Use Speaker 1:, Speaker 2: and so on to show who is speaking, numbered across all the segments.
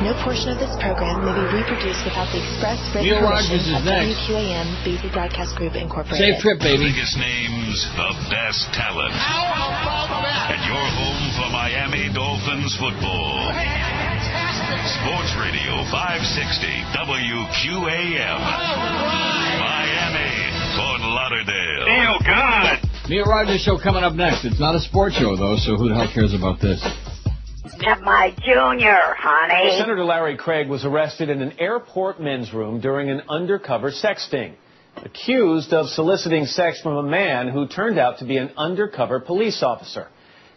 Speaker 1: No portion of this program may be reproduced without the express written
Speaker 2: Neil Rogers
Speaker 1: permission
Speaker 2: is
Speaker 1: of
Speaker 2: next.
Speaker 1: WQAM Beasley Broadcast Group Incorporated.
Speaker 2: Safe trip, baby.
Speaker 3: Biggest names, the best talent. And your home for Miami Dolphins football. Sports Radio 560 WQAM. Miami, Fort Lauderdale.
Speaker 4: Neil, God.
Speaker 2: Neil Rogers show coming up next. It's not a sports show though, so who the hell cares about this?
Speaker 5: My junior, honey.
Speaker 6: Senator Larry Craig was arrested in an airport men's room during an undercover sex sting, accused of soliciting sex from a man who turned out to be an undercover police officer.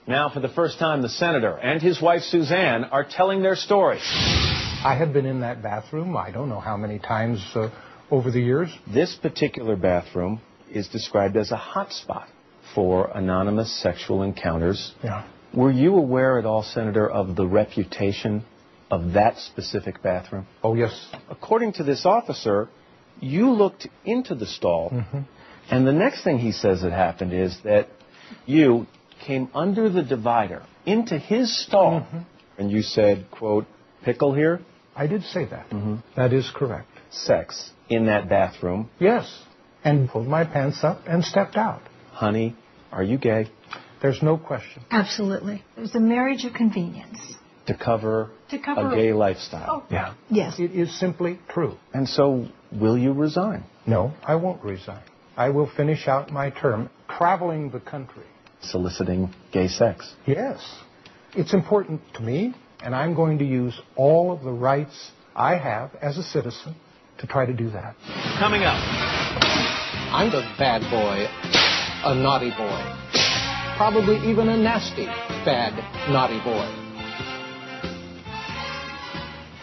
Speaker 6: Now, for the first time, the senator and his wife Suzanne are telling their story.
Speaker 7: I have been in that bathroom, I don't know how many times uh, over the years.
Speaker 6: This particular bathroom is described as a hotspot for anonymous sexual encounters.
Speaker 7: Yeah.
Speaker 6: Were you aware at all, Senator, of the reputation of that specific bathroom?
Speaker 7: Oh, yes.
Speaker 6: According to this officer, you looked into the stall,
Speaker 7: Mm-hmm.
Speaker 6: and the next thing he says that happened is that you came under the divider into his stall,
Speaker 7: Mm-hmm.
Speaker 6: and you said, quote, pickle here?
Speaker 7: I did say that.
Speaker 6: Mm-hmm.
Speaker 7: That is correct.
Speaker 6: Sex in that bathroom.
Speaker 7: Yes. And pulled my pants up and stepped out.
Speaker 6: Honey, are you gay?
Speaker 7: There's no question.
Speaker 8: Absolutely. It was a marriage of convenience.
Speaker 6: To cover,
Speaker 8: To cover
Speaker 6: a gay lifestyle.
Speaker 8: Oh.
Speaker 7: Yeah.
Speaker 8: Yes.
Speaker 7: It is simply true.
Speaker 6: And so, will you resign?
Speaker 7: No, I won't resign. I will finish out my term traveling the country.
Speaker 6: Soliciting gay sex.
Speaker 7: Yes. It's important to me, and I'm going to use all of the rights I have as a citizen to try to do that.
Speaker 6: Coming up.
Speaker 7: I'm a bad boy, a naughty boy, probably even a nasty, bad, naughty boy.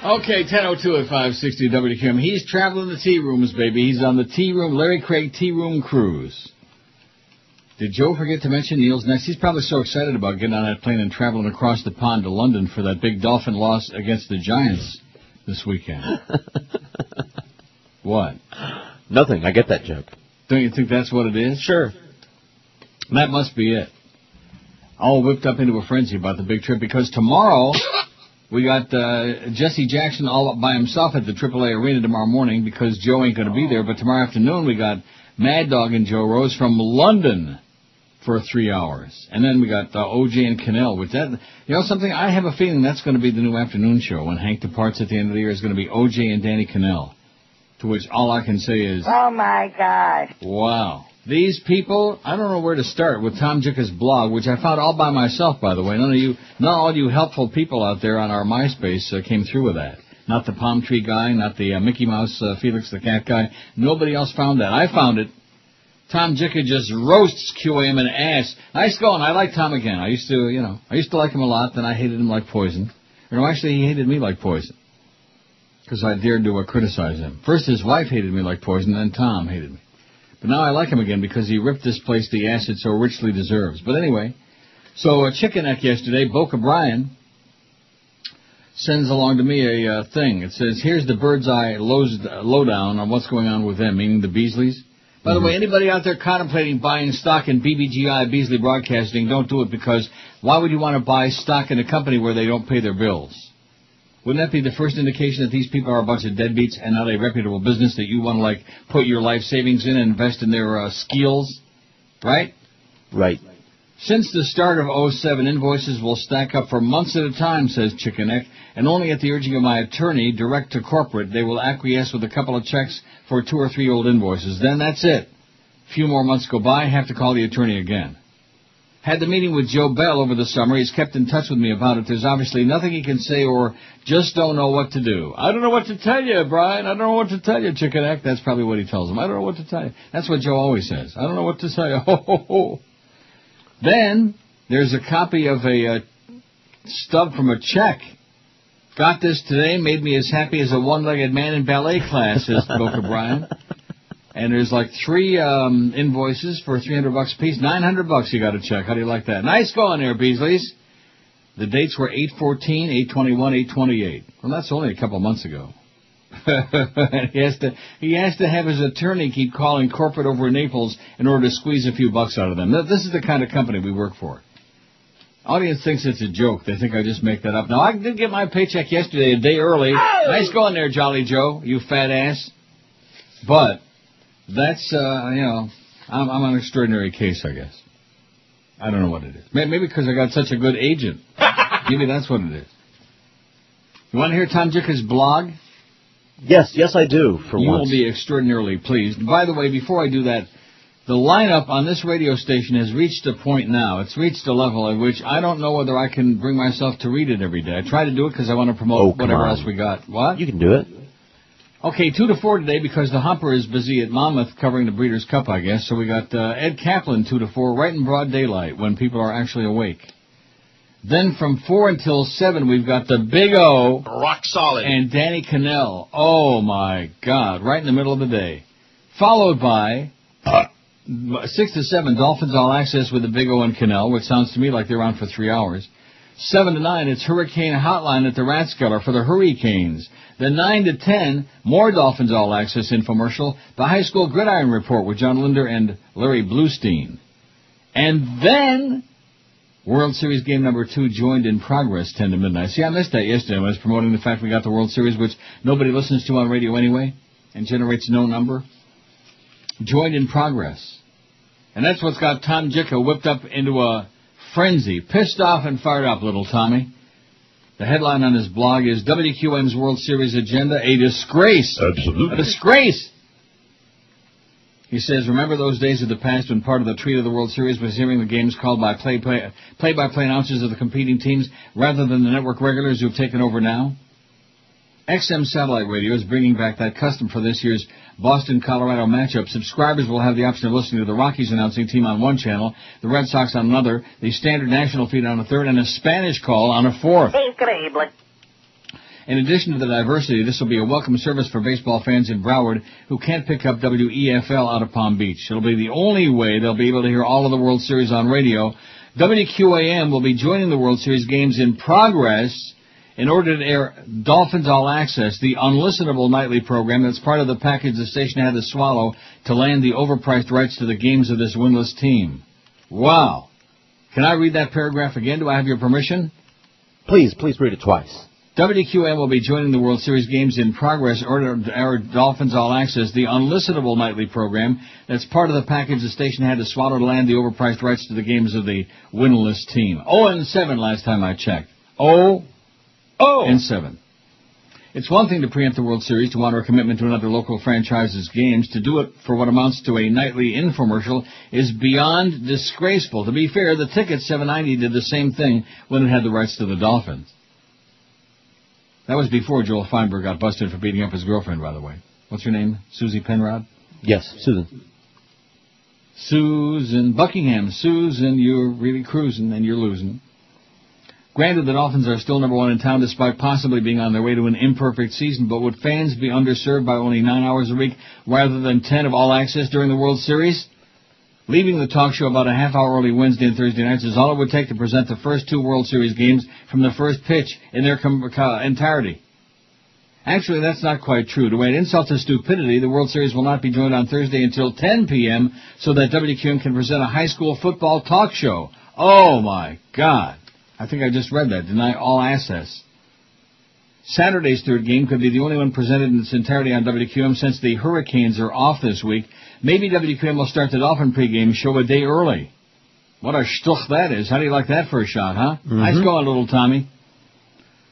Speaker 2: Okay, 1002 at 560 WQM. He's traveling the tea rooms, baby. He's on the tea room, Larry Craig tea room cruise. Did Joe forget to mention Neil's next? He's probably so excited about getting on that plane and traveling across the pond to London for that big Dolphin loss against the Giants this weekend. what?
Speaker 9: Nothing. I get that joke.
Speaker 2: Don't you think that's what it is?
Speaker 9: Sure.
Speaker 2: That must be it. All whipped up into a frenzy about the big trip because tomorrow we got uh, Jesse Jackson all up by himself at the AAA Arena tomorrow morning because Joe ain't going to be there. But tomorrow afternoon we got Mad Dog and Joe Rose from London for three hours, and then we got uh, OJ and Kanell. Which that you know something? I have a feeling that's going to be the new afternoon show when Hank departs at the end of the year. Is going to be OJ and Danny Kanell. To which all I can say is.
Speaker 5: Oh my God.
Speaker 2: Wow. These people, I don't know where to start with Tom Jicha's blog, which I found all by myself, by the way. None of you, not all you helpful people out there on our MySpace uh, came through with that. Not the palm tree guy, not the uh, Mickey Mouse uh, Felix the cat guy. Nobody else found that. I found it. Tom Jicha just roasts QAM an ass. Nice going. I like Tom again. I used to, you know, I used to like him a lot. Then I hated him like poison. You know, actually, he hated me like poison because I dared to uh, criticize him. First, his wife hated me like poison, then Tom hated me. But now I like him again because he ripped this place the ass it so richly deserves. But anyway, so a Chicken Neck yesterday, Boca Brian sends along to me a uh, thing. It says, here's the bird's eye uh, lowdown on what's going on with them, meaning the Beasleys. By the way, anybody out there contemplating buying stock in BBGI, Beasley Broadcasting, don't do it because why would you want to buy stock in a company where they don't pay their bills? Wouldn't that be the first indication that these people are a bunch of deadbeats and not a reputable business that you want to like put your life savings in and invest in their uh, skills? Right?
Speaker 9: Right.
Speaker 2: Since the start of 07, invoices will stack up for months at a time, says Chickeneck, and only at the urging of my attorney, direct to corporate, they will acquiesce with a couple of checks for two or three old invoices. Then that's it. A Few more months go by, have to call the attorney again. Had the meeting with Joe Bell over the summer. He's kept in touch with me about it. There's obviously nothing he can say or just don't know what to do. I don't know what to tell you, Brian. I don't know what to tell you, Chickeneck. That's probably what he tells him. I don't know what to tell you. That's what Joe always says. I don't know what to tell you. Then there's a copy of a uh, stub from a check. Got this today, made me as happy as a one-legged man in ballet class, says Boca Brian. And there's like three um, invoices for 300 bucks a piece. 900 bucks you got to check. How do you like that? Nice going there, Beasleys. The dates were 814, 821, 828. Well, that's only a couple months ago. he has to he has to have his attorney keep calling corporate over in Naples in order to squeeze a few bucks out of them. This is the kind of company we work for. Audience thinks it's a joke. They think I just make that up. Now, I did get my paycheck yesterday, a day early. Nice going there, Jolly Joe, you fat ass. But that's, uh, you know, I'm, I'm an extraordinary case, I guess. I don't know what it is. Maybe because I got such a good agent. Maybe that's what it is. You want to hear Tom Jicha's blog?
Speaker 9: Yes, yes, I do. For
Speaker 2: you
Speaker 9: once.
Speaker 2: will be extraordinarily pleased. By the way, before I do that, the lineup on this radio station has reached a point now. It's reached a level at which I don't know whether I can bring myself to read it every day. I try to do it because I want to promote
Speaker 9: Oh,
Speaker 2: whatever
Speaker 9: on.
Speaker 2: else we got. What?
Speaker 9: You can do it.
Speaker 2: Okay, two to four today because the Humper is busy at Monmouth covering the Breeders' Cup, I guess. So we got uh, Ed Kaplan two to four, right in broad daylight when people are actually awake. Then from four until seven, we've got the Big O
Speaker 4: Rock solid.
Speaker 2: and Danny Kanell. Oh my God! Right in the middle of the day, followed by six to seven Dolphins All Access with the Big O and Kanell, which sounds to me like they're on for three hours. Seven to nine, it's Hurricane Hotline at the Rathskeller for the Hurricanes. Then nine to ten, more Dolphins All Access infomercial, the High School Gridiron Report with John Linder and Larry Blustein. And then World Series game number two joined in progress 10 to midnight. See, I missed that yesterday I was promoting the fact we got the World Series, which nobody listens to on radio anyway, and generates no number. Joined in progress. And that's what's got Tom Jicha whipped up into a frenzy. Pissed off and fired up, little Tommy. The headline on his blog is WQM's World Series agenda, a disgrace.
Speaker 4: Absolutely.
Speaker 2: A disgrace. He says, remember those days of the past when part of the treat of the World Series was hearing the games called by play, play, play-by-play announcers of the competing teams rather than the network regulars who've taken over now? XM Satellite Radio is bringing back that custom for this year's Boston-Colorado matchup. Subscribers will have the option of listening to the Rockies announcing team on one channel, the Red Sox on another, the standard national feed on a third, and a Spanish call on a fourth.
Speaker 5: Increíble.
Speaker 2: In addition to the diversity, this will be a welcome service for baseball fans in Broward who can't pick up WEFL out of Palm Beach. It'll be the only way they'll be able to hear all of the World Series on radio. WQAM will be joining the World Series games in progress in order to air Dolphins All Access, the unlistenable nightly program that's part of the package the station had to swallow to land the overpriced rights to the games of this winless team. Wow. Can I read that paragraph again? Do I have your permission?
Speaker 9: Please, please read it twice.
Speaker 2: WQM will be joining the World Series games in progress, or our Dolphins All Access, the unlistenable nightly program that's part of the package the station had to swallow to land the overpriced rights to the games of the winless team. Oh and seven last time I checked. Oh, oh and seven. It's one thing to preempt the World Series to honor a commitment to another local franchise's games. To do it for what amounts to a nightly infomercial is beyond disgraceful. To be fair, the Ticket 790 did the same thing when it had the rights to the Dolphins. That was before Joel Feinberg got busted for beating up his girlfriend, by the way. What's her name? Susie Penrod?
Speaker 9: Yes, Susan.
Speaker 2: Susan Buckingham. Susan, you're really cruising and you're losing. Granted, the Dolphins are still number one in town despite possibly being on their way to an imperfect season, but would fans be underserved by only nine hours a week rather than ten of all access during the World Series? Leaving the talk show about a half hour early Wednesday and Thursday nights is all it would take to present the first two World Series games from the first pitch in their com- co- entirety. Actually, that's not quite true. To add insult to stupidity, the World Series will not be joined on Thursday until 10 p.m. so that WQM can present a high school football talk show. Oh my God. I think I just read that. Deny all access. Saturday's third game could be the only one presented in its entirety on WQM since the Hurricanes are off this week. Maybe WQM will start the Dolphin pregame show a day early. What a shtuch that is. How do you like that for a shot, huh? Mm-hmm. Nice going, little Tommy.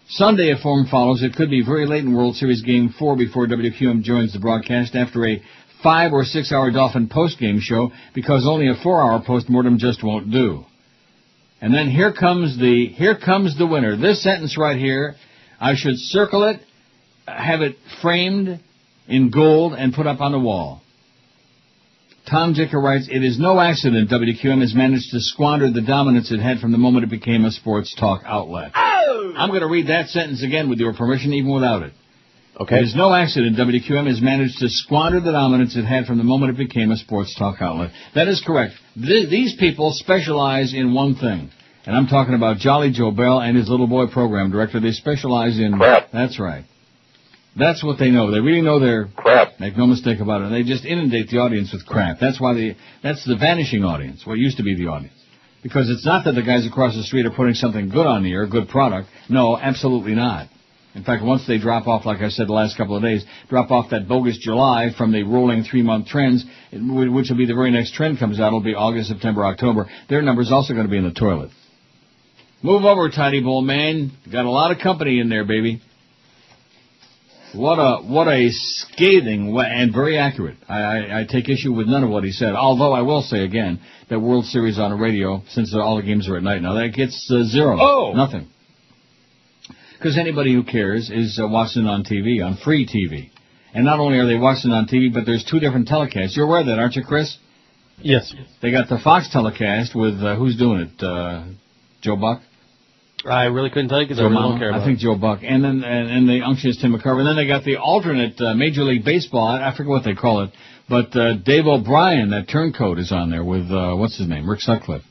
Speaker 2: Sunday, if form follows, it could be very late in World Series Game 4 before WQM joins the broadcast after a five or six hour Dolphin postgame show because only a four hour postmortem just won't do. And then here comes the, here comes the winner. This sentence right here, I should circle it, have it framed in gold and put up on the wall. Tom Jicha writes, It is no accident WQM has managed to squander the dominance it had from the moment it became a sports talk outlet. Oh! I'm going to read that sentence again with your permission, even without it.
Speaker 9: Okay.
Speaker 2: It is no accident WQM has managed to squander the dominance it had from the moment it became a sports talk outlet. That is correct. Th- these people specialize in one thing. And I'm talking about Jolly Joe Bell and his little boy program director. They specialize in...
Speaker 4: Crap.
Speaker 2: That's right. That's what they know. They really know their
Speaker 4: Crap.
Speaker 2: Make no mistake about it. They just inundate the audience with crap. That's why they, that's the vanishing audience, what used to be the audience. Because it's not that the guys across the street are putting something good on the air, good product. No, absolutely not. In fact, once they drop off, like I said the last couple of days, drop off that bogus July from the rolling three-month trends, which will be the very next trend comes out, it'll be August, September, October. Their number's also going to be in the toilet. Move over, Tidy Bowl man. Got a lot of company in there, baby. What a what a scathing and very accurate. I, I, I take issue with none of what he said. Although I will say again that World Series on the radio, since all the games are at night now, that gets uh, zero.
Speaker 6: Oh,
Speaker 2: nothing. Because anybody who cares is uh, watching it on TV, on free TV. And not only are they watching it on TV, but there's two different telecasts. You're aware of that, aren't you, Chris?
Speaker 9: Yes.
Speaker 2: They got the Fox telecast with uh, who's doing it? Uh, Joe Buck.
Speaker 9: I really couldn't tell you because I really don't care about
Speaker 2: I think Joe Buck, and then and, and the unctuous Tim McCarver. And then they got the alternate uh, Major League Baseball. I forget what they call it, but uh, Dave O'Brien, that turncoat, is on there with uh, what's his name, Rick Sutcliffe.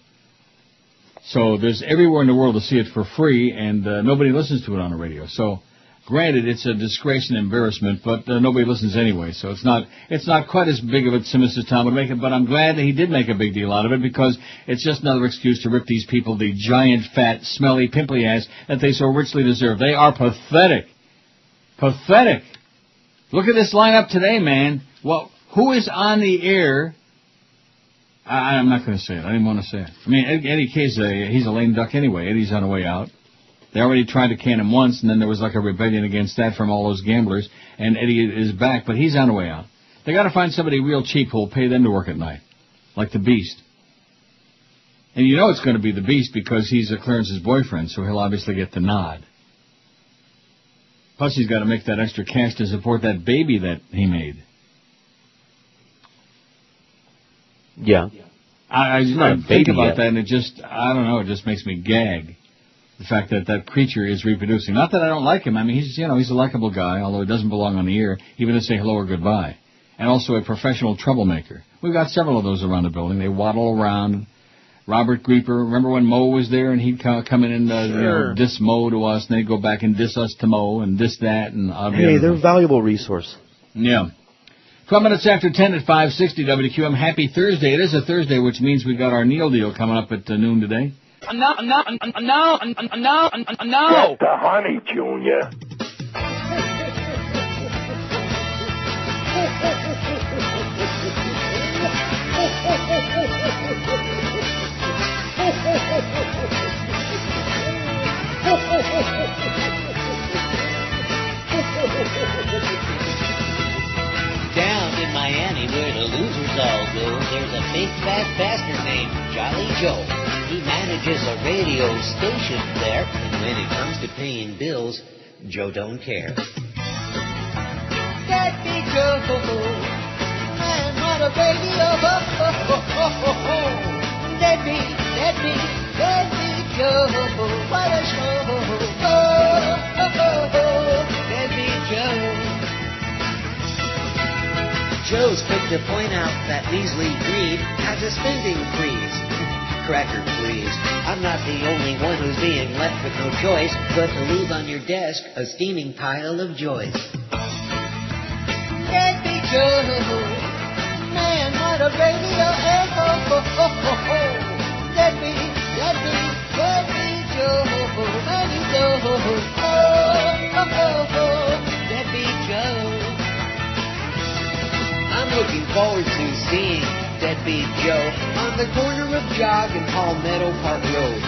Speaker 2: So there's everywhere in the world to see it for free, and uh, nobody listens to it on the radio. So, granted, it's a disgrace and embarrassment, but uh, nobody listens anyway. So it's not it's not quite as big of a sin as Tom would make it. But I'm glad that he did make a big deal out of it because it's just another excuse to rip these people the giant, fat, smelly, pimply ass that they so richly deserve. They are pathetic, pathetic. Look at this lineup today, man. Well, who is on the air? I, I'm not going to say it. I didn't want to say it. I mean, Ed- Eddie K's a, he's a lame duck anyway. Eddie's on the way out. They already tried to can him once, and then there was like a rebellion against that from all those gamblers, and Eddie is back, but he's on the way out. They got to find somebody real cheap who'll pay them to work at night, like the Beast. And you know it's going to be the Beast because he's a Clarence's boyfriend, so he'll obviously get the nod. Plus, he's got to make that extra cash to support that baby that he made.
Speaker 9: Yeah.
Speaker 2: I, I,
Speaker 9: He's not
Speaker 2: I
Speaker 9: a
Speaker 2: think
Speaker 9: baby
Speaker 2: about
Speaker 9: yet.
Speaker 2: that, and it just, I don't know, it just makes me gag. The fact that that creature is reproducing. Not that I don't like him. I mean, he's, you know, he's a likable guy, although he doesn't belong on the air, even to say hello or goodbye. And also a professional troublemaker. We've got several of those around the building. They waddle around. Robert Grieper, remember when Mo was there and he'd co- come in and uh, you know,
Speaker 9: Sure.
Speaker 2: diss Mo to us, and they'd go back and diss us to Mo and diss that and uh, the
Speaker 9: Hey, they're a valuable resource.
Speaker 2: Yeah. 12 minutes after 10 at 560 WQM. Happy Thursday. It is a Thursday, which means we've got our Neil deal coming up at uh, noon today.
Speaker 4: No, no, no, no, no, no.
Speaker 10: Get the honey, Junior.
Speaker 11: Miami, where the losers all go, there's a big fat bastard named Jolly Joe. He manages a radio station there, and when it comes to paying bills, Joe don't care.
Speaker 12: Deadbeat Joe, man, what a radio. Deadbeat, deadbeat, deadbeat Joe, what a show. Oh,
Speaker 11: Joe's quick to point out that measly greed has a spending freeze. Cracker, please. I'm not the only one who's being left with no choice but to leave on your desk a steaming pile of joys.
Speaker 12: Deadbeat Joe, man, what a radio. Oh, oh, oh, oh, oh. oh. Deadbeat, deadbeat, deadbeat Joe, Deadbeat Joe. Oh, oh, oh, oh, oh.
Speaker 11: I'm looking forward to seeing Deadbeat Joe on the corner of Jog and Palmetto Park Road,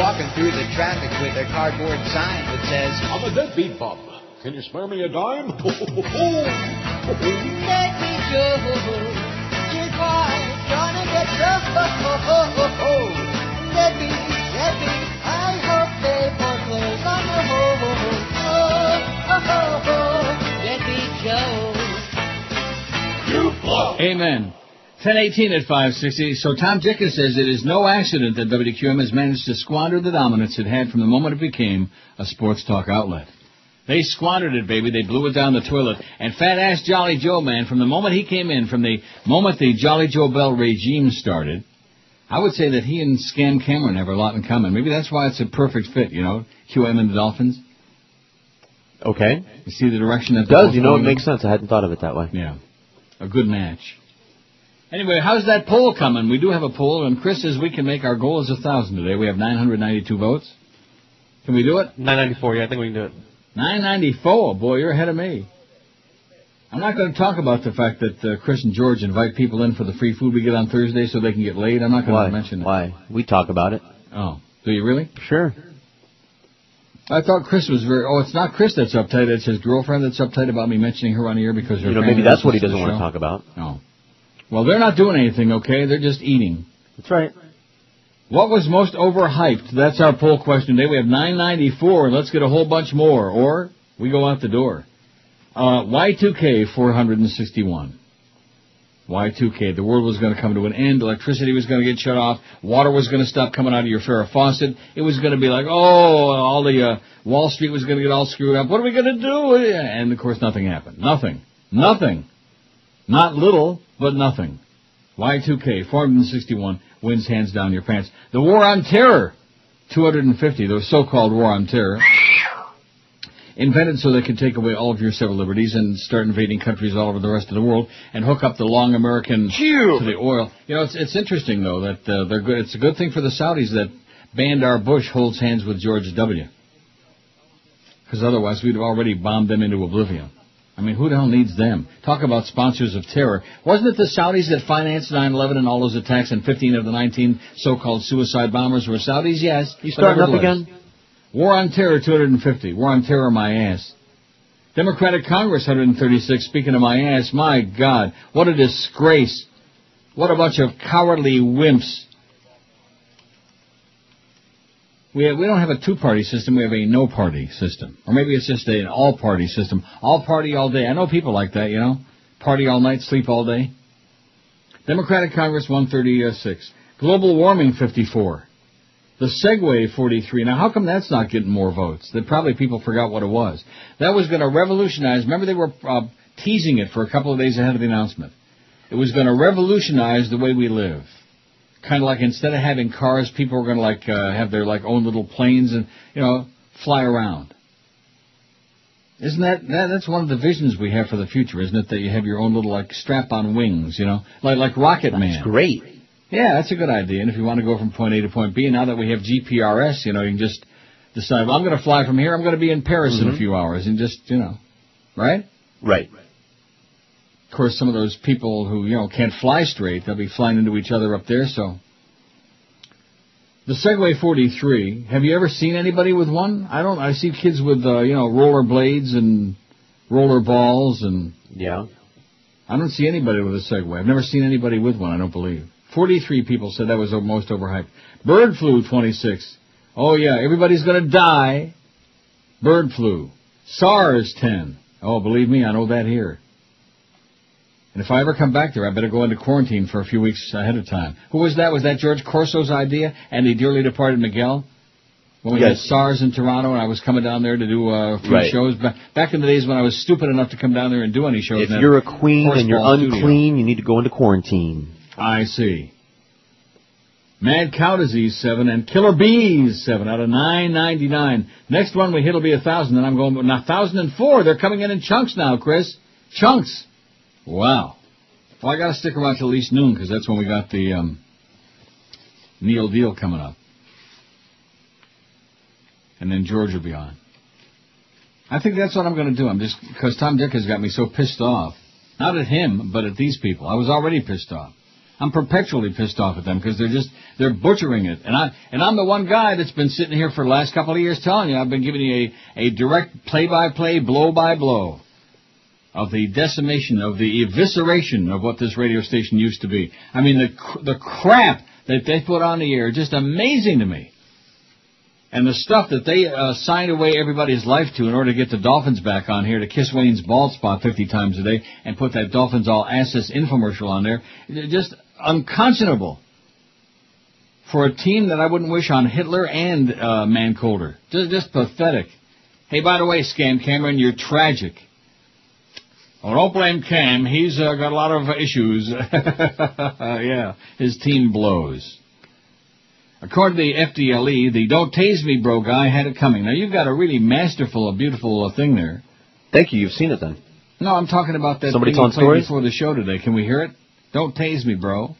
Speaker 11: walking through the traffic with a cardboard sign that says,
Speaker 13: I'm a deadbeat bum. Can you spare me a dime?
Speaker 12: Deadbeat Joe, gonna get. Deadbeat, deadbeat, I hope they clothes on the hole. Oh, oh, oh, oh,
Speaker 2: Amen. 1018 at 560. So Tom Dickens says it is no accident that WQM has managed to squander the dominance it had from the moment it became a sports talk outlet. They squandered it, baby. They blew it down the toilet. And fat ass Jolly Joe, man, from the moment he came in, from the moment the Jolly Joe Bell regime started, I would say that he and Scam Cameron have a lot in common. Maybe that's why it's a perfect fit, you know, QM and the Dolphins.
Speaker 9: Okay.
Speaker 2: You see the direction that
Speaker 9: It does. You know, it makes sense. I hadn't thought of it that way.
Speaker 2: Yeah. A good match. Anyway, how's that poll coming? We do have a poll, and Chris says we can make our goal is a thousand today. We have 992 votes. Can we do it?
Speaker 9: 994, yeah, I think we can do it.
Speaker 2: 994. Boy, you're ahead of me. I'm not going to talk about the fact that uh, Chris and George invite people in for the free food we get on Thursday so they can get laid. I'm not going
Speaker 9: Why?
Speaker 2: to mention that.
Speaker 9: Why? We talk about it.
Speaker 2: Oh, do you really?
Speaker 9: Sure.
Speaker 2: I thought Chris was very. Oh, it's not Chris that's uptight. It's his girlfriend that's uptight about me mentioning her on the air because her.
Speaker 9: You know, maybe that's what he doesn't want to talk about.
Speaker 2: No. Well, they're not doing anything, okay? They're just eating.
Speaker 9: That's right.
Speaker 2: What was most overhyped? That's our poll question today. We have 994, and let's get a whole bunch more, or we go out the door. Uh, Y2K 461. Y2K. The world was going to come to an end. Electricity was going to get shut off. Water was going to stop coming out of your faucet. It was going to be like, oh, all the uh, Wall Street was going to get all screwed up. What are we going to do? And of course, nothing happened. Nothing. Nothing. Not little, but nothing. Y2K 461 wins hands down your pants. The war on terror 250. The so-called war on terror invented so they could take away all of your civil liberties and start invading countries all over the rest of the world and hook up the long American to the oil. You know, it's it's interesting though that uh, they're good. It's a good thing for the Saudis that Bandar Bush holds hands with George W. Because otherwise we'd have already bombed them into oblivion. I mean, who the hell needs them? Talk about sponsors of terror. Wasn't it the Saudis that financed 9/11 and all those attacks, and 15 of the 19 so-called suicide bombers were Saudis? Yes.
Speaker 9: You starting up
Speaker 2: nevertheless.
Speaker 9: again?
Speaker 2: War on Terror 250. War on Terror my ass. Democratic Congress 136. Speaking of my ass, my God, what a disgrace. What a bunch of cowardly wimps. We, have, we don't have a two-party system, we have a no-party system. Or maybe it's just an all-party system. All party all day. I know people like that, you know. Party all night, sleep all day. Democratic Congress 136. Global warming 54. The Segway 43. Now, how come that's not getting more votes? That probably people forgot what it was. That was going to revolutionize. Remember, they were uh, teasing it for a couple of days ahead of the announcement. It was going to revolutionize the way we live. Kind of like instead of having cars, people were going to like uh, have their like own little planes and you know fly around. Isn't that, that that's one of the visions we have for the future, isn't it? That you have your own little like strap-on wings, you know, like like Rocket Man.
Speaker 9: That's great.
Speaker 2: Yeah, that's a good idea. And if you want to go from point A to point B, now that we have GPRS, you know, you can just decide, well, I'm going to fly from here. I'm going to be in Paris in a
Speaker 9: Mhm.
Speaker 2: few hours, and just, you know, right?
Speaker 9: Right.
Speaker 2: Of course, some of those people who, you know, can't fly straight, they'll be flying into each other up there, so. The Segway 43, have you ever seen anybody with one? I don't, I see kids with, uh, you know, roller blades and roller balls and.
Speaker 9: Yeah.
Speaker 2: I don't see anybody with a Segway. I've never seen anybody with one, I don't believe. 43 people said that was the most overhyped. Bird flu, 26. Oh yeah, everybody's gonna die. Bird flu. SARS, 10. Oh, believe me, I know that here. And if I ever come back there, I better go into quarantine for a few weeks ahead of time. Who was that? Was that George Corso's idea? And the dearly departed Miguel? When we had SARS in Toronto and I was coming down there to do uh, a few
Speaker 9: Right.
Speaker 2: shows. Ba- Back in the days when I was stupid enough to come down there and do any shows.
Speaker 9: If you're a queen and you're
Speaker 2: horseball studio.
Speaker 9: unclean, you need to go into quarantine.
Speaker 2: I see. Mad Cow Disease 7 and Killer Bees 7 out of 999. Next one we hit will be a 1,000, and I'm going, now 1,004. They're coming in in chunks now, Chris. Chunks. Wow. Well, I gotta stick around till at least noon, because that's when we got the, um, Neil Deal coming up. And then George will be on. I think that's what I'm gonna do. I'm just, because Tom Dick has got me so pissed off. Not at him, but at these people. I was already pissed off. I'm perpetually pissed off at them because they're just they're butchering it, and I and I'm the one guy that's been sitting here for the last couple of years telling you I've been giving you a a direct play-by-play, blow-by-blow of the decimation, of the evisceration of what this radio station used to be. I mean the the crap that they put on the air, just amazing to me. And the stuff that they uh, signed away everybody's life to in order to get the Dolphins back on here to kiss Wayne's bald spot 50 times a day and put that Dolphins all asses infomercial on there, just unconscionable for a team that I wouldn't wish on Hitler and uh, Mancolder. Just, just pathetic. Hey, by the way, Scam Cameron, you're tragic. Oh, don't blame Cam. He's uh, got a lot of issues. yeah, his team blows. According to the FDLE, the "Don't Tase Me, Bro" guy had it coming. Now you've got a really masterful, beautiful uh, thing there.
Speaker 9: Thank you. You've seen it then.
Speaker 2: No, I'm talking about that
Speaker 9: Somebody telling stories?
Speaker 2: before the show today. Can we hear it? Don't tase me, bro.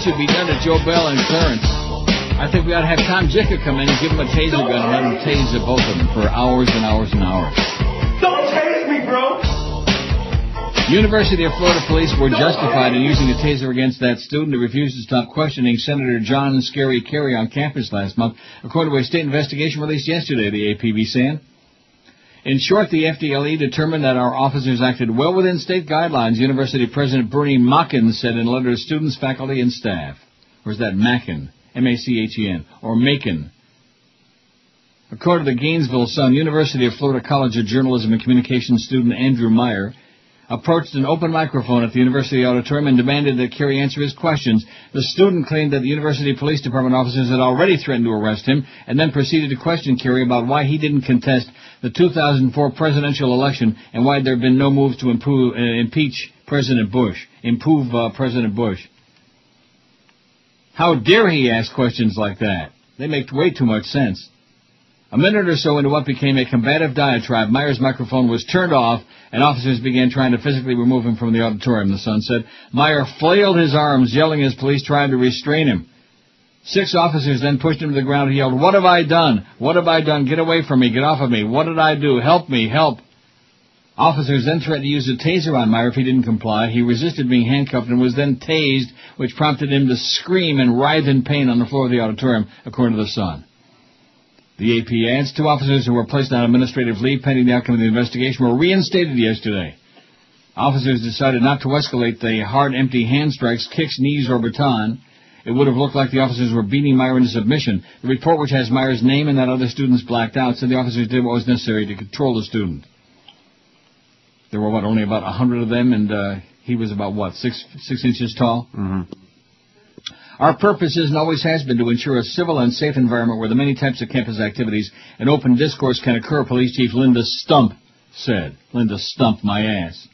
Speaker 2: Should be done to Joe Bell and Clarence. I think we ought to have Tom Jicha come in and give him a taser gun and let him tase the both of them for hours and hours and hours.
Speaker 10: Don't tase me, bro.
Speaker 2: University of Florida police were justified in using a taser against that student who refused to stop questioning Senator John Scary Kerry on campus last month, according to a state investigation released yesterday, the APB saying. In short, the FDLE determined that our officers acted well within state guidelines, University President Bernie Machen said in a letter to students, faculty, and staff. Or is that Macken? M-A-C-H-E-N. Or Macon. According to the Gainesville Sun, University of Florida College of Journalism and Communications student Andrew Meyer approached an open microphone at the university auditorium and demanded that Kerry answer his questions. The student claimed that the university police department officers had already threatened to arrest him and then proceeded to question Kerry about why he didn't contest the 2004 presidential election and why there had been no move to improve, uh, impeach President Bush, improve uh, President Bush. How dare he ask questions like that? They make way too much sense. A minute or so into what became a combative diatribe, Meyer's microphone was turned off and officers began trying to physically remove him from the auditorium, the Sun said. Meyer flailed his arms, yelling as police tried to restrain him. Six officers then pushed him to the ground. He yelled, What have I done? What have I done? Get away from me. Get off of me. What did I do? Help me. Help. Officers then threatened to use a taser on Meyer if he didn't comply. He resisted being handcuffed and was then tased, which prompted him to scream and writhe in pain on the floor of the auditorium, according to the Sun. The AP adds two officers who were placed on administrative leave pending the outcome of the investigation were reinstated yesterday. Officers decided not to escalate the hard, empty hand strikes, kicks, knees, or baton. It would have looked like the officers were beating Meyer into submission. The report, which has Meyer's name and that other student's blacked out, said the officers did what was necessary to control the student. There were what, only about a hundred of them, and uh, he was about what, six six inches tall.
Speaker 9: Mm-hmm.
Speaker 2: Our purpose is and always has been to ensure a civil and safe environment where the many types of campus activities and open discourse can occur, Police Chief Linda Stump said. Linda Stump my ass.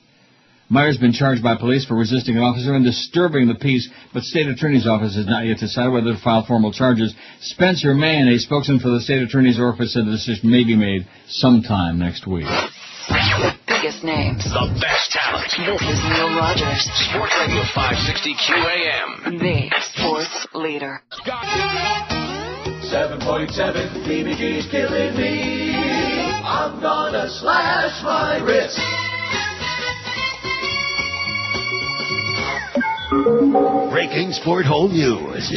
Speaker 2: Meyer's been charged by police for resisting an officer and disturbing the peace, but state attorney's office has not yet decided whether to file formal charges. Spencer Mann, a spokesman for the state attorney's office, said the decision may be made sometime next week.
Speaker 14: Biggest names.
Speaker 3: The best talent.
Speaker 14: This is Neil Rogers.
Speaker 3: Sports Radio 560 QAM.
Speaker 14: The sports leader.
Speaker 10: 7.7 BBG's killing me. I'm gonna slash my wrist.
Speaker 15: Breaking sport hole news.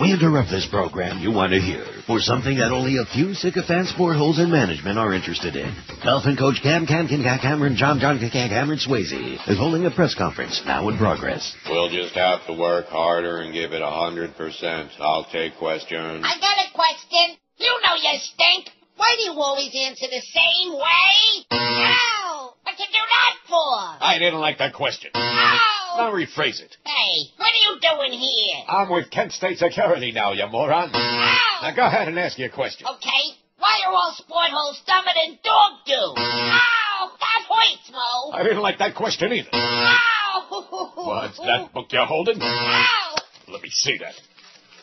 Speaker 15: We interrupt this program you want to hear for something that only a few sycophant sport holes in management are interested in. Dolphin coach Cam Cam Cam Cam Cameron John John Cam Cameron Swayze is holding a press conference now in progress.
Speaker 16: We'll just have to work harder and give it a hundred percent. I'll take questions.
Speaker 17: I got a question. You know you stink. Why do you always answer the same way? Ow! What you do that for?
Speaker 13: I didn't like that question.
Speaker 17: Ow!
Speaker 13: Now rephrase it.
Speaker 17: Hey, what are you doing here?
Speaker 13: I'm with Kent State Security now, you moron.
Speaker 17: Ow!
Speaker 13: Now go ahead and ask your question.
Speaker 17: Okay, why are all sport holes dumber than dog do? Ow! That hurts, Mo.
Speaker 13: I didn't like that question either.
Speaker 17: Ow!
Speaker 13: What's that book you're holding?
Speaker 17: Ow!
Speaker 13: Let me see that.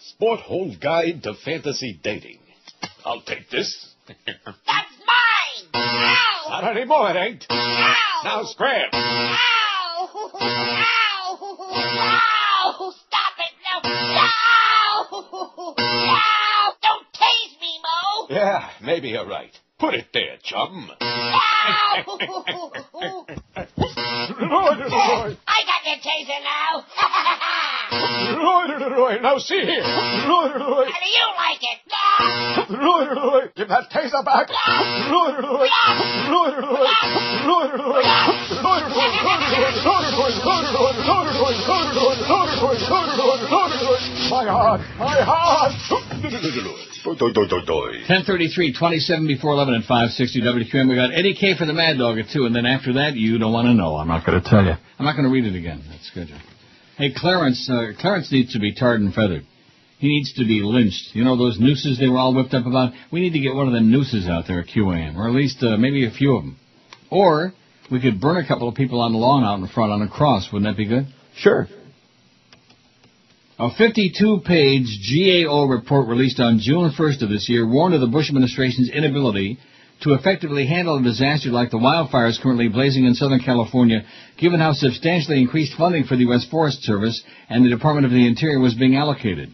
Speaker 13: Sport Hole Guide to Fantasy Dating. I'll take this.
Speaker 17: That's mine! Ow!
Speaker 13: Not anymore, it ain't.
Speaker 17: Ow!
Speaker 13: Now scram.
Speaker 17: Ow! Ow! Ow! Stop it! No! Ow! Ow! Don't tase me, Mo!
Speaker 13: Yeah, maybe you're right. Put it there, chum.
Speaker 17: Ow! I got your taser now!
Speaker 13: now see here.
Speaker 17: How do you like it?
Speaker 13: Give that taser back. My heart, my heart.
Speaker 2: 1033, 27 before 11 at 560 WQM. We got Eddie K for the Mad Dog at 2, and then after that, you don't want to know. I'm not going to tell you. I'm not going to read it again. That's good. Hey, Clarence, uh, Clarence needs to be tarred and feathered. He needs to be lynched. You know those nooses they were all whipped up about? We need to get one of them nooses out there at QAM, or at least uh, maybe a few of them. Or we could burn a couple of people on the lawn out in front on a cross. Wouldn't that be good?
Speaker 9: Sure.
Speaker 2: A 52-page GAO report released on June 1st of this year warned of the Bush administration's inability to effectively handle a disaster like the wildfires currently blazing in Southern California, given how substantially increased funding for the U.S. Forest Service and the Department of the Interior was being allocated.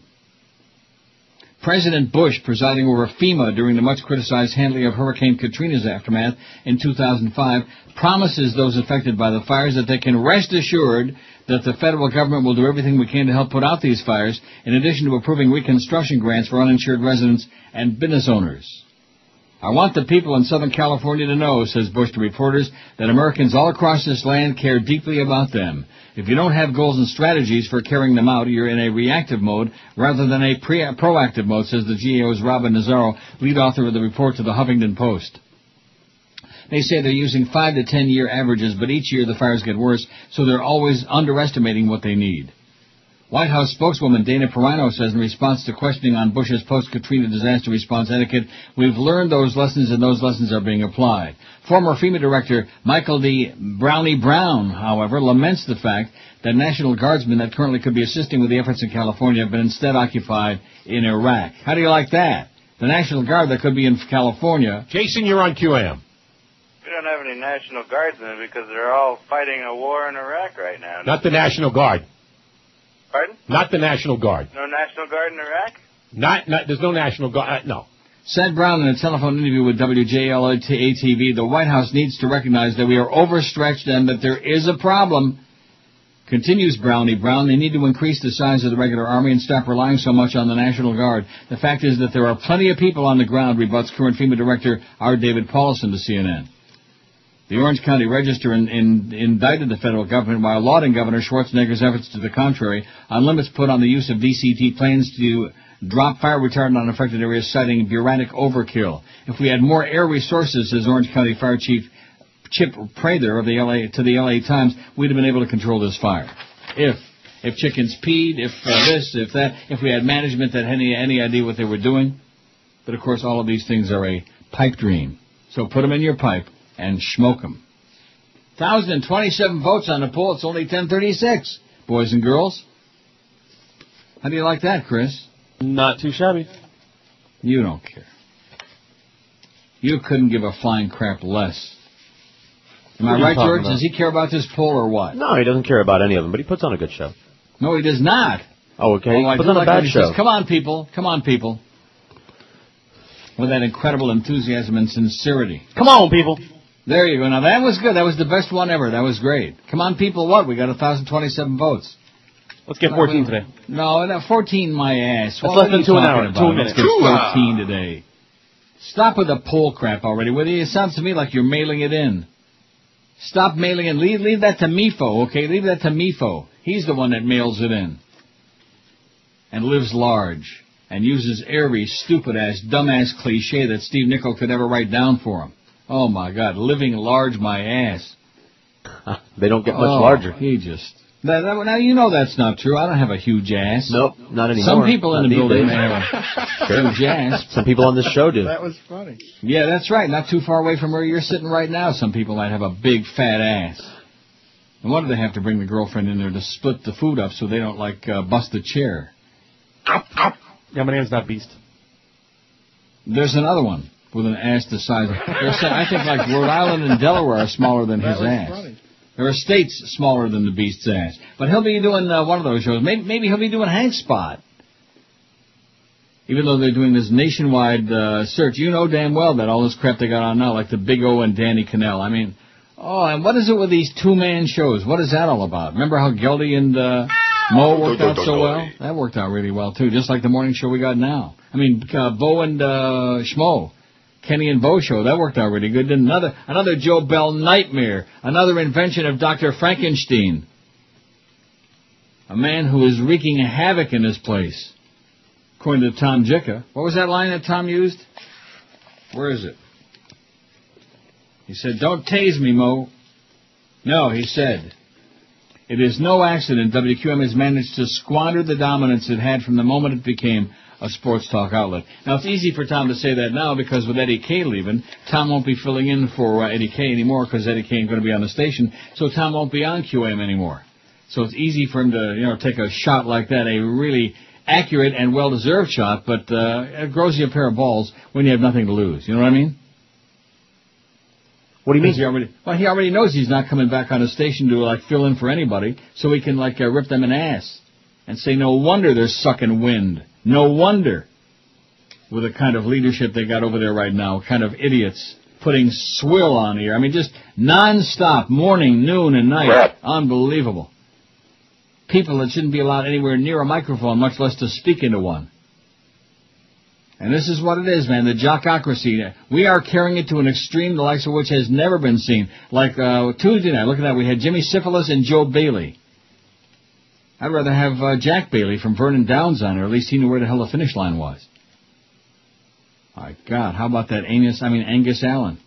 Speaker 2: President Bush, presiding over FEMA during the much criticized handling of Hurricane Katrina's aftermath in 2005, promises those affected by the fires that they can rest assured that the federal government will do everything we can to help put out these fires, in addition to approving reconstruction grants for uninsured residents and business owners. I want the people in Southern California to know, says Bush to reporters, that Americans all across this land care deeply about them. If you don't have goals and strategies for carrying them out, you're in a reactive mode rather than a pre- proactive mode, says the GAO's Robin Nazaro, lead author of the report to the Huffington Post. They say they're using five to ten year averages, but each year the fires get worse, so they're always underestimating what they need. White House spokeswoman Dana Perino says in response to questioning on Bush's post-Katrina disaster response etiquette, we've learned those lessons and those lessons are being applied. Former FEMA director Michael D. Brownie Brown, however, laments the fact that National Guardsmen that currently could be assisting with the efforts in California have been instead occupied in Iraq. How do you like that? The National Guard that could be in California.
Speaker 18: Jason, you're on QAM.
Speaker 19: We don't have any National Guardsmen because they're all fighting a war in Iraq right now.
Speaker 18: Not the National Guard.
Speaker 19: Pardon?
Speaker 18: Not the National Guard.
Speaker 19: No National Guard in Iraq?
Speaker 18: Not, not there's no National Guard. Uh, no.
Speaker 2: Said Brown in a telephone interview with WJLA-TV, the White House needs to recognize that we are overstretched and that there is a problem. Continues Brownie Brown, they need to increase the size of the regular army and stop relying so much on the National Guard. The fact is that there are plenty of people on the ground, rebuts current FEMA Director R. David Paulison to CNN. The Orange County Register in, in, indicted the federal government while lauding Governor Schwarzenegger's efforts to the contrary on limits put on the use of DCT planes to drop fire retardant on affected areas, citing bureaucratic overkill. If we had more air resources, says Orange County Fire Chief Chip Prather of the LA to the LA Times, we'd have been able to control this fire. If if chickens peed, if uh, this, if that, if we had management that had any any idea what they were doing. But of course, all of these things are a pipe dream. So put them in your pipe and smoke them. 1,027 votes on the poll. It's only 1036, boys and girls. How do you like that, Chris?
Speaker 9: Not too shabby.
Speaker 2: You don't care. You couldn't give a flying crap less. Am I right, George?
Speaker 9: about?
Speaker 2: Does he care about this poll or what?
Speaker 9: No, he doesn't care about any of them, but he puts on a good show.
Speaker 2: No, he does not.
Speaker 9: Oh, okay.
Speaker 2: Oh,
Speaker 9: he puts on a
Speaker 2: like when
Speaker 9: bad show.
Speaker 2: says, Come on, people. Come on, people. With that incredible enthusiasm and sincerity.
Speaker 9: Come on, people.
Speaker 2: There you go. Now that was good. That was the best one ever. That was great. Come on, people. What? We got 1,027 votes.
Speaker 9: Let's get 14 today.
Speaker 2: No, no, 14 my ass.
Speaker 9: That's
Speaker 2: What
Speaker 9: less than two an hour,
Speaker 2: about?
Speaker 9: two a
Speaker 2: Let's get 14 today. Stop with the poll crap already. You. It sounds to me like you're mailing it in. Stop mailing in. Leave, leave that to Mifo, okay? Leave that to Mifo. He's the one that mails it in. And lives large. And uses every stupid ass, dumbass cliche that Steve Nickel could ever write down for him. Oh my god, living large my ass.
Speaker 9: They don't get much
Speaker 2: Oh,
Speaker 9: larger.
Speaker 2: He just. Now, that- now you know that's not true. I don't have a huge ass.
Speaker 9: Nope, not anymore.
Speaker 2: Some people in the
Speaker 9: these
Speaker 2: building may have a huge ass.
Speaker 9: Some people on this show do.
Speaker 10: That was funny.
Speaker 2: Yeah, that's right. Not too far away from where you're sitting right now, some people might have a big fat ass. No do they have to bring the girlfriend in there to split the food up so they don't like uh, bust the chair.
Speaker 9: Yeah, my name's not Beast.
Speaker 2: There's another one with an ass the size. Of, I think like Rhode Island and Delaware are smaller than his ass.
Speaker 10: funny.
Speaker 2: There are states smaller than the beast's ass. But he'll be doing uh, one of those shows. Maybe, maybe he'll be doing Hank Spot. Even though they're doing this nationwide uh, search, you know damn well that all this crap they got on now, like the Big O and Danny Kanell. I mean, oh, and what is it with these two-man shows? What is that all about? Remember how Geldy and uh, Mo worked out so well? That worked out really well too, just like the morning show we got now. I mean, uh, Bo and uh, Schmo. Kenny and Bo show. That worked out really good. Another another Joe Bell nightmare. Another invention of Dr. Frankenstein. A man who is wreaking havoc in this place. According to Tom Jicha. What was that line that Tom used? Where is it? He said, Don't tase me, Mo. No, he said, It is no accident WQM has managed to squander the dominance it had from the moment it became a sports talk outlet. Now it's easy for Tom to say that now because with Eddie K leaving, Tom won't be filling in for uh, Eddie K anymore because Eddie K ain't going to be on the station, so Tom won't be on QM anymore. So it's easy for him to, you know, take a shot like that, a really accurate and well-deserved shot, but uh, it grows you a pair of balls when you have nothing to lose. You know what I mean?
Speaker 9: What do you mean?
Speaker 2: He already, well, he already knows he's not coming back on a station to like fill in for anybody, so he can like uh, rip them an ass and say, "No wonder they're sucking wind. No wonder." With the kind of leadership they got over there right now, kind of idiots putting swill on here. I mean, just non-stop, morning, noon, and night. Unbelievable. People that shouldn't be allowed anywhere near a microphone, much less to speak into one. And this is what it is, man, the jockocracy. We are carrying it to an extreme, the likes of which has never been seen. Like uh, Tuesday night, look at that, we had Jimmy Syphilis and Joe Bailey. I'd rather have uh, Jack Bailey from Vernon Downs on, or at least he knew where the hell the finish line was. My God, how about that Angus, I mean Angus Allen?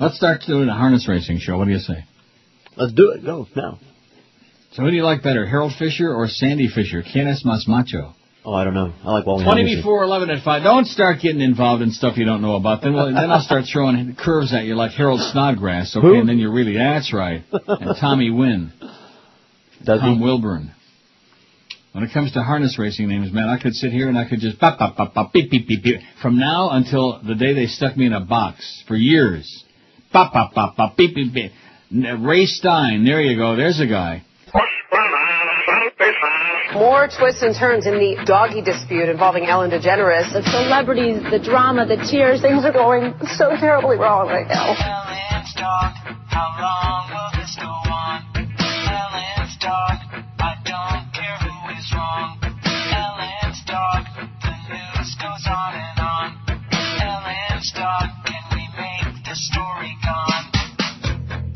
Speaker 2: Let's start doing a harness racing show. What do you say?
Speaker 9: Let's do it. Go now.
Speaker 2: So who do you like better, Harold Fisher or Sandy Fisher? ¿Quién es más macho?
Speaker 9: Oh, I don't know. I like Wally
Speaker 2: 20
Speaker 9: Henderson.
Speaker 2: before 11 at 5. Don't start getting involved in stuff you don't know about. Then, we'll, then I'll start throwing curves at you like Harold Snodgrass, okay?
Speaker 9: Who?
Speaker 2: And then you're really, that's right. And Tommy Wynn.
Speaker 9: Does
Speaker 2: Tom
Speaker 9: he?
Speaker 2: Wilburn. When it comes to harness racing names, man, I could sit here and I could just bop, bop, bop, bop, beep, beep, beep, beep. From now until the day they stuck me in a box. For years. Bop, bop, bop, bop, beep, beep, beep. Ray Stein, there you go, there's a guy.
Speaker 20: More twists and turns in the doggy dispute involving Ellen DeGeneres.
Speaker 8: The celebrities, the drama, the tears, things are going so terribly wrong right now.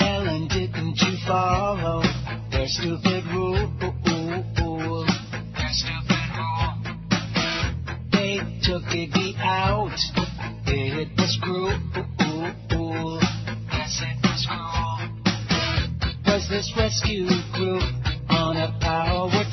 Speaker 12: Ellen, didn't you follow their stupid rule? Their stupid rule. They took Iggy out. It was cruel. Yes, it was cruel. Was this rescue group on a power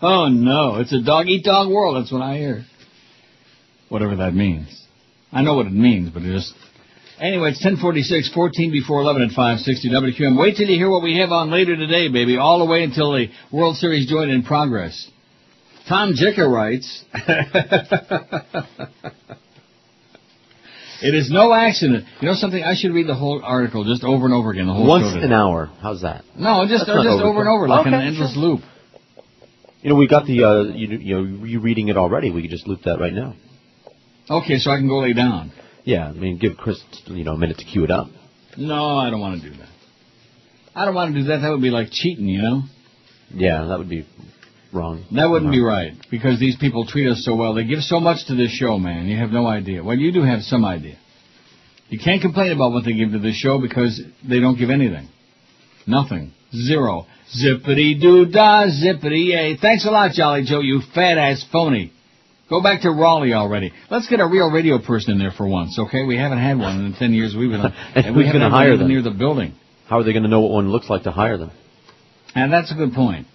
Speaker 2: oh no, it's a dog eat dog world. That's what I hear. Whatever that means. I know what it means, but it just. Anyway, it's 1046, 14 before 11 at 560 WQM. Wait till you hear what we have on later today, baby, all the way until the World Series joint in progress. Tom Jicha writes, It is no accident. You know something? I should read the whole article just over and over again. The whole
Speaker 9: Once an hour. How's that?
Speaker 2: No, just just over and over, like an endless
Speaker 9: sure.
Speaker 2: loop.
Speaker 9: You know, we got the, uh, you, you know, you reading it already. We could just loop that right now.
Speaker 2: Okay, so I can go lay down.
Speaker 9: Yeah, I mean, give Chris, you know, a minute to cue it up.
Speaker 2: No, I don't want to do that. I don't want to do that. That would be like cheating, you know?
Speaker 9: Yeah, that would be wrong.
Speaker 2: That wouldn't
Speaker 9: No.
Speaker 2: be right because these people treat us so well. They give so much to this show, man. You have no idea. Well, you do have some idea. You can't complain about what they give to this show because they don't give anything. Nothing. Zero. Zippity doo dah, zippity yay. Thanks a lot, Jolly Joe, you fat ass phony. Go back to Raleigh already. Let's get a real radio person in there for once, okay? We haven't had one in the ten years we've been on.
Speaker 9: And
Speaker 2: we haven't
Speaker 9: hire them?
Speaker 2: near the building.
Speaker 9: How are they going to know what one looks like to hire them?
Speaker 2: And that's a good point.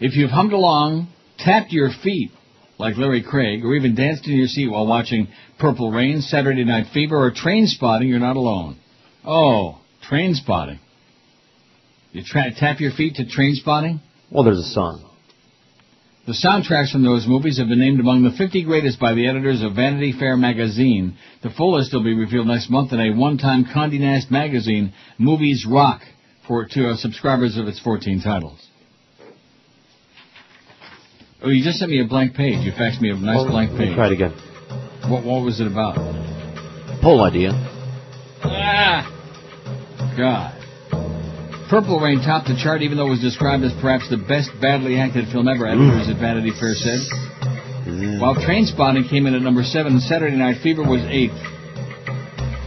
Speaker 2: If you've hummed along, tapped your feet like Larry Craig, or even danced in your seat while watching Purple Rain, Saturday Night Fever, or Trainspotting, you're not alone. Oh, Trainspotting. You tra- tap your feet to Trainspotting?
Speaker 9: Well, there's a song.
Speaker 2: The soundtracks from those movies have been named among the 50 greatest by the editors of Vanity Fair magazine. The full list will be revealed next month in a one-time Condé Nast magazine, Movies Rock, for to uh, subscribers of its 14 titles. Oh, you just sent me a blank page. You faxed me a nice blank page.
Speaker 9: Try it again.
Speaker 2: What, what was it about?
Speaker 9: Poll idea.
Speaker 2: Ah! God. Purple Rain topped the chart even though it was described as perhaps the best badly acted film ever, editors at Vanity Fair said. While Trainspotting came in at number seven, Saturday Night Fever was eighth.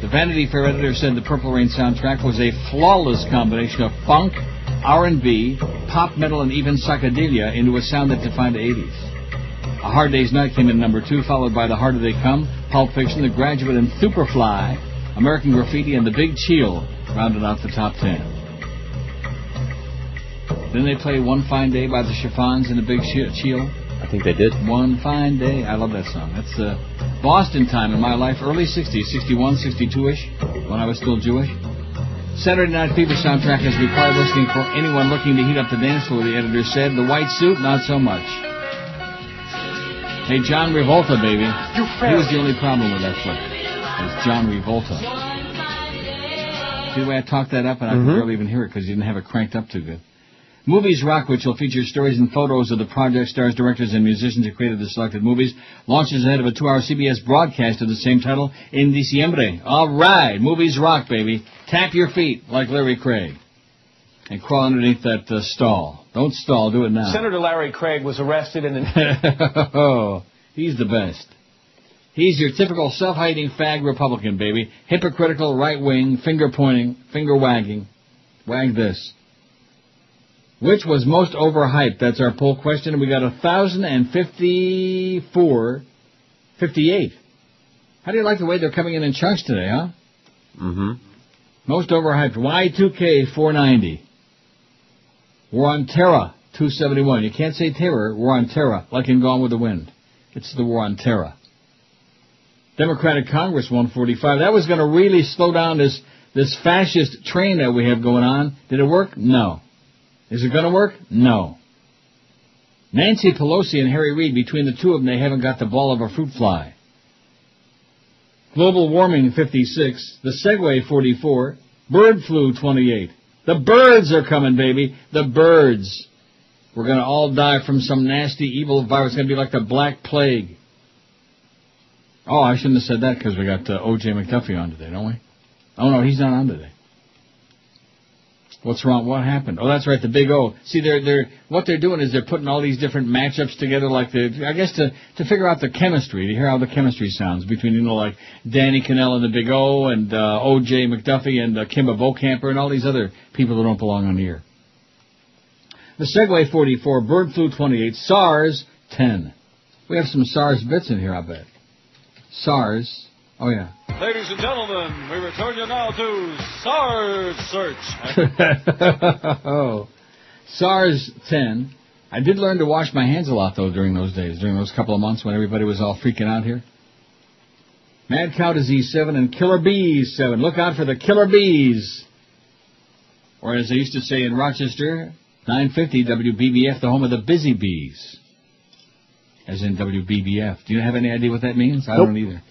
Speaker 2: The Vanity Fair editor said the Purple Rain soundtrack was a flawless combination of funk, R&B, pop metal, and even psychedelia into a sound that defined the 80s. A Hard Day's Night came in number two, followed by The Harder They Come, Pulp Fiction, The Graduate, and Superfly. American Graffiti and The Big Chill rounded out the top ten. Then they play One Fine Day by the Chiffons and The Big Chi- Chill.
Speaker 9: I think they did.
Speaker 2: One Fine Day. I love that song. That's uh, Boston time in my life, early 60s, 61, 62-ish, when I was still Jewish. Saturday Night Fever soundtrack is required listening for anyone looking to heat up the dance floor, the editor said. The white suit, not so much. Hey, John Revolta, baby. You he was the only problem with that flick. It was John Revolta. See the way I talked that up, and I could
Speaker 9: Mhm.
Speaker 2: barely even hear it because you didn't have it cranked up too good. Movies Rock, which will feature stories and photos of the project stars, directors, and musicians who created the selected movies, launches ahead of a two-hour CBS broadcast of the same title in Diciembre. All right, Movies Rock, baby. Tap your feet like Larry Craig. And crawl underneath that uh, stall. Don't stall, do it now.
Speaker 6: Senator Larry Craig was arrested in an
Speaker 2: oh, he's the best. He's your typical self-hating fag Republican, baby. Hypocritical, right-wing, finger-pointing, finger-wagging. Wag this. Which was most overhyped? That's our poll question. We got a thousand and fifty-four, fifty-eight. How do you like the way they're coming in in chunks today, huh?
Speaker 9: Mm-hmm.
Speaker 2: Most overhyped. Y2K 490. War on Terra, 271. You can't say terror. War on Terra, like in Gone with the Wind. It's the War on Terror. Democratic Congress 145. That was going to really slow down this this fascist train that we have going on. Did it work? No. Is it going to work? No. Nancy Pelosi and Harry Reid, between the two of them, they haven't got the ball of a fruit fly. Global warming 56, the Segway 44, bird flu 28. The birds are coming, baby. The birds. We're going to all die from some nasty evil virus. It's going to be like the Black Plague. Oh, I shouldn't have said that because we got uh, O.J. McDuffie on today, don't we? Oh no, he's not on today. What's wrong? What happened? Oh, that's right, the big O. See, they're they're what they're doing is they're putting all these different matchups together, like the I guess to to figure out the chemistry, to hear how the chemistry sounds between you know like Danny Kanell and the Big O and uh, O.J. McDuffie and uh, Kimba Bokamper and all these other people that don't belong on air. The Segway 44, Bird Flu 28, SARS 10. We have some SARS bits in here, I bet. SARS. Oh yeah.
Speaker 21: Ladies and gentlemen, we return you now to SARS Search.
Speaker 2: oh, SARS 10. I did learn to wash my hands a lot though during those days, during those couple of months when everybody was all freaking out here. Mad cow disease 7 and killer bees 7. Look out for the killer bees. Or as they used to say in Rochester, 950 WBBF, the home of the busy bees. As in WBBF. Do you have any idea what that means? I
Speaker 9: Nope.
Speaker 2: don't either.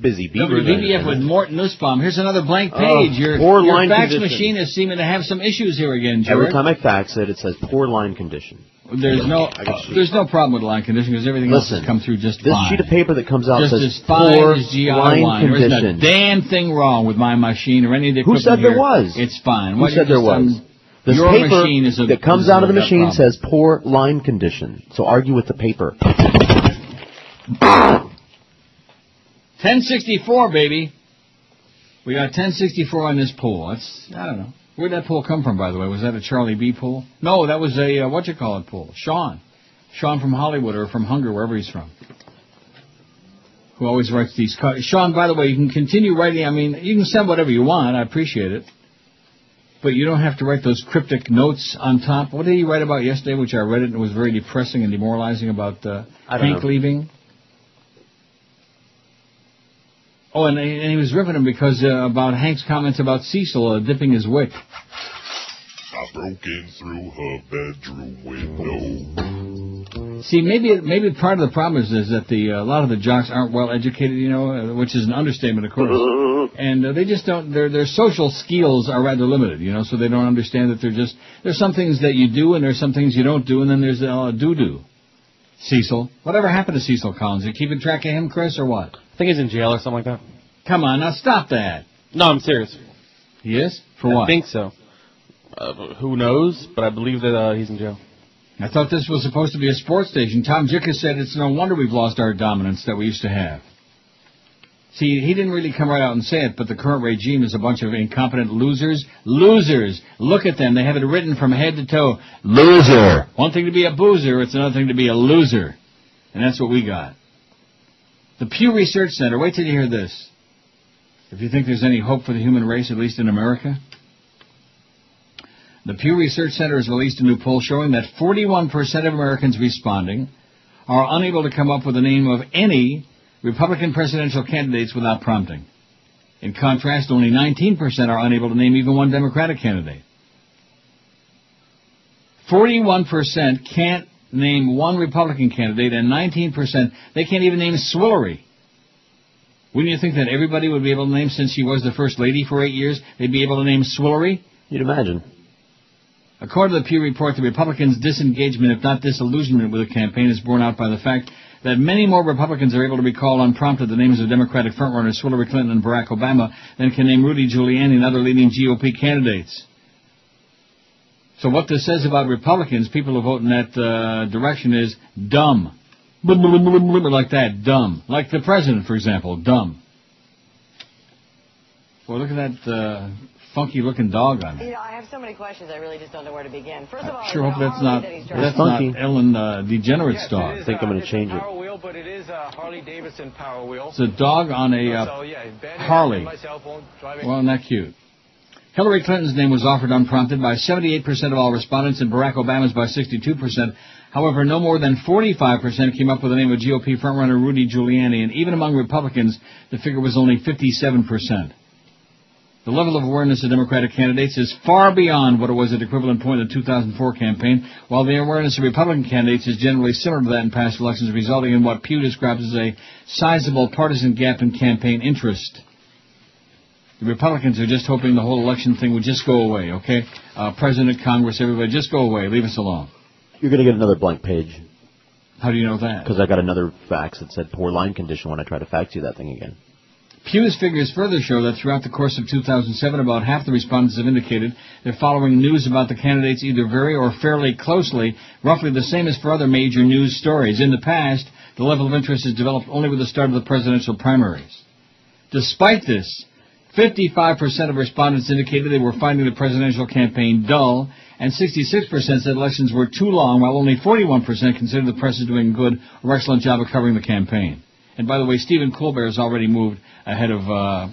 Speaker 9: Busy beaver.
Speaker 2: WBBF with Morton Nussbaum. Here's another blank
Speaker 9: Oh,
Speaker 2: page. your
Speaker 9: poor
Speaker 2: your
Speaker 9: line
Speaker 2: fax
Speaker 9: condition.
Speaker 2: machine is seeming to have some issues here again, George.
Speaker 9: Every time I fax it, it says poor line condition.
Speaker 2: There's no
Speaker 9: you.
Speaker 2: there's no problem with line condition because everything else
Speaker 9: Listen,
Speaker 2: has come through just
Speaker 9: This
Speaker 2: fine.
Speaker 9: sheet of paper that comes out
Speaker 2: just
Speaker 9: says
Speaker 2: as fine
Speaker 9: poor
Speaker 2: as GI
Speaker 9: line
Speaker 2: wine. There isn't a
Speaker 9: condition.
Speaker 2: damn thing wrong with my machine or any of the
Speaker 9: Who said there
Speaker 2: here.
Speaker 9: was?
Speaker 2: It's fine.
Speaker 9: Who
Speaker 2: Why
Speaker 9: said there was? This
Speaker 2: your
Speaker 9: paper
Speaker 2: machine is a,
Speaker 9: that comes out of the machine
Speaker 2: problem.
Speaker 9: says poor line condition. So argue with the paper.
Speaker 2: 1064, baby. We got 1064 on this pool. That's I don't know. Where'd that pool come from, by the way? Was that a Charlie B pool? No, that was a uh, what you call it pool. Sean, Sean from Hollywood or from Hunger, wherever he's from, who always writes these. Co- Sean, by the way, you can continue writing. I mean, you can send whatever you want. I appreciate it, but you don't have to write those cryptic notes on top. What did he write about yesterday? Which I read it and it was very depressing and demoralizing about uh, Hank
Speaker 9: know.
Speaker 2: leaving. Oh, and, and he was ripping him because uh, about Hank's comments about Cecil uh, dipping his wick.
Speaker 13: I broke in through her bedroom window.
Speaker 2: See, maybe maybe part of the problem is, is that the uh, a lot of the jocks aren't well educated, you know, uh, which is an understatement, of course. and uh, they just don't. Their their social skills are rather limited, you know. So they don't understand that they're just there's some things that you do and there's some things you don't do, and then there's uh, do do. Cecil, whatever happened to Cecil Collins? Are You keeping track of him, Chris, or what?
Speaker 9: I think he's in jail or something like that.
Speaker 2: Come on, now stop that.
Speaker 9: No, I'm serious.
Speaker 2: He is for
Speaker 9: I
Speaker 2: what?
Speaker 9: I think so. Uh, who knows? But I believe that uh, he's in jail.
Speaker 2: I thought this was supposed to be a sports station. Tom Jicha said it's no wonder we've lost our dominance that we used to have. See, he didn't really come right out and say it, but the current regime is a bunch of incompetent losers. Losers! Look at them. They have it written from head to toe. Loser! One thing to be a boozer, it's another thing to be a loser. And that's what we got. The Pew Research Center, wait till you hear this. If you think there's any hope for the human race, at least in America, the Pew Research Center has released a new poll showing that 41% of Americans responding are unable to come up with the name of any Republican presidential candidates without prompting. In contrast, only 19% are unable to name even one Democratic candidate. 41% can't name one Republican candidate, and 19% they can't even name Swillery. Wouldn't you think that everybody would be able to name, since she was the first lady for eight years, they'd be able to name Swillery?
Speaker 9: You'd imagine.
Speaker 2: According to the Pew report, the Republicans' disengagement, if not disillusionment with the campaign, is borne out by the fact that many more Republicans are able to recall unprompted the names of Democratic frontrunners Hillary Clinton and Barack Obama than can name Rudy Giuliani and other leading GOP candidates. So what this says about Republicans, people who vote in that uh, direction, is dumb. Like that, dumb. Like the president, for example, dumb. Well, look at that uh, funky-looking dog on it.
Speaker 20: You know, I have so many questions. I really just don't know where to begin. First of all,
Speaker 2: Sure hope that's not
Speaker 20: that he's driving-
Speaker 2: that's not Ellen uh, DeGenerate's dog.
Speaker 6: I think I'm going to change it. Power wheel, but it is a Harley Davidson Power Wheel.
Speaker 2: It's a dog on a uh,
Speaker 6: So, yeah, Ben
Speaker 2: Harley.
Speaker 6: myself won't.
Speaker 2: Well, isn't cute? Hillary Clinton's name was offered unprompted by 78% of all respondents and Barack Obama's by 62%. However, no more than 45% came up with the name of GOP frontrunner Rudy Giuliani, and even among Republicans, the figure was only 57%. The level of awareness of Democratic candidates is far beyond what it was at the equivalent point in the 2004 campaign, while the awareness of Republican candidates is generally similar to that in past elections, resulting in what Pew describes as a sizable partisan gap in campaign interest. The Republicans are just hoping the whole election thing would just go away, okay? Uh, President, Congress, everybody, just go away. Leave us alone.
Speaker 9: You're going to get another blank page.
Speaker 2: How do you know that?
Speaker 9: Because I got another fax that said poor line condition when I tried to fax you that thing again.
Speaker 2: Pew's figures further show that throughout the course of 2007, about half the respondents have indicated they're following news about the candidates either very or fairly closely, roughly the same as for other major news stories. In the past, the level of interest has developed only with the start of the presidential primaries. Despite this, 55% of respondents indicated they were finding the presidential campaign dull, and 66% said elections were too long, while only 41% considered the press is doing a good or excellent job of covering the campaign. And by the way, Stephen Colbert has already moved ahead of, uh,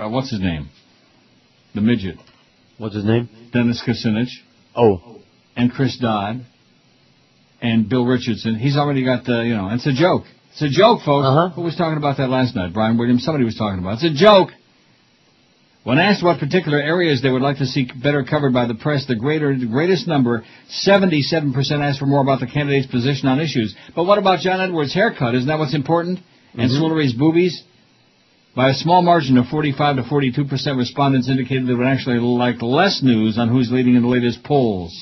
Speaker 2: uh, what's his name? The midget.
Speaker 9: What's his name?
Speaker 2: Dennis Kucinich.
Speaker 9: Oh.
Speaker 2: And Chris Dodd. And Bill Richardson. He's already got the, you know, it's a joke. It's a joke, folks.
Speaker 9: Uh-huh.
Speaker 2: Who was talking about that last night? Brian Williams? Somebody was talking about it. It's a joke. When asked what particular areas they would like to see better covered by the press, the greater, the greatest number, 77% asked for more about the candidate's position on issues. But what about John Edwards' haircut? Isn't that what's important? And
Speaker 9: Mhm.
Speaker 2: Swillery's boobies? By a small margin of 45 to 42% respondents indicated they would actually like less news on who's leading in the latest polls.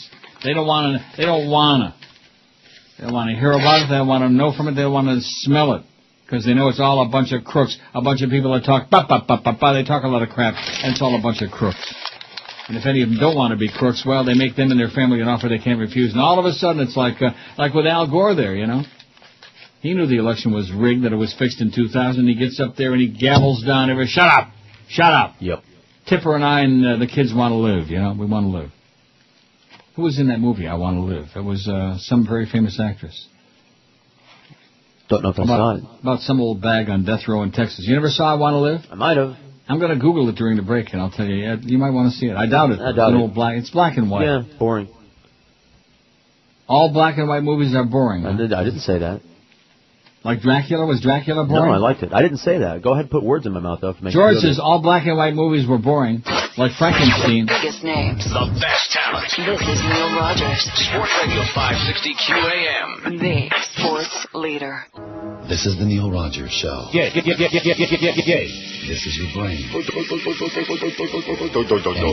Speaker 2: They don't want to, they don't want to. They want to hear about it, they want to know from it, they want to smell it. Because they know it's all a bunch of crooks, a bunch of people that talk, ba ba ba ba ba, they talk a lot of crap, and it's all a bunch of crooks. And if any of them don't want to be crooks, well, they make them and their family an offer they can't refuse. And all of a sudden, it's like, uh, like with Al Gore there, you know? He knew the election was rigged, that it was fixed in 2000. He gets up there and he gavels down every, shut up! Shut up!
Speaker 9: Yep.
Speaker 2: Tipper and I and uh, the kids want to live, you know? We want to live. Who was in that movie, I Want to Live? It was uh, some very famous actress.
Speaker 9: Don't know if I saw
Speaker 2: About,
Speaker 9: it.
Speaker 2: about some old bag on death row in Texas. You never saw I Want to Live?
Speaker 9: I might have.
Speaker 2: I'm going to Google it during the break, and I'll tell you. Yeah, you might want to see it. I doubt it.
Speaker 9: I
Speaker 2: It's
Speaker 9: doubt
Speaker 2: an
Speaker 9: it.
Speaker 2: black. It's black and white.
Speaker 9: Yeah, boring.
Speaker 2: All black and white movies are boring.
Speaker 9: I,
Speaker 2: huh?
Speaker 9: did, I didn't say that.
Speaker 2: Like Dracula was Dracula boring?
Speaker 9: No, I liked it. I didn't say that. Go ahead and put words in my mouth, though. if it
Speaker 2: George says all black and white movies were boring. Like Frankenstein.
Speaker 14: Biggest names.
Speaker 3: The best talent.
Speaker 14: This is Neil Rogers.
Speaker 3: Sports Radio 560 QAM.
Speaker 14: The sports leader.
Speaker 22: This is the Neil Rogers Show.
Speaker 18: Yeah, yeah, yeah, yeah, yeah, yeah, yeah, yeah, yeah.
Speaker 22: This is your brain. Any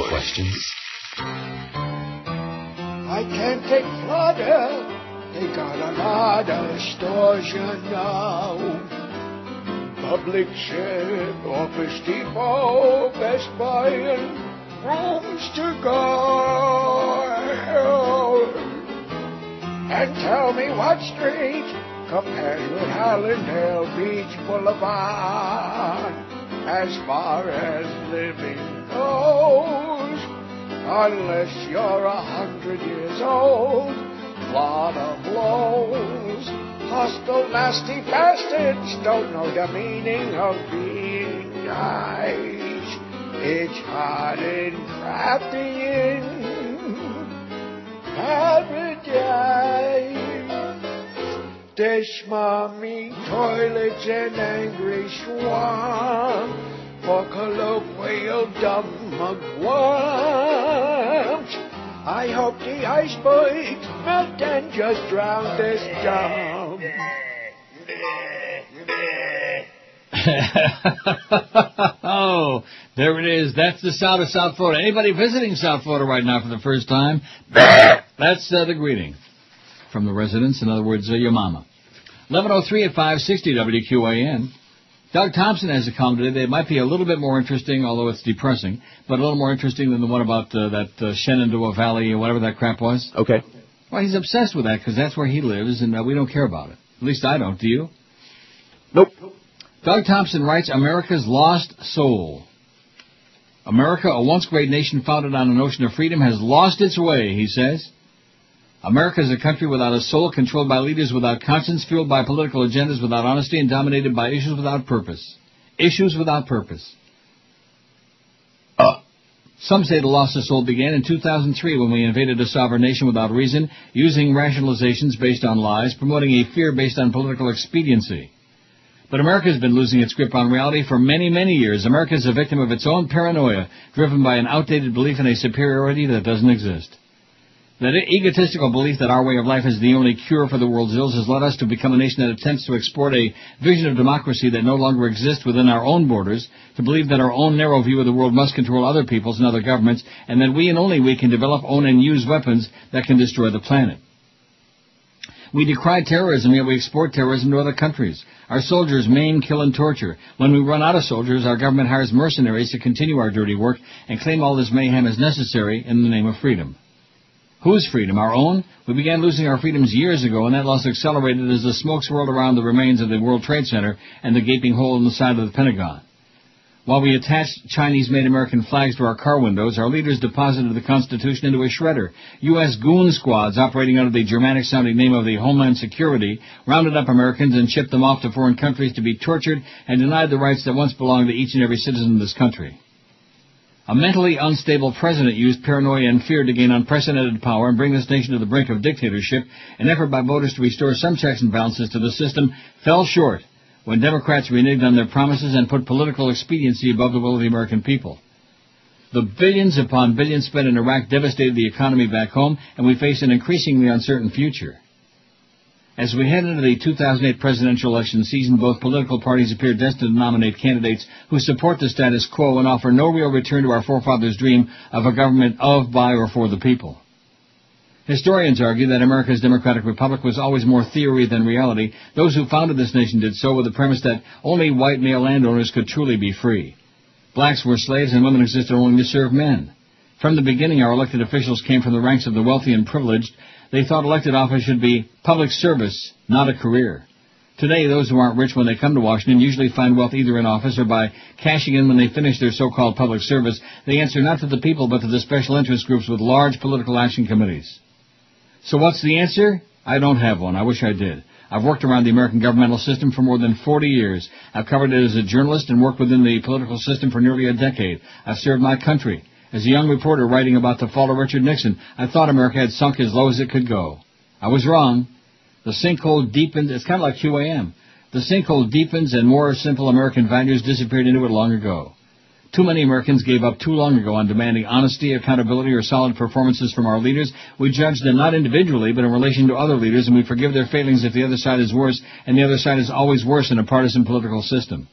Speaker 22: questions?
Speaker 10: I can't take Florida. They got a lot of stores, you know. Public ship, Office Depot, Best Buy, and to go. And tell me what street compares with Hallandale Beach Boulevard as far as living goes. Unless you're a hundred years old, Florida blows. Hostile, nasty bastards don't know the meaning of being nice. It's hot and crafty in paradise. There's mommy toilets and angry swamp for colloquial dumb mugwumps. I hope the icebergs melt and just drown this dump.
Speaker 2: oh, there it is. That's the sound of South Florida. Anybody visiting South Florida right now for the first time? That's uh, the greeting from the residents. In other words, uh, your mama. 1103 at 560 WQAM. Doug Thompson has a column today that might be a little bit more interesting, although it's depressing, but a little more interesting than the one about uh, that uh, Shenandoah Valley or whatever that crap was.
Speaker 9: Okay.
Speaker 2: Well, he's obsessed with that because that's where he lives, and uh, we don't care about it. At least I don't. Do you?
Speaker 9: Nope.
Speaker 2: Doug Thompson writes America's Lost Soul. America, a once great nation founded on a notion of freedom, has lost its way, he says. America is a country without a soul, controlled by leaders without conscience, fueled by political agendas without honesty, and dominated by issues without purpose. Issues without purpose. Uh. Some say the loss of soul began in 2003 when we invaded a sovereign nation without reason, using rationalizations based on lies, promoting a fear based on political expediency. But America has been losing its grip on reality for many, many years. America is a victim of its own paranoia, driven by an outdated belief in a superiority that doesn't exist. That egotistical belief that our way of life is the only cure for the world's ills has led us to become a nation that attempts to export a vision of democracy that no longer exists within our own borders, to believe that our own narrow view of the world must control other peoples and other governments, and that we and only we can develop, own, and use weapons that can destroy the planet. We decry terrorism, yet we export terrorism to other countries. Our soldiers maim, kill, and torture. When we run out of soldiers, our government hires mercenaries to continue our dirty work and claim all this mayhem is necessary in the name of freedom. Whose freedom? Our own? We began losing our freedoms years ago, and that loss accelerated as the smoke swirled around the remains of the World Trade Center and the gaping hole in the side of the Pentagon. While we attached Chinese-made American flags to our car windows, our leaders deposited the Constitution into a shredder. U.S. goon squads operating under the Germanic-sounding name of the Homeland Security rounded up Americans and shipped them off to foreign countries to be tortured and denied the rights that once belonged to each and every citizen of this country. A mentally unstable president used paranoia and fear to gain unprecedented power and bring this nation to the brink of dictatorship. An effort by voters to restore some checks and balances to the system fell short when Democrats reneged on their promises and put political expediency above the will of the American people. The billions upon billions spent in Iraq devastated the economy back home, and we face an increasingly uncertain future. As we head into the 2008 presidential election season, both political parties appear destined to nominate candidates who support the status quo and offer no real return to our forefathers' dream of a government of, by, or for the people. Historians argue that America's democratic republic was always more theory than reality. Those who founded this nation did so with the premise that only white male landowners could truly be free. Blacks were slaves and women existed only to serve men. From the beginning, our elected officials came from the ranks of the wealthy and privileged. They thought elected office should be public service, not a career. Today, those who aren't rich when they come to Washington usually find wealth either in office or by cashing in when they finish their so-called public service. They answer not to the people but to the special interest groups with large political action committees. So what's the answer? I don't have one. I wish I did. I've worked around the American governmental system for more than 40 years. I've covered it as a journalist and worked within the political system for nearly a decade. I've served my country. As a young reporter writing about the fall of Richard Nixon, I thought America had sunk as low as it could go. I was wrong. The sinkhole deepened. It's kind of like QAM. The sinkhole deepens and more simple American values disappeared into it long ago. Too many Americans gave up too long ago on demanding honesty, accountability, or solid performances from our leaders. We judge them not individually, but in relation to other leaders, and we forgive their failings if the other side is worse, and the other side is always worse in a partisan political system.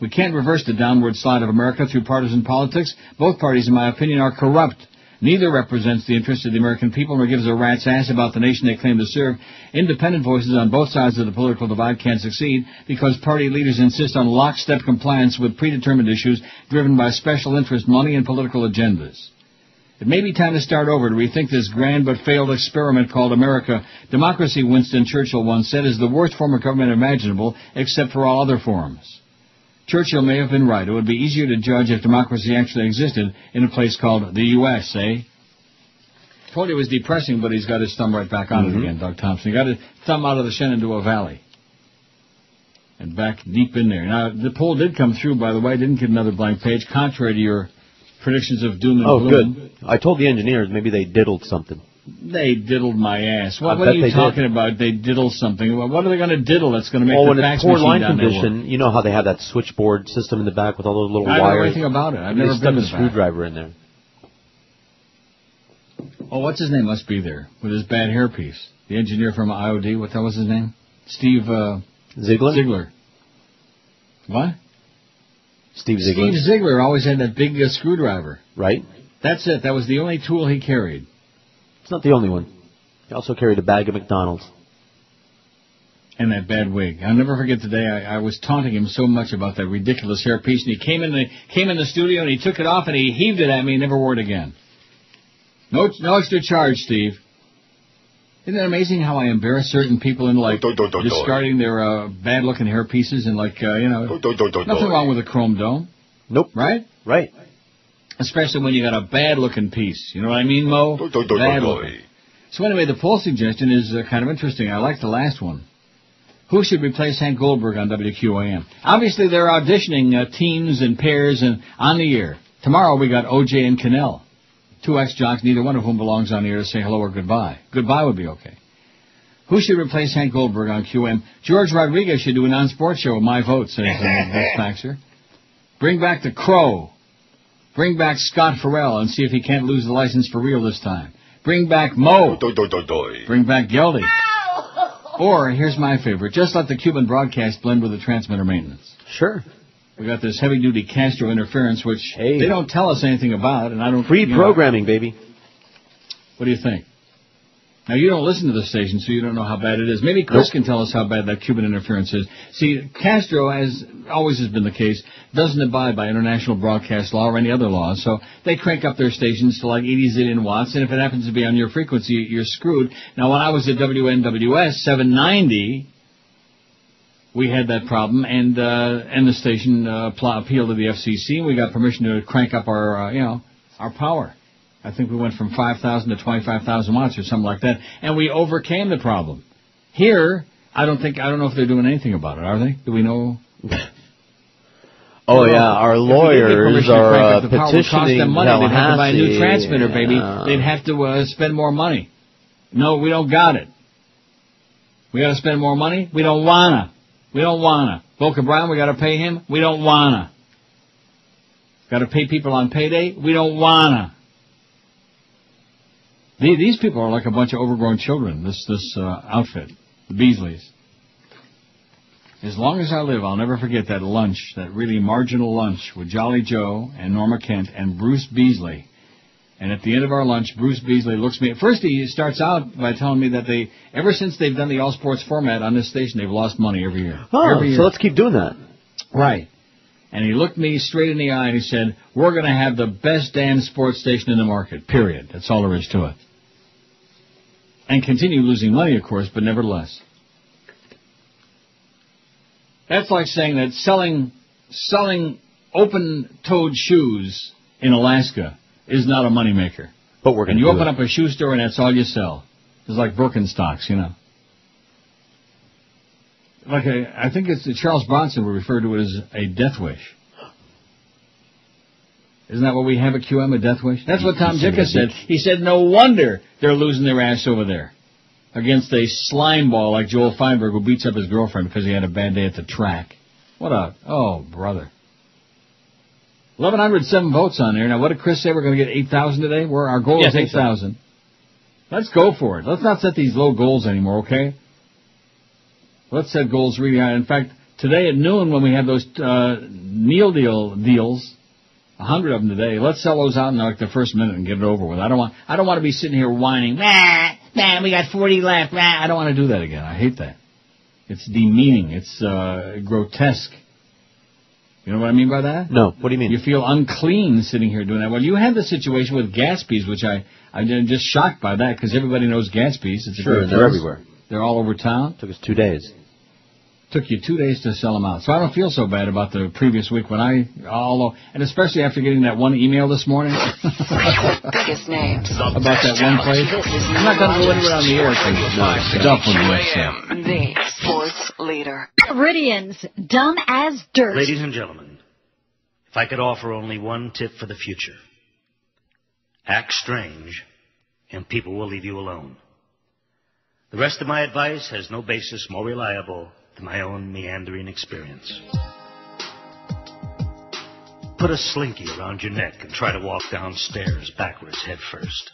Speaker 2: We can't reverse the downward slide of America through partisan politics. Both parties, in my opinion, are corrupt. Neither represents the interests of the American people nor gives a rat's ass about the nation they claim to serve. Independent voices on both sides of the political divide can't succeed because party leaders insist on lockstep compliance with predetermined issues driven by special interest money and political agendas. It may be time to start over to rethink this grand but failed experiment called America. Democracy, Winston Churchill once said, is the worst form of government imaginable except for all other forms. Churchill may have been right. It would be easier to judge if democracy actually existed in a place called the U.S., eh? Told you it was depressing, but he's got his thumb right back on
Speaker 9: Mhm.
Speaker 2: it again, Doug Thompson. He got his thumb out of the Shenandoah Valley. And back deep in there. Now, the poll did come through, by the way. I didn't get another blank page, contrary to your predictions of doom and
Speaker 9: Oh,
Speaker 2: gloom.
Speaker 9: good. I told the engineers maybe they diddled something.
Speaker 2: They diddled my ass. What, what are you
Speaker 9: they did.
Speaker 2: talking about? They diddle something. What are they going to diddle that's going to make
Speaker 9: well,
Speaker 2: the fax machine
Speaker 9: line
Speaker 2: down there work?
Speaker 9: condition, you know how they have that switchboard system in the back with all those little
Speaker 2: I don't know
Speaker 9: wires.
Speaker 2: anything about it. I've
Speaker 9: They
Speaker 2: never
Speaker 9: stuck
Speaker 2: been
Speaker 9: a screwdriver in there.
Speaker 2: Oh, what's his name must be there with his bad hairpiece. The engineer from IOD, what that was his name? Steve uh,
Speaker 9: Ziegler.
Speaker 2: Ziegler. What?
Speaker 9: Steve Ziegler.
Speaker 2: Steve Ziegler always had that big uh, screwdriver.
Speaker 9: Right.
Speaker 2: That's it. That was the only tool he carried.
Speaker 9: It's not the only one. He also carried a bag of McDonald's.
Speaker 2: And that bad wig. I'll never forget the day I, I was taunting him so much about that ridiculous hairpiece, and he came in the came in the studio and he took it off and he heaved it at me and never wore it again. No, no extra charge, Steve. Isn't that amazing how I embarrass certain people in like discarding their uh, bad-looking hairpieces and like uh, you know nothing wrong with a chrome dome.
Speaker 9: Nope.
Speaker 2: Right?
Speaker 9: Right.
Speaker 2: Especially when you got a bad-looking piece. You know what I mean, Mo? Bad looking. So anyway, the poll suggestion is uh, kind of interesting. I like the last one. Who should replace Hank Goldberg on WQAM? Obviously, they're auditioning uh, teams and pairs and on the air. Tomorrow we got OJ and Kanell. Two ex-jocks, neither one of whom belongs on the air to say hello or goodbye. Goodbye would be okay. Who should replace Hank Goldberg on QM? George Rodriguez should do a non-sports show. My vote, says uh, Faxer. Bring back the Crow. Bring back Scott Farrell and see if he can't lose the license for real this time. Bring back Mo. Bring back Geldy. Or, here's my favorite, just let the Cuban broadcast blend with the transmitter maintenance.
Speaker 9: Sure.
Speaker 2: We got this heavy-duty Castro interference, which
Speaker 9: Hey.
Speaker 2: they don't tell us anything about, and I don't...
Speaker 9: Free
Speaker 2: you know,
Speaker 9: programming, baby.
Speaker 2: what do you think? Now, you don't listen to the station, so you don't know how bad it is. Maybe Chris
Speaker 9: Nope.
Speaker 2: can tell us how bad that Cuban interference is. See, Castro, as always has been the case, doesn't abide by international broadcast law or any other laws, so they crank up their stations to like 80 zillion watts, and if it happens to be on your frequency, you're screwed. Now, when I was at WNWS 790, we had that problem, and uh, and the station uh, pl- appealed to the FCC, and we got permission to crank up our, uh, you know, our power. I think we went from 5,000 to 25,000 watts or something like that, and we overcame the problem. Here, I don't think I don't know if they're doing anything about it. Are they? Do we know?
Speaker 9: Oh
Speaker 2: Well,
Speaker 9: yeah, our
Speaker 2: if we did get
Speaker 9: lawyers are uh,
Speaker 2: the would cost them money. They'd have to buy a new transmitter, baby.
Speaker 9: uh,
Speaker 2: They'd have to uh, spend more money. No, we don't got it. We got to spend more money. We don't wanna. We don't wanna. Boca Brown, we got to pay him. We don't wanna. Got to pay people on payday. We don't wanna. The- These people are like a bunch of overgrown children. This this uh, outfit, the Beasleys. As long as I live, I'll never forget that lunch, that really marginal lunch with Jolly Joe and Norma Kent and Bruce Beasley. And at the end of our lunch, Bruce Beasley looks me. At First, he starts out by telling me that they, ever since they've done the all sports format on this station, they've lost money every year.
Speaker 9: Oh,
Speaker 2: every year.
Speaker 9: so let's keep doing that.
Speaker 2: Right. And he looked me straight in the eye and he said, "We're going to have the best damn sports station in the market. Period. That's all there is to it." And continue losing money, of course, but nevertheless. That's like saying that selling selling open-toed shoes in Alaska is not a moneymaker.
Speaker 9: But we're going
Speaker 2: And
Speaker 9: to
Speaker 2: you open
Speaker 9: it.
Speaker 2: up a shoe store and that's all you sell. It's like Birkenstocks, you know. Like a, I think it's Charles Bronson would refer to it as a death wish. Isn't that what we have at QM, a death wish? That's what Tom
Speaker 9: Jicha
Speaker 2: said. He said, no wonder they're losing their ass over there against a slime ball like Joel Feinberg who beats up his girlfriend because he had a bad day at the track. What a, oh, brother. 1107 votes on there. Now, what did Chris say? We're going to get 8,000 today? Where our goal is
Speaker 9: think so.
Speaker 2: 8,000. Let's go for it. Let's not set these low goals anymore, okay? Let's set goals really high. In fact, today at noon when we have those uh, meal deal deals, a hundred of them today. Let's sell those out in like the first minute and get it over with. I don't want. I don't want to be sitting here whining. Man, nah, we got 40 left. Nah, I don't want to do that again. I hate that. It's demeaning. It's uh, grotesque. You know what I mean by that?
Speaker 9: No. What do you mean?
Speaker 2: You feel unclean sitting here doing that. Well, you had the situation with Gatsby's, which I I'm just shocked by that because everybody knows Gatsby's. It's
Speaker 9: Sure, they're everywhere.
Speaker 2: They're all over town.
Speaker 9: Took us two days.
Speaker 2: Took you two days to sell them out, so I don't feel so bad about the previous week when I, although, and especially after getting that one email this morning
Speaker 14: Biggest names.
Speaker 2: about that one place. I'm not going to go anywhere on the air because Duff would mix up.
Speaker 14: The sports leader.
Speaker 23: Meridians, dumb as dirt.
Speaker 24: Ladies and gentlemen, if I could offer only one tip for the future, act strange and people will leave you alone. The rest of my advice has no basis more reliable than my own meandering experience. Put a slinky around your neck and try to walk downstairs backwards head first.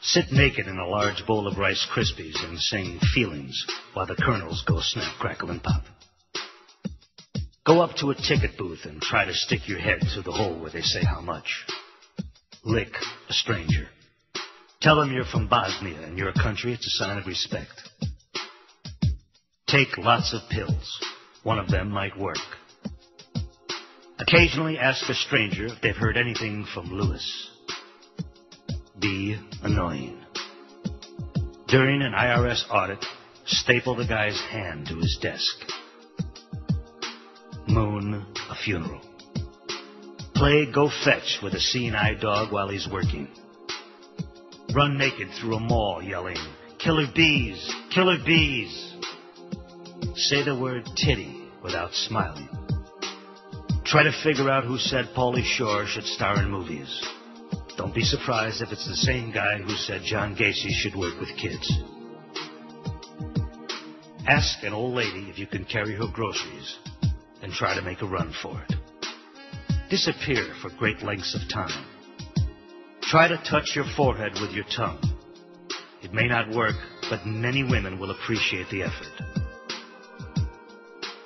Speaker 24: Sit naked in a large bowl of Rice Krispies and sing feelings while the kernels go snap, crackle, and pop. Go up to a ticket booth and try to stick your head through the hole where they say how much. Lick a stranger. Tell them you're from Bosnia and you're a country, it's a sign of respect. Take lots of pills. One of them might work. Occasionally ask a stranger if they've heard anything from Lewis. Be annoying. During an IRS audit, staple the guy's hand to his desk. Moon a funeral. Play go fetch with a seeing eye dog while he's working. Run naked through a mall yelling, Killer bees! Killer bees! Say the word titty without smiling. Try to figure out who said Pauly Shore should star in movies. Don't be surprised if it's the same guy who said John Gacy should work with kids. Ask an old lady if you can carry her groceries and try to make a run for it. Disappear for great lengths of time. Try to touch your forehead with your tongue. It may not work, but many women will appreciate the effort.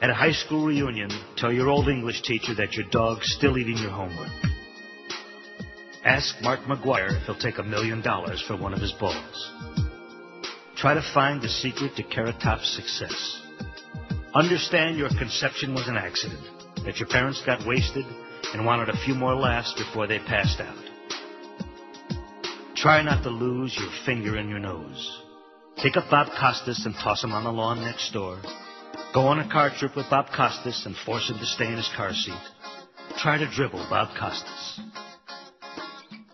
Speaker 24: At a high school reunion, tell your old English teacher that your dog's still eating your homework. Ask Mark McGwire if he'll take a million dollars for one of his balls. Try to find the secret to Carrot Top's success. Understand your conception was an accident, that your parents got wasted and wanted a few more laughs before they passed out. Try not to lose your finger in your nose. Take up Bob Costas and toss him on the lawn next door. Go on a car trip with Bob Costas and force him to stay in his car seat. Try to dribble Bob Costas.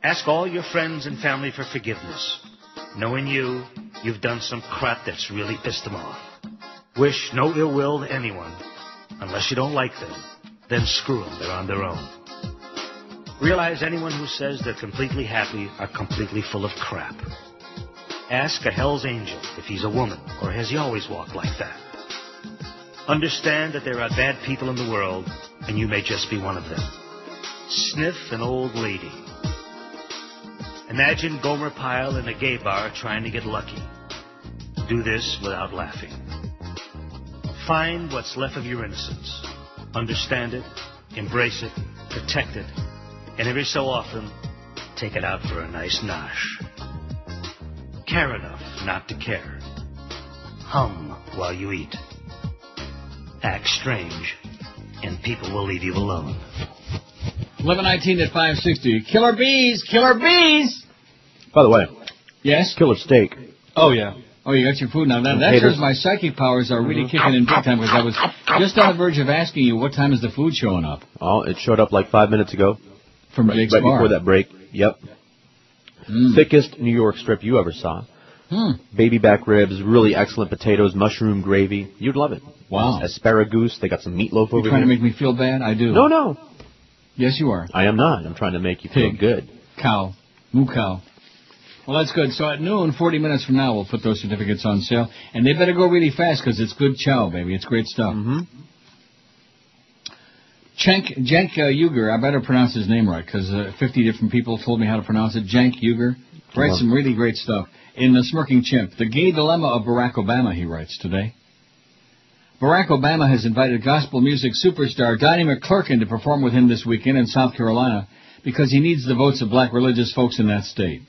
Speaker 24: Ask all your friends and family for forgiveness. Knowing you, you've done some crap that's really pissed them off. Wish no ill will to anyone. Unless you don't like them, then screw them, they're on their own. Realize anyone who says they're completely happy are completely full of crap. Ask a Hell's Angel if he's a woman, or has he always walked like that? Understand that there are bad people in the world, and you may just be one of them. Sniff an old lady. Imagine Gomer Pyle in a gay bar trying to get lucky. Do this without laughing. Find what's left of your innocence. Understand it, embrace it, protect it, and every so often, take it out for a nice nosh. Care enough not to care. Hum while you eat. Act strange, and people will leave you alone.
Speaker 2: 1119 at 560. Killer bees! Killer bees!
Speaker 9: By the way,
Speaker 2: Yes?
Speaker 9: killer steak.
Speaker 2: Oh, yeah. Oh, you got your food now. That, that shows my psychic powers are really kicking in big time because I was just on the verge of asking you what time is the food showing up
Speaker 9: Oh, it showed up like five minutes ago.
Speaker 2: from
Speaker 9: right,
Speaker 2: Jake's
Speaker 9: right
Speaker 2: Bar.
Speaker 9: before that break. Yep. Thickest New York strip you ever saw.
Speaker 2: Hmm.
Speaker 9: Baby back ribs, really excellent potatoes, mushroom gravy. You'd love it.
Speaker 2: Wow.
Speaker 9: Asparagus. They got some meatloaf over.
Speaker 2: You
Speaker 9: over
Speaker 2: trying
Speaker 9: here.
Speaker 2: to make me feel bad? I do.
Speaker 9: No, no.
Speaker 2: Yes, you are.
Speaker 9: I am not. I'm trying to make you feel
Speaker 2: Pig.
Speaker 9: good.
Speaker 2: Cow. Moo cow. Well, that's good. So at noon, 40 minutes from now, we'll put those certificates on sale. And they better go really fast because it's good chow, baby. It's great stuff.
Speaker 9: Mm-hmm.
Speaker 2: Cenk, Cenk uh, Uygur, I better pronounce his name right because uh, 50 different people told me how to pronounce it. Cenk Uygur writes some really great stuff. In The Smirking Chimp, The Gay Dilemma of Barack Obama, he writes today. Barack Obama has invited gospel music superstar Donnie McClurkin to perform with him this weekend in South Carolina because he needs the votes of black religious folks in that state.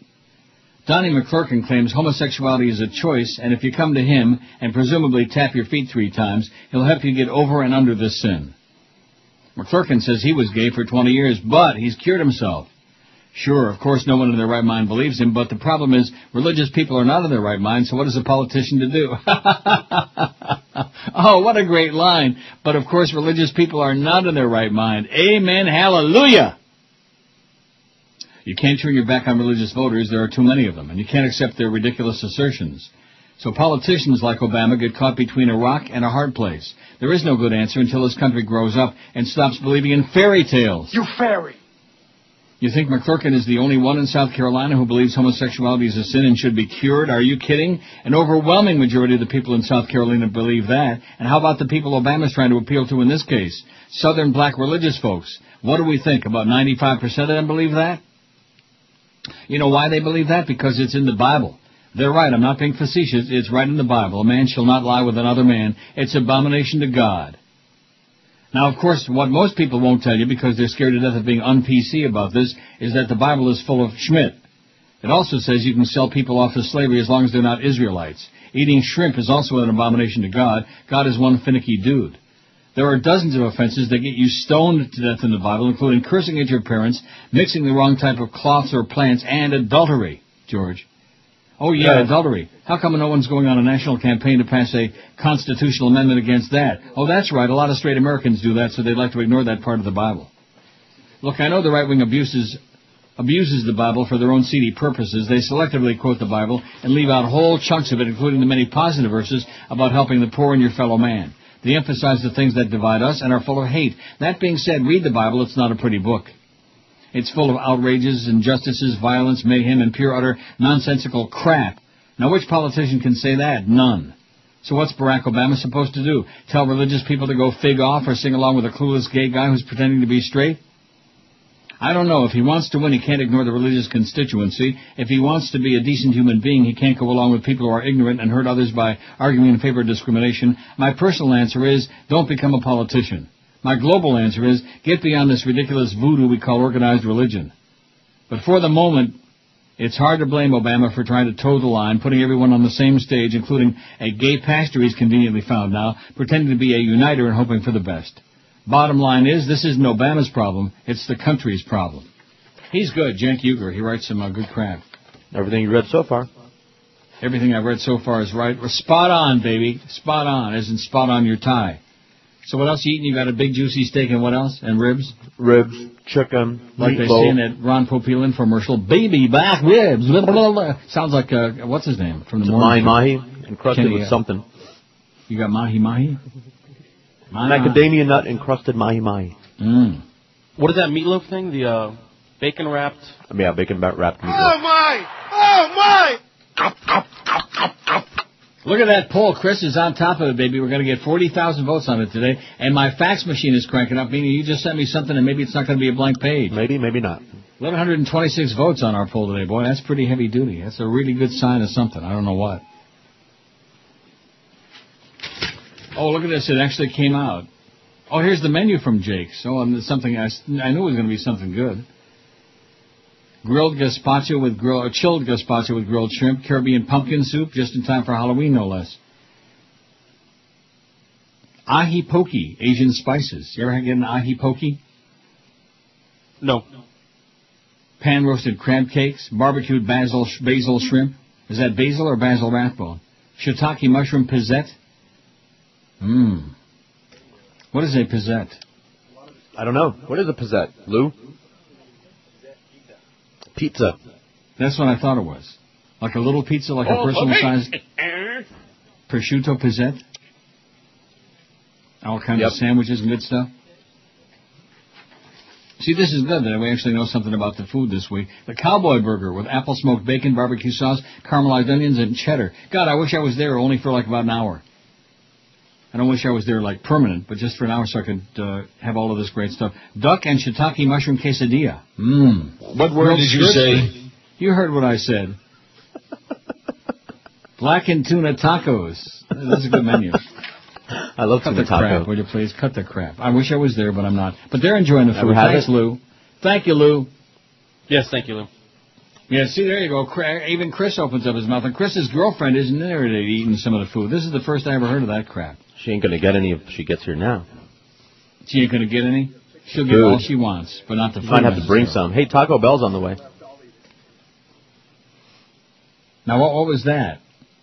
Speaker 2: Donnie McClurkin claims homosexuality is a choice, and if you come to him and presumably tap your feet three times, he'll help you get over and under this sin. McClurkin says he was gay for 20 years, but he's cured himself. Sure, of course no one in their right mind believes him, but the problem is religious people are not in their right mind, so what is a politician to do? oh, what a great line. But of course religious people are not in their right mind. Amen, hallelujah! You can't turn your back on religious voters, there are too many of them, and you can't accept their ridiculous assertions. So politicians like Obama get caught between a rock and a hard place. There is no good answer until this country grows up and stops believing in fairy tales.
Speaker 10: You fairy.
Speaker 2: You think McClurkin is the only one in South Carolina who believes homosexuality is a sin and should be cured? Are you kidding? An overwhelming majority of the people in South Carolina believe that. And how about the people Obama's trying to appeal to in this case? Southern black religious folks. What do we think? About 95% of them believe that? You know why they believe that? Because it's in the Bible. They're right. I'm not being facetious. It's right in the Bible. A man shall not lie with another man. It's abomination to God. Now, of course, what most people won't tell you because they're scared to death of being un-PC about this is that the Bible is full of Schmidt. It also says you can sell people off to slavery as long as they're not Israelites. Eating shrimp is also an abomination to God. God is one finicky dude. There are dozens of offenses that get you stoned to death in the Bible, including cursing at your parents, mixing the wrong type of cloths or plants, and adultery, George. Oh yeah, adultery. How come no one's going on a national campaign to pass a constitutional amendment against that? Oh, that's right. A lot of straight Americans do that, so they'd like to ignore that part of the Bible. Look, I know the right wing abuses abuses the Bible for their own seedy purposes. They selectively quote the Bible and leave out whole chunks of it, including the many positive verses about helping the poor and your fellow man. They emphasize the things that divide us and are full of hate. That being said, read the Bible. It's not a pretty book. It's full of outrages, injustices, violence, mayhem, and pure utter nonsensical crap. Now which politician can say that? None. So what's Barack Obama supposed to do? Tell religious people to go fig off or sing along with a clueless gay guy who's pretending to be straight? I don't know. If he wants to win, he can't ignore the religious constituency. If he wants to be a decent human being, he can't go along with people who are ignorant and hurt others by arguing in favor of discrimination. My personal answer is, don't become a politician. My global answer is, get beyond this ridiculous voodoo we call organized religion. But for the moment, it's hard to blame Obama for trying to toe the line, putting everyone on the same stage, including a gay pastor he's conveniently found now, pretending to be a uniter and hoping for the best. Bottom line is, this isn't Obama's problem, it's the country's problem. He's good, Cenk Uygur. He writes some uh, good crap.
Speaker 9: Everything you read so far.
Speaker 2: Everything I've read so far is right. Well, spot on, baby. Spot on, isn't spot on your tie. So what else you eating? You got a big juicy steak and what else? And ribs?
Speaker 9: Ribs, chicken,
Speaker 2: Like they say in that Ron Popeil infomercial, baby back ribs. Blah, blah, blah, blah. Sounds like, uh, what's his name? From the
Speaker 9: It's
Speaker 2: morning.
Speaker 9: mahi
Speaker 2: show.
Speaker 9: mahi encrusted
Speaker 2: Kenny,
Speaker 9: with
Speaker 2: uh,
Speaker 9: something.
Speaker 2: You got mahi mahi? Mahi,
Speaker 9: Macadamia nut encrusted mahi mahi.
Speaker 2: Mm.
Speaker 25: What is that meatloaf thing? The uh, bacon wrapped.
Speaker 9: I yeah, bacon wrapped meatloaf.
Speaker 10: Oh my! Oh my!
Speaker 2: Look at that poll. Chris is on top of it, baby. We're going to get 40,000 votes on it today. And my fax machine is cranking up, meaning you just sent me something and maybe it's not going to be a blank page.
Speaker 9: Maybe, maybe not.
Speaker 2: 1,126 votes on our poll today, boy. That's pretty heavy duty. That's a really good sign of something. I don't know what. Oh, look at this. It actually came out. Oh, here's the menu from Jake's. Oh, and something I, I knew it was going to be something good. Grilled gazpacho with grill, or chilled gazpacho with grilled shrimp, Caribbean pumpkin soup, just in time for Halloween, no less. Ahi pokey, Asian spices. You ever get an ahi pokey?
Speaker 25: No.
Speaker 2: Pan roasted crab cakes, barbecued basil basil shrimp. Is that basil or basil rathbone? Shiitake mushroom pizzette. Mmm. What is a pizzette?
Speaker 9: I don't know. What is a pizzette, Lou? Pizza.
Speaker 2: That's what I thought it was. Like a little pizza, like a
Speaker 9: Oh,
Speaker 2: personal
Speaker 9: okay.
Speaker 2: sized uh-huh. prosciutto pizzette. All kinds
Speaker 9: Yep.
Speaker 2: of sandwiches and good stuff. See, this is good that we actually know something about the food this week. The cowboy burger with apple smoked bacon, barbecue sauce, caramelized onions, and cheddar. God, I wish I was there only for like about an hour. I don't wish I was there like permanent, but just for an hour so I could uh, have all of this great stuff. Duck and shiitake mushroom quesadilla. Mmm.
Speaker 22: What word did you say?
Speaker 2: You heard what I said. Blackened tuna tacos. That's a good menu.
Speaker 9: I love
Speaker 2: Cut
Speaker 9: tuna
Speaker 2: the crap,
Speaker 9: taco.
Speaker 2: would you please? Cut the crap. I wish I was there, but I'm not. But they're enjoying the food.
Speaker 9: had
Speaker 2: Thanks,
Speaker 9: it?
Speaker 2: Lou. Thank you, Lou.
Speaker 25: Yes, thank you, Lou.
Speaker 2: Yeah, see, there you go. Even Chris opens up his mouth, and Chris's girlfriend isn't there today eating some of the food. This is the first I ever heard of that crap.
Speaker 9: She ain't gonna get any if she gets here now.
Speaker 2: She ain't gonna get any. She'll get
Speaker 9: Food.
Speaker 2: all she wants, but not the food.
Speaker 9: Might have to bring some. Hey, Taco Bell's on the way.
Speaker 2: Now, what, what was that?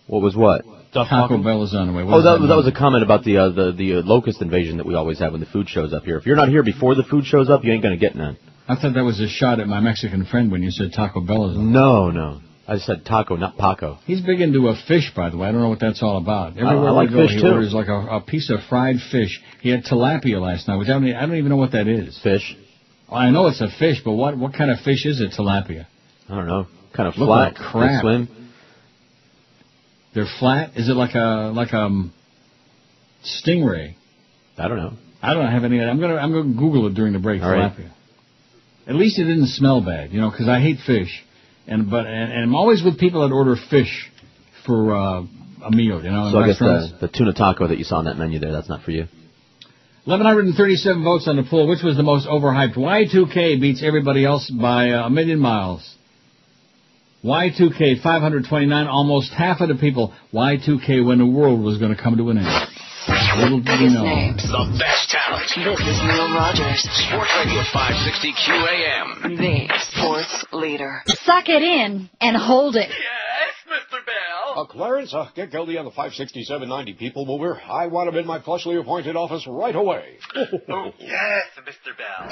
Speaker 9: What was what?
Speaker 2: Taco Bell is on the way. What
Speaker 9: Oh,
Speaker 2: does
Speaker 9: that, that was a comment about the uh, the the uh, locust invasion that we always have when the food shows up here. If you're not here before the food shows up, you ain't gonna get none.
Speaker 2: I thought that was a shot at my Mexican friend when you said Taco Bell is on.
Speaker 9: No, no. I said taco, not Paco.
Speaker 2: He's big into a fish, by the way. I don't know what that's all about.
Speaker 9: I-
Speaker 2: Everywhere
Speaker 9: I like
Speaker 2: we go,
Speaker 9: fish,
Speaker 2: he
Speaker 9: too.
Speaker 2: orders like a, a piece of fried fish. He had tilapia last night, which I don't, I don't even know what that is.
Speaker 9: Fish.
Speaker 2: Well, I know it's a fish, but what what kind of fish is it? Tilapia.
Speaker 9: I don't know. Kind of
Speaker 2: Look
Speaker 9: flat.
Speaker 2: like crap.
Speaker 9: They swim.
Speaker 2: They're flat. Is it like a like a um, stingray?
Speaker 9: I don't know.
Speaker 2: I don't have any. I'm gonna I'm gonna Google it during the break.
Speaker 9: All right.
Speaker 2: tilapia. At least it didn't smell bad, you know, because I hate fish, and but and, and I'm always with people that order fish for uh, a meal, you know,
Speaker 9: So I guess the, the tuna taco that you saw on that menu there, that's not for you.
Speaker 2: 1137 votes on the poll. Which was the most overhyped? Y2K beats everybody else by uh, a million miles. Y2K 529, almost half of the people. Y2K when the world was going to come to an end. Little did we
Speaker 14: Biggest
Speaker 2: know.
Speaker 14: names.
Speaker 3: The best talent.
Speaker 14: This is Neil Rogers,
Speaker 3: Sports Radio 560 QAM.
Speaker 14: the sports leader.
Speaker 23: Suck it in and hold it.
Speaker 13: Uh, Clarence, uh, get Gildy on the 56790 people mover. I want him in my plushly appointed office right away.
Speaker 19: Oh, yes, Mr. Bell.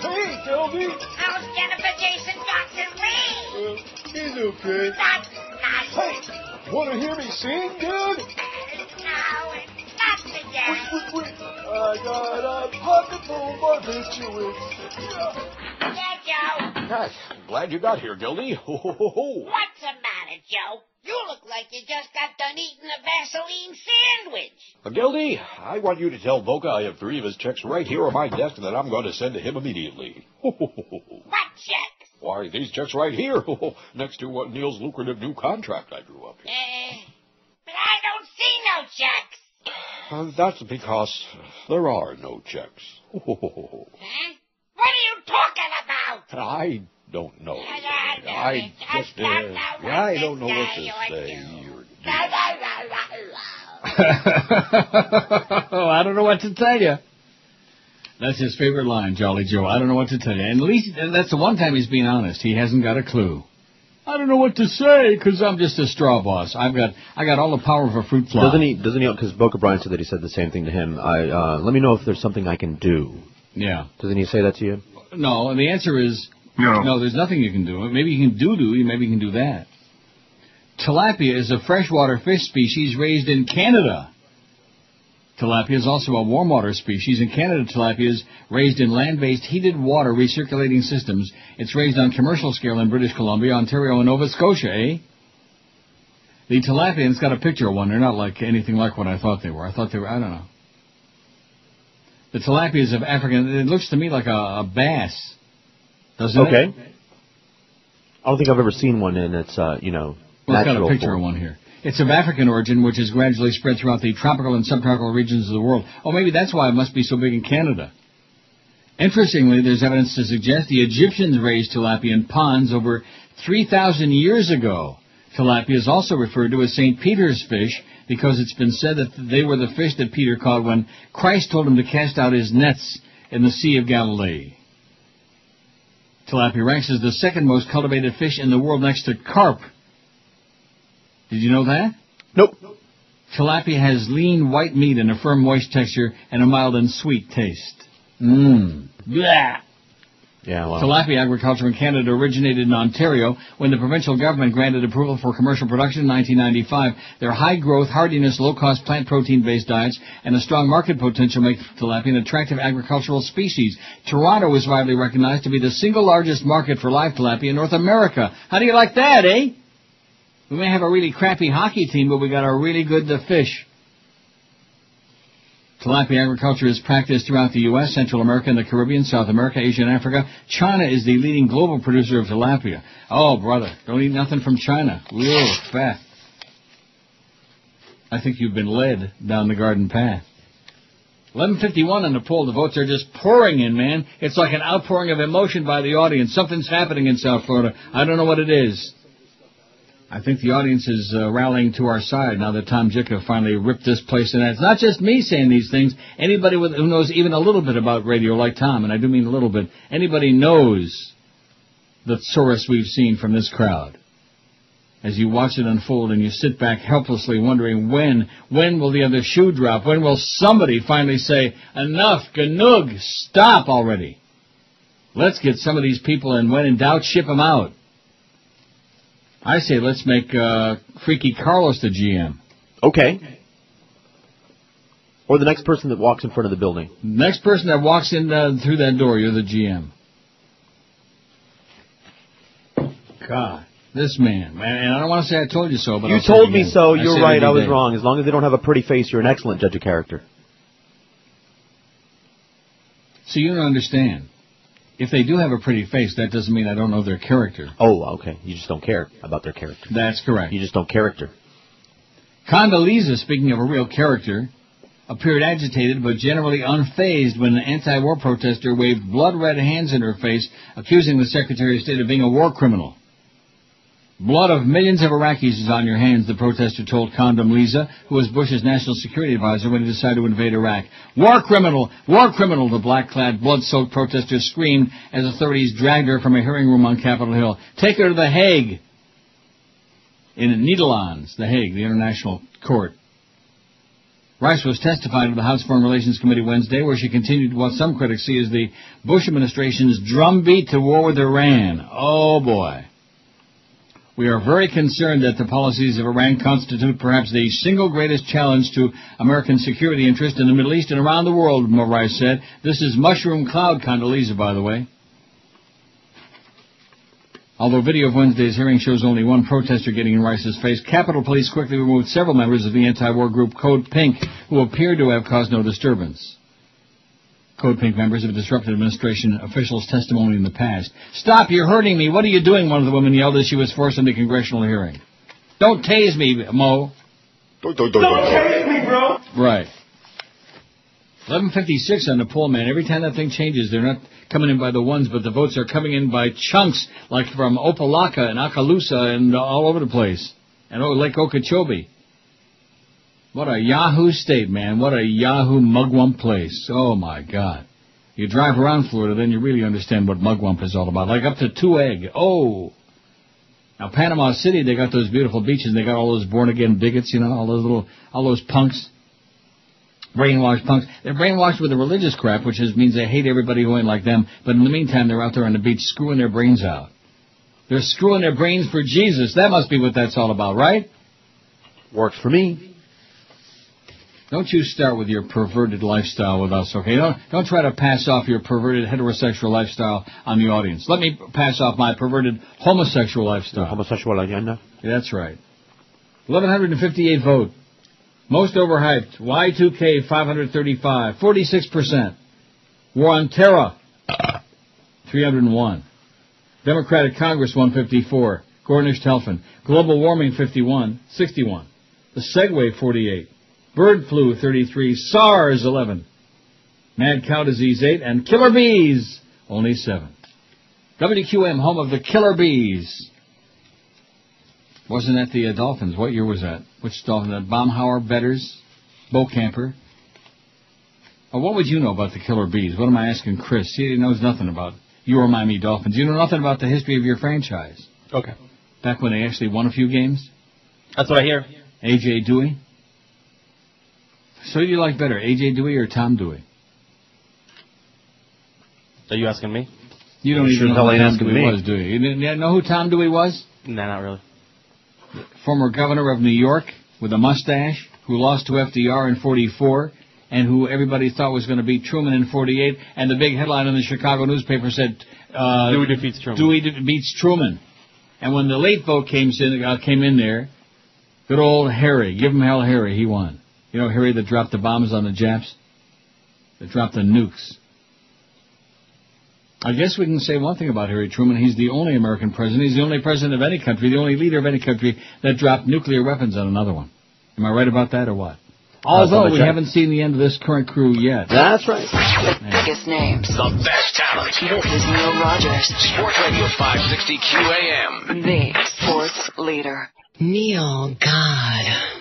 Speaker 10: Hey, Gildy.
Speaker 17: How's Jennifer Jason Jackson Lee?
Speaker 10: He's okay.
Speaker 17: That's not
Speaker 10: Hey, want to hear me sing, dude?
Speaker 17: No, not today.
Speaker 10: Wait, wait, wait. I got a pocket full of barbiturates.
Speaker 17: Yeah, Joe.
Speaker 13: Gosh, I'm glad you got here, Gildy. Ho, ho, ho, ho.
Speaker 17: What's the matter, Joe? You look like you just got done eating a Vaseline sandwich.
Speaker 13: Uh, Gildy, I want you to tell Boca I have three of his checks right here on my desk that I'm going to send to him immediately. Ho, ho, ho, ho.
Speaker 17: What check?
Speaker 13: Why, these checks right here, next to uh, Neil's lucrative new contract I drew up here.
Speaker 17: Eh, but I don't see no checks.
Speaker 13: Uh, that's because there are no checks. Ho.
Speaker 17: Huh? What are you talking about?
Speaker 13: I don't know.
Speaker 17: I don't
Speaker 13: I
Speaker 17: know.
Speaker 13: just, uh, I don't know what to say. You're.
Speaker 2: I don't know what to tell you. That's his favorite line, Jolly Joe. I don't know what to tell you. And at least that's the one time he's being honest. He hasn't got a clue. I don't know what to say because I'm just a straw boss. I've got I got all the power of a fruit fly.
Speaker 9: Doesn't he? Doesn't he? Because Boca Brian said that he said the same thing to him. I uh, let me know if there's something I can do.
Speaker 2: Yeah.
Speaker 9: Doesn't he say that to you?
Speaker 2: No, and the answer is no. there's nothing you can do. Maybe you can do do. Maybe you can do that. Tilapia is a freshwater fish species raised in Canada. Tilapia is also a warm water species. In Canada, tilapia is raised in land-based heated water recirculating systems. It's raised on commercial scale in British Columbia, Ontario, and Nova Scotia, eh? The tilapia, and it's got a picture of one. They're not like anything like what I thought they were. I thought they were, I don't know. The tilapia is of African, it looks to me like a, a bass. Doesn't
Speaker 9: Okay.
Speaker 2: it?
Speaker 9: I don't think I've ever seen one in its uh, you know
Speaker 2: Well, it's got a picture
Speaker 9: form.
Speaker 2: of one here. It's of African origin, which has gradually spread throughout the tropical and subtropical regions of the world. Oh, maybe that's why it must be so big in Canada. Interestingly, there's evidence to suggest the Egyptians raised tilapia in ponds over 3,000 years ago. Tilapia is also referred to as St. Peter's fish because it's been said that they were the fish that Peter caught when Christ told him to cast out his nets in the Sea of Galilee. Tilapia ranks as the second most cultivated fish in the world next to carp. Did you know that?
Speaker 9: Nope.
Speaker 2: Tilapia has lean white meat and a firm moist texture and a mild and sweet taste. Mmm. Yeah.
Speaker 9: Yeah, well.
Speaker 2: Tilapia agriculture in Canada originated in Ontario when the provincial government granted approval for commercial production in 1995. Their high growth, hardiness, low cost plant protein based diets and a strong market potential make tilapia an attractive agricultural species. Toronto is widely recognized to be the single largest market for live tilapia in North America. How do you like that, eh? We may have a really crappy hockey team, but we got a really good uh, fish. Tilapia agriculture is practiced throughout the U.S., Central America, and the Caribbean, South America, Asia, and Africa. China is the leading global producer of tilapia. Oh, brother, don't eat nothing from China. Real fat. I think you've been led down the garden path. 1151 on the poll. The votes are just pouring in, man. It's like an outpouring of emotion by the audience. Something's happening in South Florida. I don't know what it is. I think the audience is uh, rallying to our side now that Tom Jicha finally ripped this place in. It's not just me saying these things. Anybody with, who knows even a little bit about radio, like Tom, and I do mean a little bit, anybody knows the source we've seen from this crowd. As you watch it unfold and you sit back helplessly wondering when, when will the other shoe drop? When will somebody finally say, enough, ganug, stop already? Let's get some of these people and when in doubt, ship them out. I say let's make uh, Freaky Carlos the GM.
Speaker 9: Okay. Or the next person that walks in front of the building.
Speaker 2: Next person that walks in uh, through that door, you're the GM. God, this man, man, and I don't want to say I told you so, but
Speaker 9: you
Speaker 2: I'll
Speaker 9: told me so.
Speaker 2: I
Speaker 9: You're right. I was
Speaker 2: day.
Speaker 9: wrong. As long as they don't have a pretty face, you're an excellent judge of character.
Speaker 2: So you don't understand. If they do have a pretty face, that doesn't mean I don't know their character.
Speaker 9: Oh, okay. You just don't care about their character.
Speaker 2: That's correct.
Speaker 9: You just don't care. character.
Speaker 2: Condoleezza, speaking of a real character, appeared agitated but generally unfazed when an anti-war protester waved blood-red hands in her face, accusing the Secretary of State of being a war criminal. Blood of millions of Iraqis is on your hands, the protester told Condom Condoleezza, who was Bush's national security advisor when he decided to invade Iraq. War criminal! War criminal! The black-clad, blood-soaked protester screamed as authorities dragged her from a hearing room on Capitol Hill. Take her to The Hague! In Nederlands, The Hague, the international court. Rice was testifying to the House Foreign Relations Committee Wednesday, where she continued what some critics see as the Bush administration's drumbeat to war with Iran. Oh boy. We are very concerned that the policies of Iran constitute perhaps the single greatest challenge to American security interest in the Middle East and around the world, Rice said. This is mushroom cloud Condoleezza, by the way. Although video of Wednesday's hearing shows only one protester getting in Rice's face, Capitol Police quickly removed several members of the anti-war group Code Pink, who appeared to have caused no disturbance. Code Pink members have disrupted administration officials' testimony in the past. Stop, you're hurting me. What are you doing? One of the women yelled as she was forced into congressional hearing. Don't tase me, Mo.
Speaker 13: Don't, don't, don't, don't.
Speaker 21: tase me, bro.
Speaker 2: Right. 1156 on the poll, man. Every time that thing changes, they're not coming in by the ones, but the votes are coming in by chunks, like from Opa-locka and Akalusa and all over the place. And oh, Lake Okeechobee. What a Yahoo state, man. What a Yahoo mugwump place. Oh my God. You drive around Florida, then you really understand what mugwump is all about. Like up to two egg. Oh. Now Panama City, they got those beautiful beaches. And they got all those born again bigots, you know, all those little, all those punks. Brainwashed punks. They're brainwashed with the religious crap, which is, means they hate everybody who ain't like them. But in the meantime, they're out there on the beach screwing their brains out. They're screwing their brains for Jesus. That must be what that's all about, right?
Speaker 9: Works for me.
Speaker 2: Don't you start with your perverted lifestyle with us, okay? Don't don't try to pass off your perverted heterosexual lifestyle on the audience. Let me pass off my perverted homosexual lifestyle.
Speaker 9: Homosexual agenda.
Speaker 2: Yeah, that's right. 1158 vote. Most overhyped. Y2K 535. 46%. War on Terror. 301. Democratic Congress 154. Gornish Telfin. Global Warming 51. 61. The Segway 48. Bird Flu 33. SARS 11. Mad Cow Disease 8. And Killer Bees only 7. WQAM, home of the Killer Bees. Wasn't that the uh, Dolphins? What year was that? Which Dolphin? That Baumhauer, Betters, Bokamper. Oh, what would you know about the Killer Bees? What am I asking Chris? He knows nothing about your Miami Dolphins. You know nothing about the history of your franchise.
Speaker 25: Okay.
Speaker 2: Back when they actually won a few games.
Speaker 25: That's what I hear.
Speaker 2: AJ Duhe. So who do you like better, AJ Duhe or Tom Dewey?
Speaker 25: Are you asking me?
Speaker 2: You don't
Speaker 25: You
Speaker 2: even
Speaker 25: sure
Speaker 2: know who Tom
Speaker 25: asking
Speaker 2: Dewey
Speaker 25: me.
Speaker 2: was, do you? You didn't know who Tom Dewey was?
Speaker 25: Nah, not really.
Speaker 2: former governor of New York with a mustache who lost to FDR in 44 and who everybody thought was going to beat Truman in 48 and the big headline in the Chicago newspaper said uh,
Speaker 25: Dewey defeats Truman.
Speaker 2: Dewey de- beats Truman. And when the late vote came in, uh, came in there, good old Harry, give him hell Harry, he won. You know Harry that dropped the bombs on the Japs? that dropped the nukes. I guess we can say one thing about Harry Truman. He's the only American president. He's the only president of any country, the only leader of any country that dropped nuclear weapons on another one. Am I right about that or what? Although we haven't seen the end of this current crew yet.
Speaker 9: That's right.
Speaker 14: The biggest names.
Speaker 3: The best talent.
Speaker 14: This is Neil Rogers,
Speaker 3: Sports Radio 560 QAM.
Speaker 14: the sports leader.
Speaker 12: Neil God.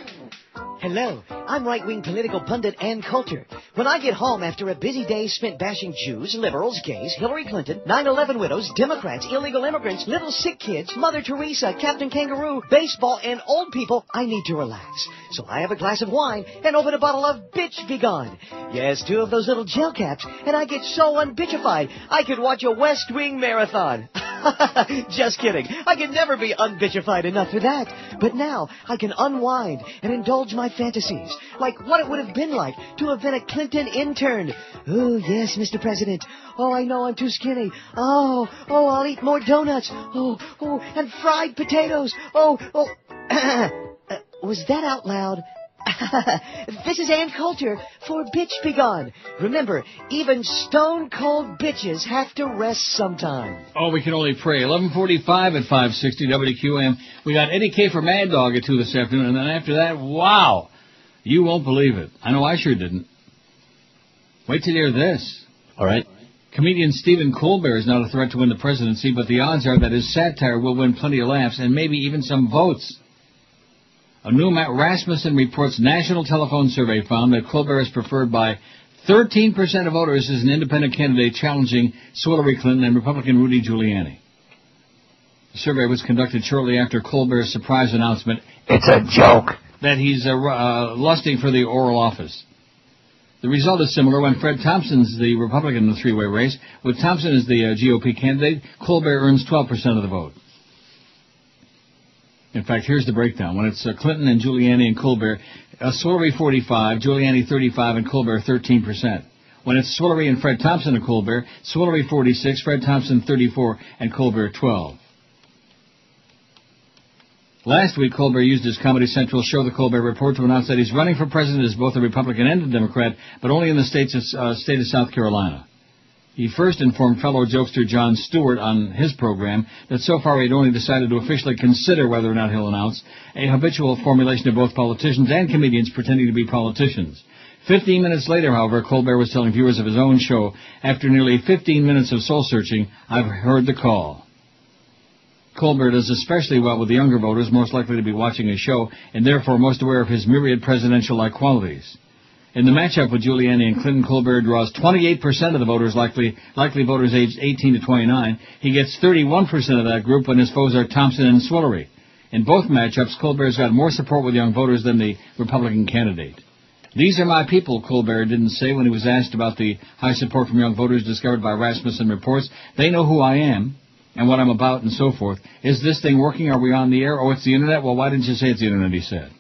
Speaker 12: Hello, I'm right-wing political pundit Ann Coulter. When I get home after a busy day spent bashing Jews, liberals, gays, Hillary Clinton, 9-11 widows, Democrats, illegal immigrants, little sick kids, Mother Teresa, Captain Kangaroo, baseball, and old people, I need to relax. So I have a glass of wine and open a bottle of Bitch Be Gone. Yes, two of those little gel caps, and I get so unbitchified, I could watch a West Wing marathon. Just kidding. I can never be unbitchified enough for that. But now I can unwind and indulge my fantasies, like what it would have been like to have been a Clinton intern. Oh, yes, Mr. President. Oh, I know I'm too skinny. Oh, oh, I'll eat more donuts. Oh, oh, and fried potatoes. Oh, oh. Uh, was that out loud? this is Ann Coulter for Bitch Be Gone. Remember, even stone cold bitches have to rest sometime.
Speaker 2: Oh, we can only pray. 1145 at 560 WQAM. We got Eddie K for Mad Dog at 2 this afternoon, and then after that, wow! You won't believe it. I know I sure didn't. Wait till you hear this.
Speaker 9: All right.
Speaker 2: Comedian Stephen Colbert is not a threat to win the presidency, but the odds are that his satire will win plenty of laughs and maybe even some votes. A new Matt Rasmussen Reports national telephone survey found that Colbert is preferred by 13% of voters as an independent candidate challenging Hillary Clinton and Republican Rudy Giuliani. The survey was conducted shortly after Colbert's surprise announcement,
Speaker 26: It's a joke.
Speaker 2: that he's uh, uh, lusting for the oral office. The result is similar when Fred Thompson's the Republican in the three-way race. With Thompson as the uh, GOP candidate, Colbert earns 12% of the vote. In fact, here's the breakdown. When it's uh, Clinton and Giuliani and Colbert, uh, Swillery 45, Giuliani 35, and Colbert 13%. When it's Swillery and Fred Thompson and Colbert, Swillery 46, Fred Thompson 34, and Colbert 12. Last week, Colbert used his Comedy Central show, The Colbert Report, to announce that he's running for president as both a Republican and a Democrat, but only in the states of, uh, state of South Carolina. He first informed fellow jokester Jon Stewart on his program that so far he had only decided to officially consider whether or not he'll announce a habitual formulation of both politicians and comedians pretending to be politicians. Fifteen minutes later, however, Colbert was telling viewers of his own show, after nearly 15 minutes of soul searching, I've heard the call. Colbert does especially well with the younger voters most likely to be watching his show and therefore most aware of his myriad presidential-like qualities. In the matchup with Giuliani and Clinton, Colbert draws 28% of the voters likely, likely voters aged 18 to 29. He gets 31% of that group when his foes are Thompson and Swillery. In both matchups, Colbert's got more support with young voters than the Republican candidate. These are my people, Colbert didn't say when he was asked about the high support from young voters discovered by Rasmussen Reports. They know who I am and what I'm about and so forth. Is this thing working? Are we on the air? Oh, it's the internet? Well, why didn't you say it's the internet, he said.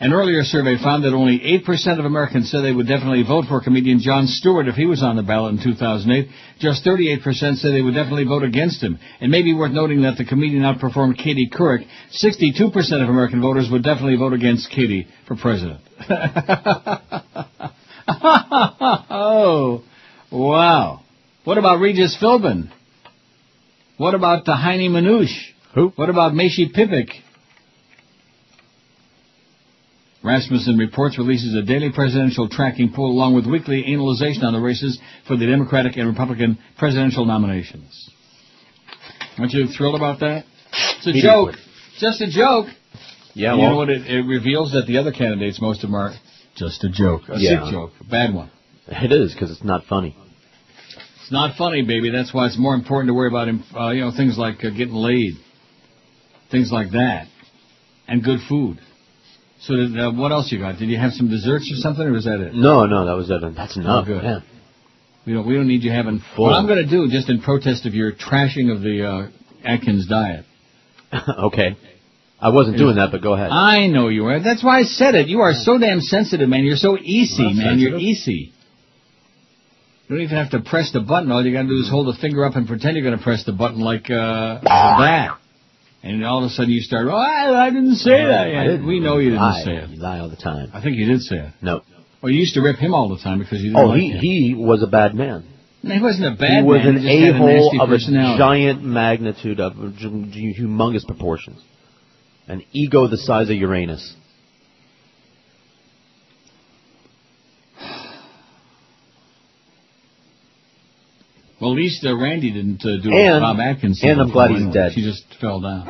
Speaker 2: An earlier survey found that only 8% of Americans said they would definitely vote for comedian Jon Stewart if he was on the ballot in 2008. Just 38% said they would definitely vote against him. It may be worth noting that the comedian outperformed Katie Couric. 62% of American voters would definitely vote against Katie for president. oh, wow. What about Regis Philbin? What about the Heine Manouche?
Speaker 9: Who?
Speaker 2: What about Macy Pipic? Rasmussen Reports releases a daily presidential tracking poll along with weekly analyzation on the races for the Democratic and Republican presidential nominations. Aren't you thrilled about that? It's a joke. Just a joke.
Speaker 9: Yeah,
Speaker 2: you
Speaker 9: well-
Speaker 2: know what? It, it reveals that the other candidates, most of them are just a joke. A
Speaker 9: Yeah.
Speaker 2: sick joke. A bad one.
Speaker 9: It is because it's not funny.
Speaker 2: It's not funny, baby. That's why it's more important to worry about, uh, you know, things like uh, getting laid, things like that, and good food. So, did, uh, what else you got? Did you have some desserts or something, or was that it?
Speaker 9: No, no, that was it. That's enough.
Speaker 2: Oh, good.
Speaker 9: man.
Speaker 2: We don't. We don't need you having.
Speaker 9: Full.
Speaker 2: What I'm going to do, just in protest of your trashing of the uh, Atkins diet.
Speaker 9: okay. I wasn't doing that, but go ahead.
Speaker 2: I know you are. That's why I said it. You are so damn sensitive, man. You're so easy, man. You're easy. You don't even have to press the button. All you got to do is hold the finger up and pretend you're going to press the button like uh, that. And all of a sudden you start, oh, I, I didn't say that.
Speaker 9: I didn't.
Speaker 2: We know you didn't
Speaker 9: lie.
Speaker 2: say it.
Speaker 9: You lie all the time.
Speaker 2: I think you did say it.
Speaker 9: No.
Speaker 2: Well, you used to rip him all the time because you didn't
Speaker 9: Oh,
Speaker 2: like
Speaker 9: he
Speaker 2: him.
Speaker 9: he was a bad man.
Speaker 2: No, he wasn't a bad man.
Speaker 9: he was
Speaker 2: man.
Speaker 9: an a-hole of a giant magnitude of humongous proportions. An ego the size of Uranus.
Speaker 2: Well, at least uh, Randy didn't uh, do
Speaker 9: And-
Speaker 2: what Bob Atkins
Speaker 9: and I'm glad he's dead.
Speaker 2: She just fell down.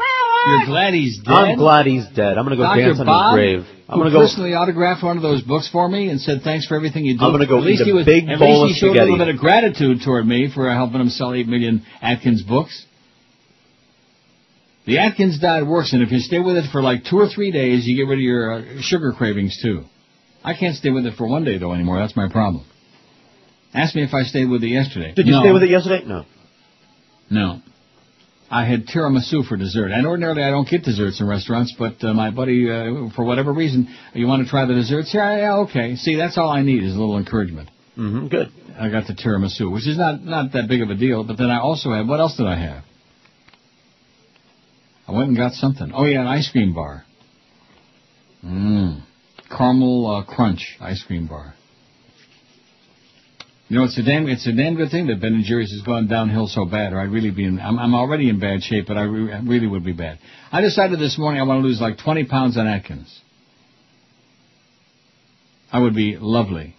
Speaker 2: You're glad he's dead?
Speaker 9: I'm glad he's dead. I'm gonna go
Speaker 2: Dr.
Speaker 9: dance on
Speaker 2: Bob,
Speaker 9: his grave. I'm gonna go.
Speaker 2: personally autographed one of those books for me and said thanks for everything you do.
Speaker 9: I'm gonna go
Speaker 2: at least
Speaker 9: eat a
Speaker 2: he was,
Speaker 9: big
Speaker 2: at
Speaker 9: bowl
Speaker 2: least he
Speaker 9: of
Speaker 2: showed a little bit of gratitude toward me for helping him sell eight million Atkins books. The Atkins diet works, and if you stay with it for like two or three days, you get rid of your uh, sugar cravings too. I can't stay with it for one day though anymore. That's my problem. Ask me if I stayed with it yesterday.
Speaker 9: Did you
Speaker 2: No.
Speaker 9: stay with it yesterday? No.
Speaker 2: No. I had tiramisu for dessert. And ordinarily I don't get desserts in restaurants, but uh, my buddy, uh, for whatever reason, you want to try the desserts? Yeah, yeah, okay. See, that's all I need is a little encouragement.
Speaker 9: Mm-hmm. Good.
Speaker 2: I got the tiramisu, which is not not that big of a deal. But then I also had what else did I have? I went and got something. Oh yeah, an ice cream bar. Mmm, caramel uh, crunch ice cream bar. You know, it's a damn it's a damn good thing that Ben and Jerry's has gone downhill so bad, or I'd really be in. I'm, I'm already in bad shape, but I re- really would be bad. I decided this morning I want to lose like 20 pounds on Atkins. I would be lovely.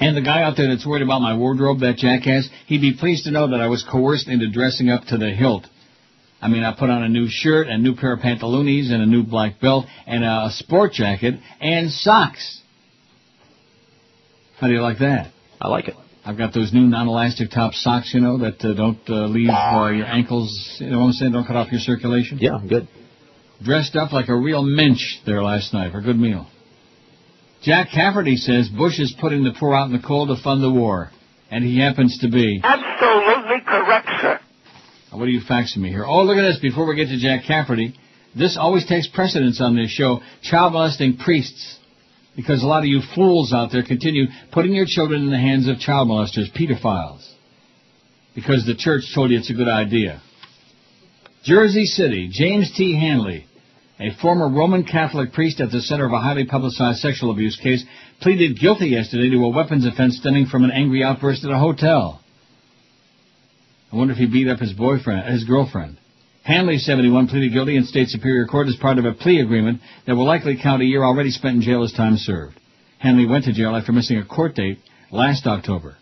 Speaker 2: And the guy out there that's worried about my wardrobe, that jackass, he'd be pleased to know that I was coerced into dressing up to the hilt. I mean, I put on a new shirt, a new pair of pantaloons, and a new black belt, and a sport jacket, and socks. How do you like that?
Speaker 9: I like it.
Speaker 2: I've got those new non-elastic top socks, you know, that uh, don't uh, leave uh, your ankles, you know what I'm saying, don't cut off your circulation.
Speaker 9: Yeah, good.
Speaker 2: Dressed up like a real mensch there last night for a good meal. Jack Cafferty says Bush is putting the poor out in the cold to fund the war. And he happens to be.
Speaker 17: Absolutely correct, sir.
Speaker 2: What are you faxing me here? Oh, look at this. Before we get to Jack Cafferty, this always takes precedence on this show. Child molesting priests. Because a lot of you fools out there continue putting your children in the hands of child molesters, pedophiles. Because the church told you it's a good idea. Jersey City, James T. Hanley, a former Roman Catholic priest at the center of a highly publicized sexual abuse case, pleaded guilty yesterday to a weapons offense stemming from an angry outburst at a hotel. I wonder if he beat up his boyfriend, his girlfriend. Hanley, 71, pleaded guilty in state superior court as part of a plea agreement that will likely count a year already spent in jail as time served. Hanley went to jail after missing a court date last October.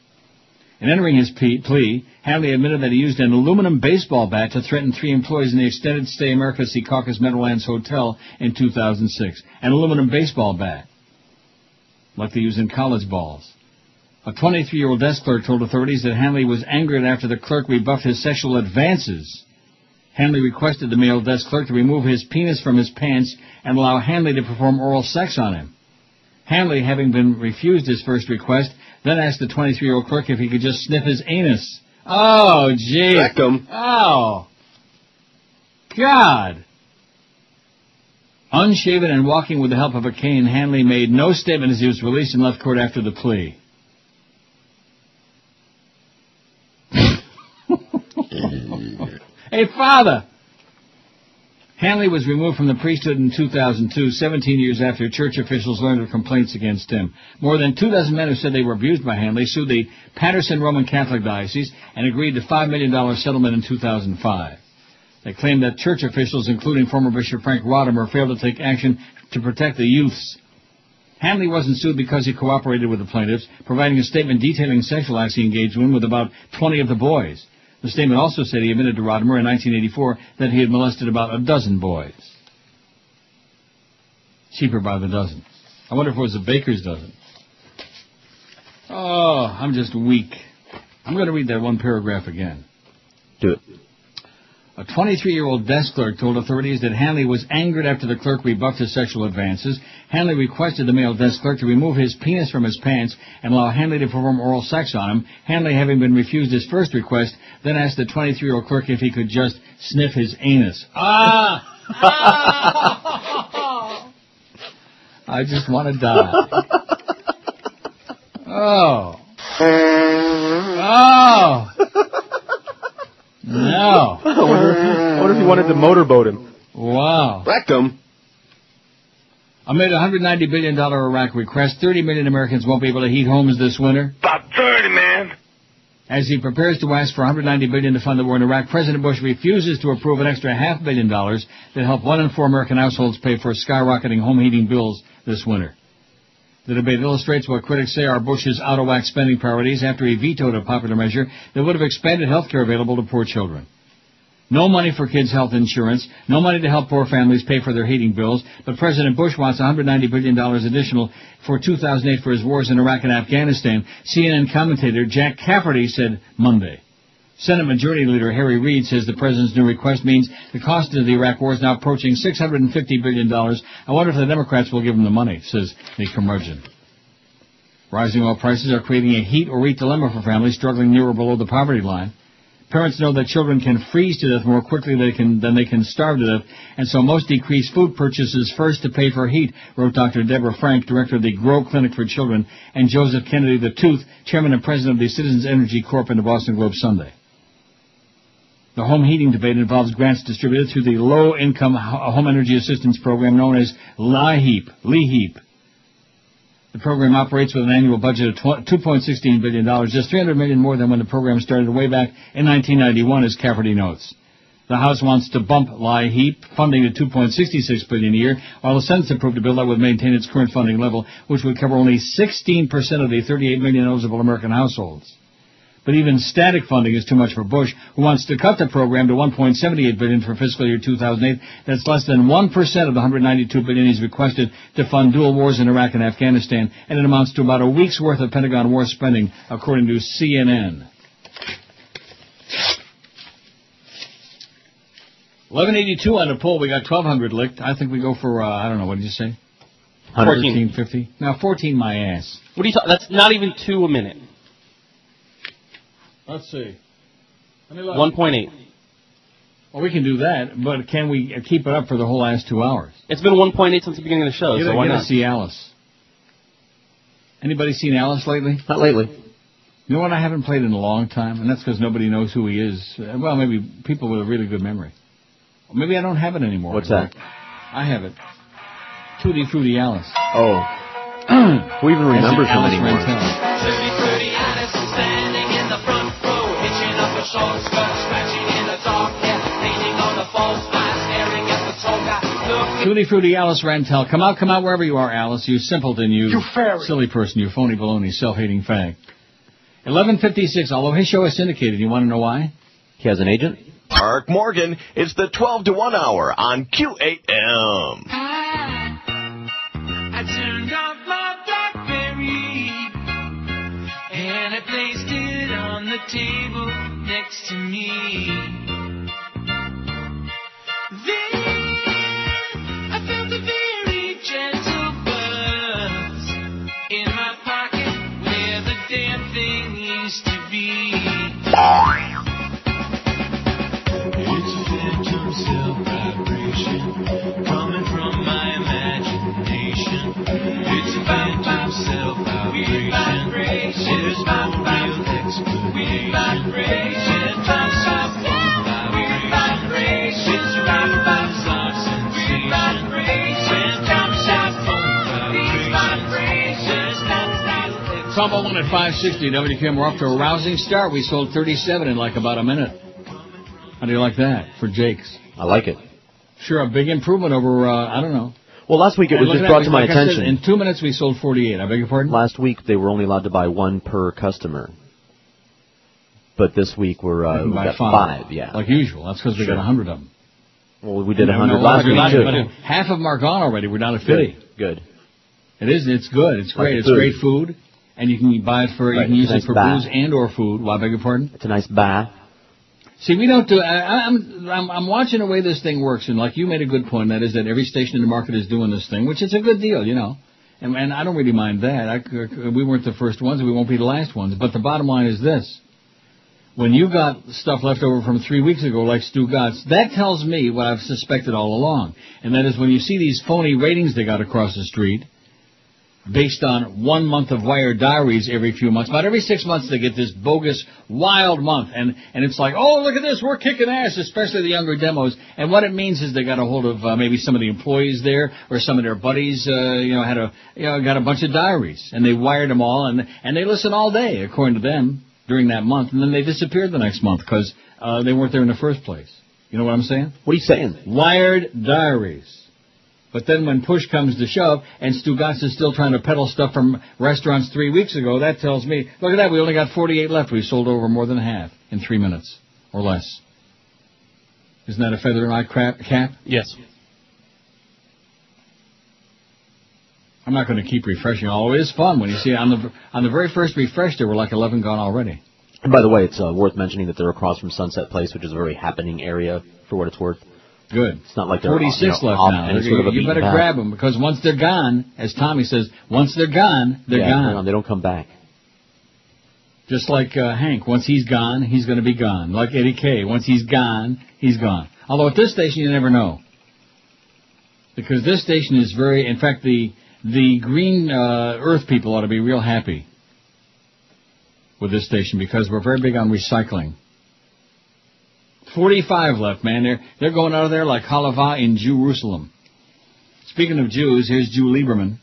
Speaker 2: In entering his plea, Hanley admitted that he used an aluminum baseball bat to threaten three employees in the extended stay America Secaucus Meadowlands Hotel in 2006. An aluminum baseball bat. Like they use in college balls. A 23-year-old desk clerk told authorities that Hanley was angered after the clerk rebuffed his sexual advances. Hanley requested the male desk clerk to remove his penis from his pants and allow Hanley to perform oral sex on him. Hanley, having been refused his first request, then asked the 23-year-old clerk if he could just sniff his anus. Oh, gee.
Speaker 9: Rectum.
Speaker 2: Oh. God. Unshaven and walking with the help of a cane, Hanley made no statement as he was released and left court after the plea. Hey, father! Hanley was removed from the priesthood in 2002, 17 years after church officials learned of complaints against him. More than two dozen men who said they were abused by Hanley sued the Paterson Roman Catholic Diocese and agreed to $5 million settlement in 2005. They claimed that church officials, including former Bishop Frank Rodimer, failed to take action to protect the youths. Hanley wasn't sued because he cooperated with the plaintiffs, providing a statement detailing sexual acts he engaged in with about 20 of the boys. The statement also said he admitted to Rodimer in 1984 that he had molested about a dozen boys. Cheaper by the dozen. I wonder if it was a baker's dozen. Oh, I'm just weak. I'm going to read that one paragraph again.
Speaker 9: Do it.
Speaker 2: A 23-year-old desk clerk told authorities that Hanley was angered after the clerk rebuffed his sexual advances. Hanley requested the male desk clerk to remove his penis from his pants and allow Hanley to perform oral sex on him. Hanley, having been refused his first request, then asked the 23-year-old clerk if he could just sniff his anus. Ah! I just want to die. Oh. Oh. No.
Speaker 9: I wonder, if he, I wonder if he wanted to motorboat him.
Speaker 2: Wow.
Speaker 9: Rectum.
Speaker 2: Amid a $190 billion Iraq request, 30 million Americans won't be able to heat homes this winter.
Speaker 27: About 30, man.
Speaker 2: As he prepares to ask for 190 billion to fund the war in Iraq, President Bush refuses to approve an extra half billion dollars that help one in four American households pay for skyrocketing home heating bills this winter. The debate illustrates what critics say are Bush's out of whack spending priorities after he vetoed a popular measure that would have expanded health care available to poor children. No money for kids' health insurance, no money to help poor families pay for their heating bills, but President Bush wants $190 billion additional for 2008 for his wars in Iraq and Afghanistan, CNN commentator Jack Cafferty said Monday. Senate Majority Leader Harry Reid says the president's new request means the cost of the Iraq war is now approaching $650 billion. I wonder if the Democrats will give him the money, says the curmudgeon. Rising oil prices are creating a heat or eat dilemma for families struggling near or below the poverty line. Parents know that children can freeze to death more quickly they can, than they can starve to death, and so most decrease food purchases first to pay for heat, wrote Dr. Deborah Frank, director of the Grow Clinic for Children, and Joseph Kennedy the Tooth, chairman and president of the Citizens Energy Corp in the Boston Globe Sunday. The home heating debate involves grants distributed through the Low Income uh, Home Energy Assistance Program known as LIHEAP. LIHEAP. The program operates with an annual budget of $2.16 billion, just $300 million more than when the program started way back in 1991, as Cafferty notes. The House wants to bump LIHEAP funding to 2.66 billion a year, while the Senate approved a bill that would maintain its current funding level, which would cover only 16% of the 38 million eligible American households. But even static funding is too much for Bush, who wants to cut the program to 1.78 billion for fiscal year 2008. That's less than 1% of the 192 billion he's requested to fund dual wars in Iraq and Afghanistan, and it amounts to about a week's worth of Pentagon war spending, according to CNN. 1182 on the poll. We got 1200 licked. I think we go for, uh, I don't know, what did you say? 1450? Now 14 my ass.
Speaker 25: What are you talking? That's not even two a minute.
Speaker 2: Let's see. Let me look.
Speaker 25: 1.8.
Speaker 2: Well, we can do that, but can we uh, keep it up for the whole last two hours?
Speaker 25: It's been 1.8 since the beginning of the show,
Speaker 2: Get,
Speaker 25: so
Speaker 2: to,
Speaker 25: why
Speaker 2: get
Speaker 25: not?
Speaker 2: to see Alice. Anybody seen Alice lately?
Speaker 9: Not lately.
Speaker 2: You know what? I haven't played in a long time, and that's because nobody knows who he is. Well, maybe people with a really good memory. Maybe I don't have it anymore.
Speaker 9: What's that?
Speaker 2: I have it. Tutti Frutti Alice.
Speaker 9: Oh. Who even remembers him
Speaker 2: Alice
Speaker 9: anymore?
Speaker 2: Rantel. Tutti Frutti Alice Rantel. Come out, come out wherever you are, Alice. You simpleton, you,
Speaker 28: You fairy.
Speaker 2: silly person, you phony baloney, self-hating fag. 1156, although his show is syndicated, you want to know why?
Speaker 9: He has an agent?
Speaker 13: Mark Morgan, it's the 12 to 1 hour on QAM.
Speaker 8: I turned off my Blackberry and I placed it on the table next to me. there I felt a very gentle buzz in my pocket where the damn thing used to be. It's phantom cell vibration coming from my imagination. It's phantom cell vibration, There's no real explanation. Phantom cell vibration. It's a real bizarre sensation. Phantom cell vibration. There's not real
Speaker 2: Combo 1 at 560 WQAM. We're off to a rousing start. We sold 37 in like about a minute. How do you like that for Jake's?
Speaker 9: I like it.
Speaker 2: Sure, a big improvement over, uh, I don't know.
Speaker 9: Well, last week it was just brought to my
Speaker 2: like I said,
Speaker 9: attention.
Speaker 2: in two minutes we sold 48. I beg your pardon?
Speaker 9: Last week they were only allowed to buy one per customer. But this week we're uh, we got
Speaker 2: five.
Speaker 9: five. Yeah.
Speaker 2: Like usual. That's because we
Speaker 9: Sure.
Speaker 2: got 100 of them.
Speaker 9: Well, we did a hundred
Speaker 2: no,
Speaker 9: last week
Speaker 2: not-
Speaker 9: too.
Speaker 2: half of them are gone already. We're down to 50.
Speaker 9: Good.
Speaker 2: It is. It's good. It's great.
Speaker 9: the
Speaker 2: it's
Speaker 9: food.
Speaker 2: great food, and you can buy it for. You
Speaker 9: Right,
Speaker 2: can use
Speaker 9: it's
Speaker 2: it for
Speaker 9: nice
Speaker 2: booze and or food. Well, I beg your pardon.
Speaker 9: It's a nice bar.
Speaker 2: See, we don't do. I, I'm, I'm I'm watching the way this thing works, and like you made a good point. That is that every station in the market is doing this thing, which is a good deal, you know. And, and I don't really mind that. I, we weren't the first ones, and we won't be the last ones. But the bottom line is this: when you got stuff left over from three weeks ago, like Stugotz, that tells me what I've suspected all along, and that is when you see these phony ratings they got across the street. based on one month of Wired Diaries every few months. About every six months they get this bogus, wild month, and and it's like, oh look at this, we're kicking ass, especially the younger demos. And what it means is they got a hold of uh, maybe some of the employees there or some of their buddies, uh, you know, had a you know got a bunch of diaries and they wired them all and and they listen all day according to them during that month, and then they disappeared the next month because uh, they weren't there in the first place. You know what I'm saying?
Speaker 9: What are you saying?
Speaker 2: Wired Diaries. But then when push comes to shove, and Stugotz is still trying to peddle stuff from restaurants three weeks ago, that tells me, look at that, we only got 48 left. We sold over more than half in three minutes or less. Isn't that a feather in my crap, cap?
Speaker 25: Yes.
Speaker 2: I'm not going to keep refreshing. Oh, it is fun when you see on the on the very first refresh there were like 11 gone already.
Speaker 9: And by the way, it's uh, worth mentioning that they're across from Sunset Place, which is a very happening area for what it's worth.
Speaker 2: Good.
Speaker 9: It's not like they're
Speaker 2: 46
Speaker 9: you know,
Speaker 2: left
Speaker 9: off
Speaker 2: now.
Speaker 9: any sort of
Speaker 2: you better grab them because once they're gone, as Tommy says, once they're gone, they're
Speaker 9: yeah,
Speaker 2: gone.
Speaker 9: they don't come back.
Speaker 2: Just like uh, Hank, once he's gone, he's going to be gone. Like Eddie K, once he's gone, he's gone. Although at this station you never know, because this station is very. In fact, the the Green uh, Earth people ought to be real happy with this station because we're very big on recycling. Forty-five left, man. They're they're going out of there like halava in Jerusalem. Speaking of Jews, here's Jew Lieberman.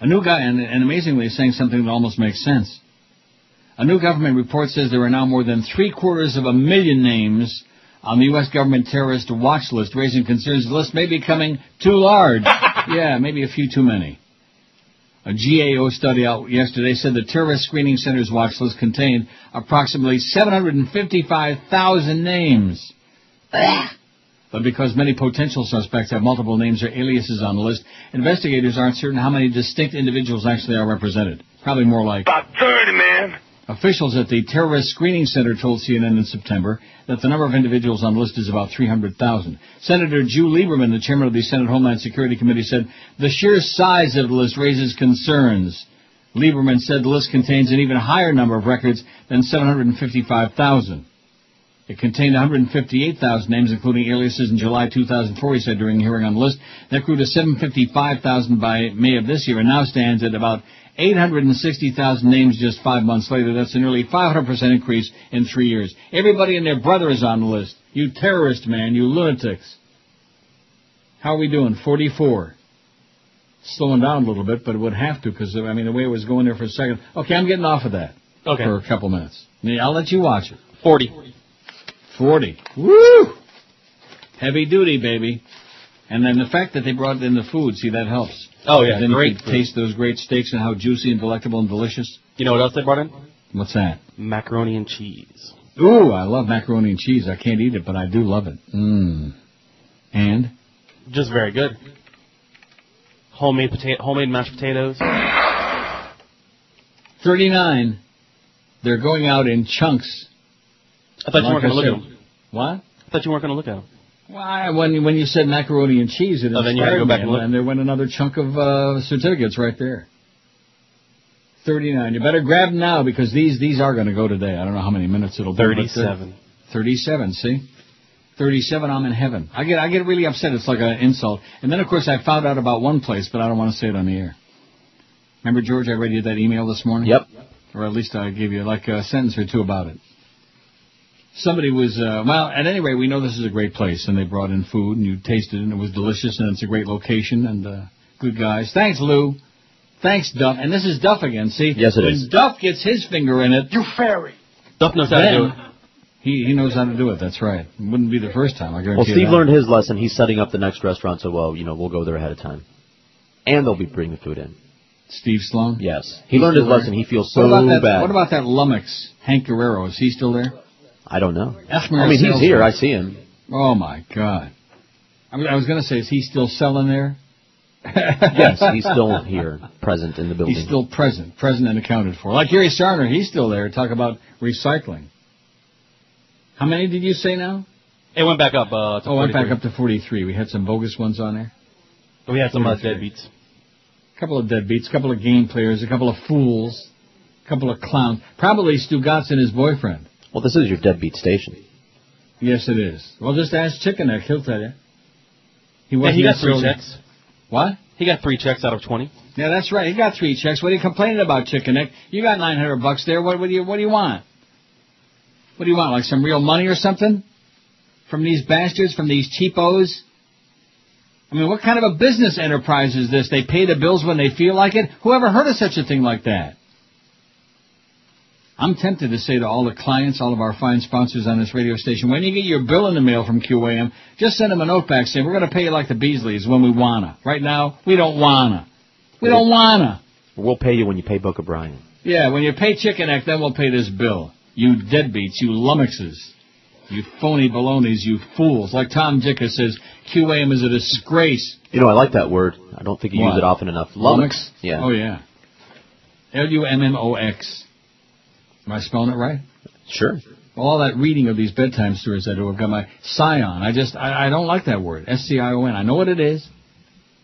Speaker 2: A new guy, and, and amazingly, saying something that almost makes sense. A new government report says there are now more than three quarters of a million names on the U.S. government terrorist watch list, raising concerns the list may be becoming too large. yeah, maybe a few too many. A GAO study out yesterday said the terrorist screening center's watch list contained approximately 755,000 names. But because many potential suspects have multiple names or aliases on the list, investigators aren't certain how many distinct individuals actually are represented. Probably more like
Speaker 29: About 30, man.
Speaker 2: Officials at the Terrorist Screening Center told CNN in September that the number of individuals on the list is about 300,000. Senator Jew Lieberman, the chairman of the Senate Homeland Security Committee, said the sheer size of the list raises concerns. Lieberman said the list contains an even higher number of records than 755,000. It contained 158,000 names, including aliases in July 2004, he said during a hearing on the list. That grew to 755,000 by May of this year and now stands at about 860,000 names just five months later. That's a nearly 500% increase in three years. Everybody and their brother is on the list. You terrorist man, you lunatics. How are we doing? 44. Slowing down a little bit, but it would have to because, I mean, the way it was going there for a second. Okay, I'm getting off of that.
Speaker 25: Okay.
Speaker 2: For a couple minutes. I'll let you watch it.
Speaker 25: 40.
Speaker 2: 40. Woo! Heavy duty, baby. And then the fact that they brought in the food, see, that helps.
Speaker 25: Oh, yeah,
Speaker 2: Then
Speaker 25: great
Speaker 2: you can taste those great steaks and how juicy and delectable and delicious.
Speaker 25: You know what else they brought in?
Speaker 2: What's that?
Speaker 25: Macaroni and cheese.
Speaker 2: Ooh, I love macaroni and cheese. I can't eat it, but I do love it. Mmm. And?
Speaker 25: Just very good. Homemade potato, homemade mashed potatoes.
Speaker 2: 39. They're going out in chunks.
Speaker 25: I thought you weren't going to look at
Speaker 2: said.
Speaker 25: them.
Speaker 2: What?
Speaker 25: I thought you weren't going to look at them.
Speaker 2: Why? When when you said macaroni and cheese, it
Speaker 25: Oh, then you had to go back and look.
Speaker 2: and there went another chunk of uh, certificates right there. Thirty-nine. You better grab them now because these these are going to go today. I don't know how many minutes it'll be. uh,
Speaker 25: 37.
Speaker 2: Thirty-seven. See. Thirty-seven. I'm in heaven. I get I get really upset. It's like an insult. And then of course I found out about one place, but I don't want to say it on the air. Remember George? I read you that email this morning.
Speaker 9: Yep.
Speaker 2: Or at least I gave you like a sentence or two about it. Somebody was, uh, well, at any rate, we know this is a great place, and they brought in food, and you tasted it, and it was delicious, and it's a great location, and uh, good guys. Thanks, Lou. Thanks, Duff. And this is Duff again, see?
Speaker 9: Yes, it
Speaker 2: when
Speaker 9: is.
Speaker 2: Duff gets his finger in it,
Speaker 29: You fairy.
Speaker 25: Duff knows how to do it.
Speaker 2: he, he knows how to do it. That's right. It wouldn't be the first time, I guarantee
Speaker 9: Well, Steve
Speaker 2: that.
Speaker 9: learned his lesson. He's setting up the next restaurant, so well, you know, we'll go there ahead of time, and they'll be bringing the food in.
Speaker 2: Steve Sloan?
Speaker 9: Yes, he
Speaker 2: He's
Speaker 9: learned his
Speaker 2: still there?
Speaker 9: lesson. He feels so
Speaker 2: what about that,
Speaker 9: bad.
Speaker 2: What about that Lummox, Hank Guerrero? Is he still there?
Speaker 9: I don't know.
Speaker 2: Echmer
Speaker 9: I mean, he's
Speaker 2: Salesman.
Speaker 9: here. I see him.
Speaker 2: Oh, my God. I, mean, I was going to say, is he still selling there?
Speaker 9: yes, he's still here, present in the building.
Speaker 2: He's still present, present and accounted for. Like Gary Sarner, he's still there. Talk about recycling. How many did you say now?
Speaker 25: It went back up. Uh, to
Speaker 2: Oh, went back
Speaker 25: 43.
Speaker 2: up to 43. We had some bogus ones on there.
Speaker 25: We had some uh,
Speaker 2: 43.
Speaker 25: deadbeats.
Speaker 2: A couple of deadbeats, a couple of game players, a couple of fools, a couple of clowns. Probably Stugotz and his boyfriend.
Speaker 9: Well, this is your deadbeat station.
Speaker 2: Yes, it is. Well, just ask Chicken Neck. He'll tell you. He wasn't
Speaker 25: he got three checks.
Speaker 2: What?
Speaker 25: He got three checks out of 20.
Speaker 2: Yeah, that's right. He got three checks. What are you complaining about, Chicken Neck? You got 900 bucks there. What, what do you What do you want? What do you want? Like some real money or something from these bastards? From these cheapos? I mean, what kind of a business enterprise is this? They pay the bills when they feel like it. Whoever heard of such a thing like that? I'm tempted to say to all the clients, all of our fine sponsors on this radio station, when you get your bill in the mail from QAM, just send them a note back saying, we're going to pay you like the Beasleys when we wanna. Right now, we don't wanna. We don't wanna.
Speaker 9: We'll pay you when you pay Book O'Brien.
Speaker 2: Yeah, when you pay Chicken Neck, then we'll pay this bill. You deadbeats, you lummoxes. You phony balonies, you fools. Like Tom Jicha says, QAM is a disgrace.
Speaker 9: You know, I like that word. I don't think you
Speaker 2: What?
Speaker 9: use it often enough.
Speaker 2: Lummox?
Speaker 9: Yeah.
Speaker 2: Oh, yeah. L-U-M-M-O-X. Am I spelling it right?
Speaker 9: Sure.
Speaker 2: All that reading of these bedtime stories I do, I've got my scion. I just, I, I don't like that word. S-C-I-O-N. I know what it is.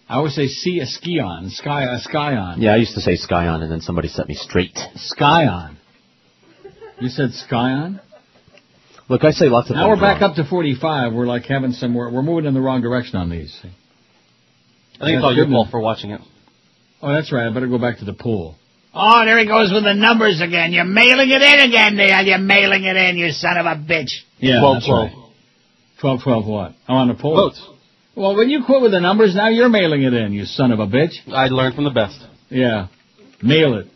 Speaker 2: I always say see a skion, sky a skyon.
Speaker 9: Yeah, I used to say Skyon, and then somebody set me straight.
Speaker 2: Skyon. You said skyon?
Speaker 9: Look, I say lots of
Speaker 2: Now we're
Speaker 9: things
Speaker 2: back
Speaker 9: wrong.
Speaker 2: up to 45. We're like having some, we're, we're moving in the wrong direction on these.
Speaker 25: I think it's all your fault for watching it.
Speaker 2: Oh, that's right. I better go back to the pool.
Speaker 21: Oh, there he goes with the numbers again. You're mailing it in again, Dale. You're mailing it in, you son of a bitch.
Speaker 2: Yeah,
Speaker 21: Twelve,
Speaker 2: that's
Speaker 21: twelve.
Speaker 2: right. 12, 12 what? Oh, on the poll?
Speaker 25: Votes.
Speaker 2: Well, when you quit with the numbers, now you're mailing it in, you son of a bitch.
Speaker 25: I learned from the best.
Speaker 2: Yeah. Mail it.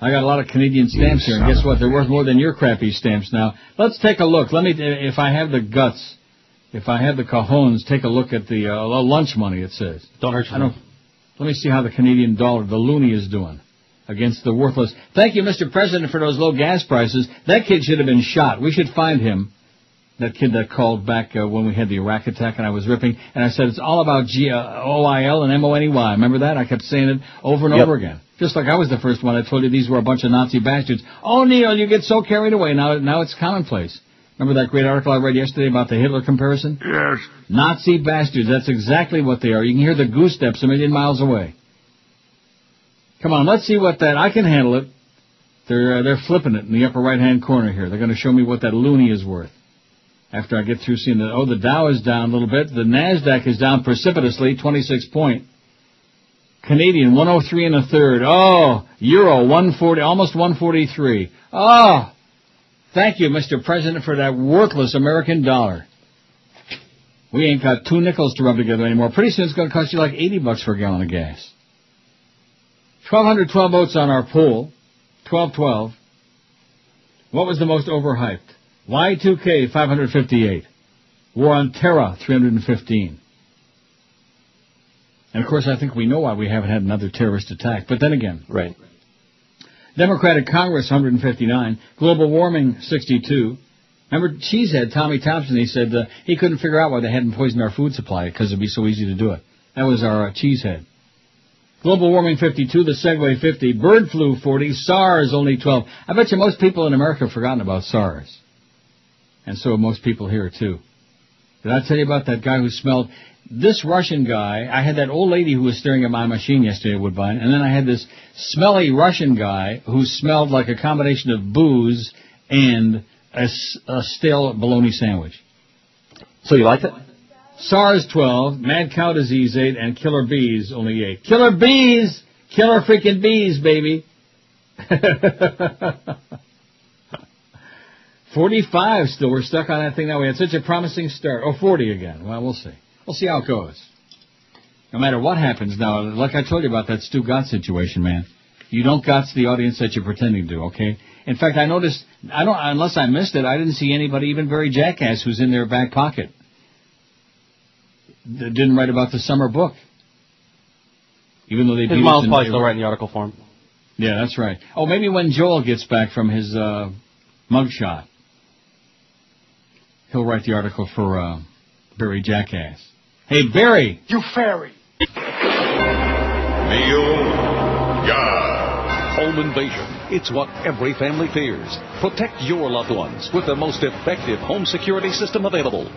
Speaker 2: I got a lot of Canadian stamps here, and guess what? They're worth more than your crappy stamps now. Let's take a look. Let me, if I have the guts, if I have the cajones, take a look at the uh, lunch money, it says.
Speaker 25: Don't hurt
Speaker 2: I don't, let me see how the Canadian dollar, the loonie, is doing against the worthless. Thank you, Mr. President, for those low gas prices. That kid should have been shot. We should find him. That kid that called back uh, when we had the Iraq attack and I was ripping, and I said it's all about G uh, O I L and M O N E Y. Remember that? I kept saying it over and
Speaker 9: Yep.
Speaker 2: over again. Just like I was the first one. I told you these were a bunch of Nazi bastards. Oh, Neil, you get so carried away. Now, now it's commonplace. Remember that great article I read yesterday about the Hitler comparison?
Speaker 21: Yes.
Speaker 2: Nazi bastards. That's exactly what they are. You can hear the goose steps a million miles away. Come on, let's see what that. I can handle it. They're uh, they're flipping it in the upper right hand corner here. They're going to show me what that loony is worth. After I get through seeing the oh the Dow is down a little bit. The Nasdaq is down precipitously, 26 point. Canadian 103 and a third. Oh, Euro 140, almost 143. Oh, thank you, Mr. President, for that worthless American dollar. We ain't got two nickels to rub together anymore. Pretty soon it's going to cost you like 80 bucks for a gallon of gas. 1,212 votes on our poll. 1212. What was the most overhyped? Y2K 558. War on Terror 315. And of course, I think we know why we haven't had another terrorist attack. But then again,
Speaker 9: right?
Speaker 2: Democratic Congress 159, global warming 62. Remember Cheesehead Tommy Thompson? He said uh, he couldn't figure out why they hadn't poisoned our food supply because it'd be so easy to do it. That was our uh, Cheesehead. Global warming 52, the Segway 50, bird flu 40, SARS only 12. I bet you most people in America have forgotten about SARS. And so most people here too. Did I tell you about that guy who smelled this Russian guy? I had that old lady who was staring at my machine yesterday at Woodbine, and then I had this smelly Russian guy who smelled like a combination of booze and a stale bologna sandwich.
Speaker 9: So you liked it?
Speaker 2: SARS 12, mad cow disease 8, and killer bees only 8. Killer bees! Killer freaking bees, baby! 45 still. We're stuck on that thing now. We had such a promising start. Oh, 40 again. Well, we'll see. We'll see how it goes. No matter what happens now, like I told you about that Stugotz situation, man. You don't Gotts the audience that you're pretending to, okay? In fact, I noticed, I don't, unless I missed it, I didn't see anybody, even very jackass, who's in their back pocket. That didn't write about the summer book. Even though they
Speaker 25: His
Speaker 2: beat us
Speaker 25: mom's probably still writing the article for him.
Speaker 2: Yeah, that's right. Oh, maybe when Joel gets back from his uh, mugshot, he'll write the article for uh, Barry Jackass. Hey, Barry!
Speaker 10: You fairy. Neil God.
Speaker 29: Home invasion. It's what every family fears. Protect your loved ones with the most effective home security system available.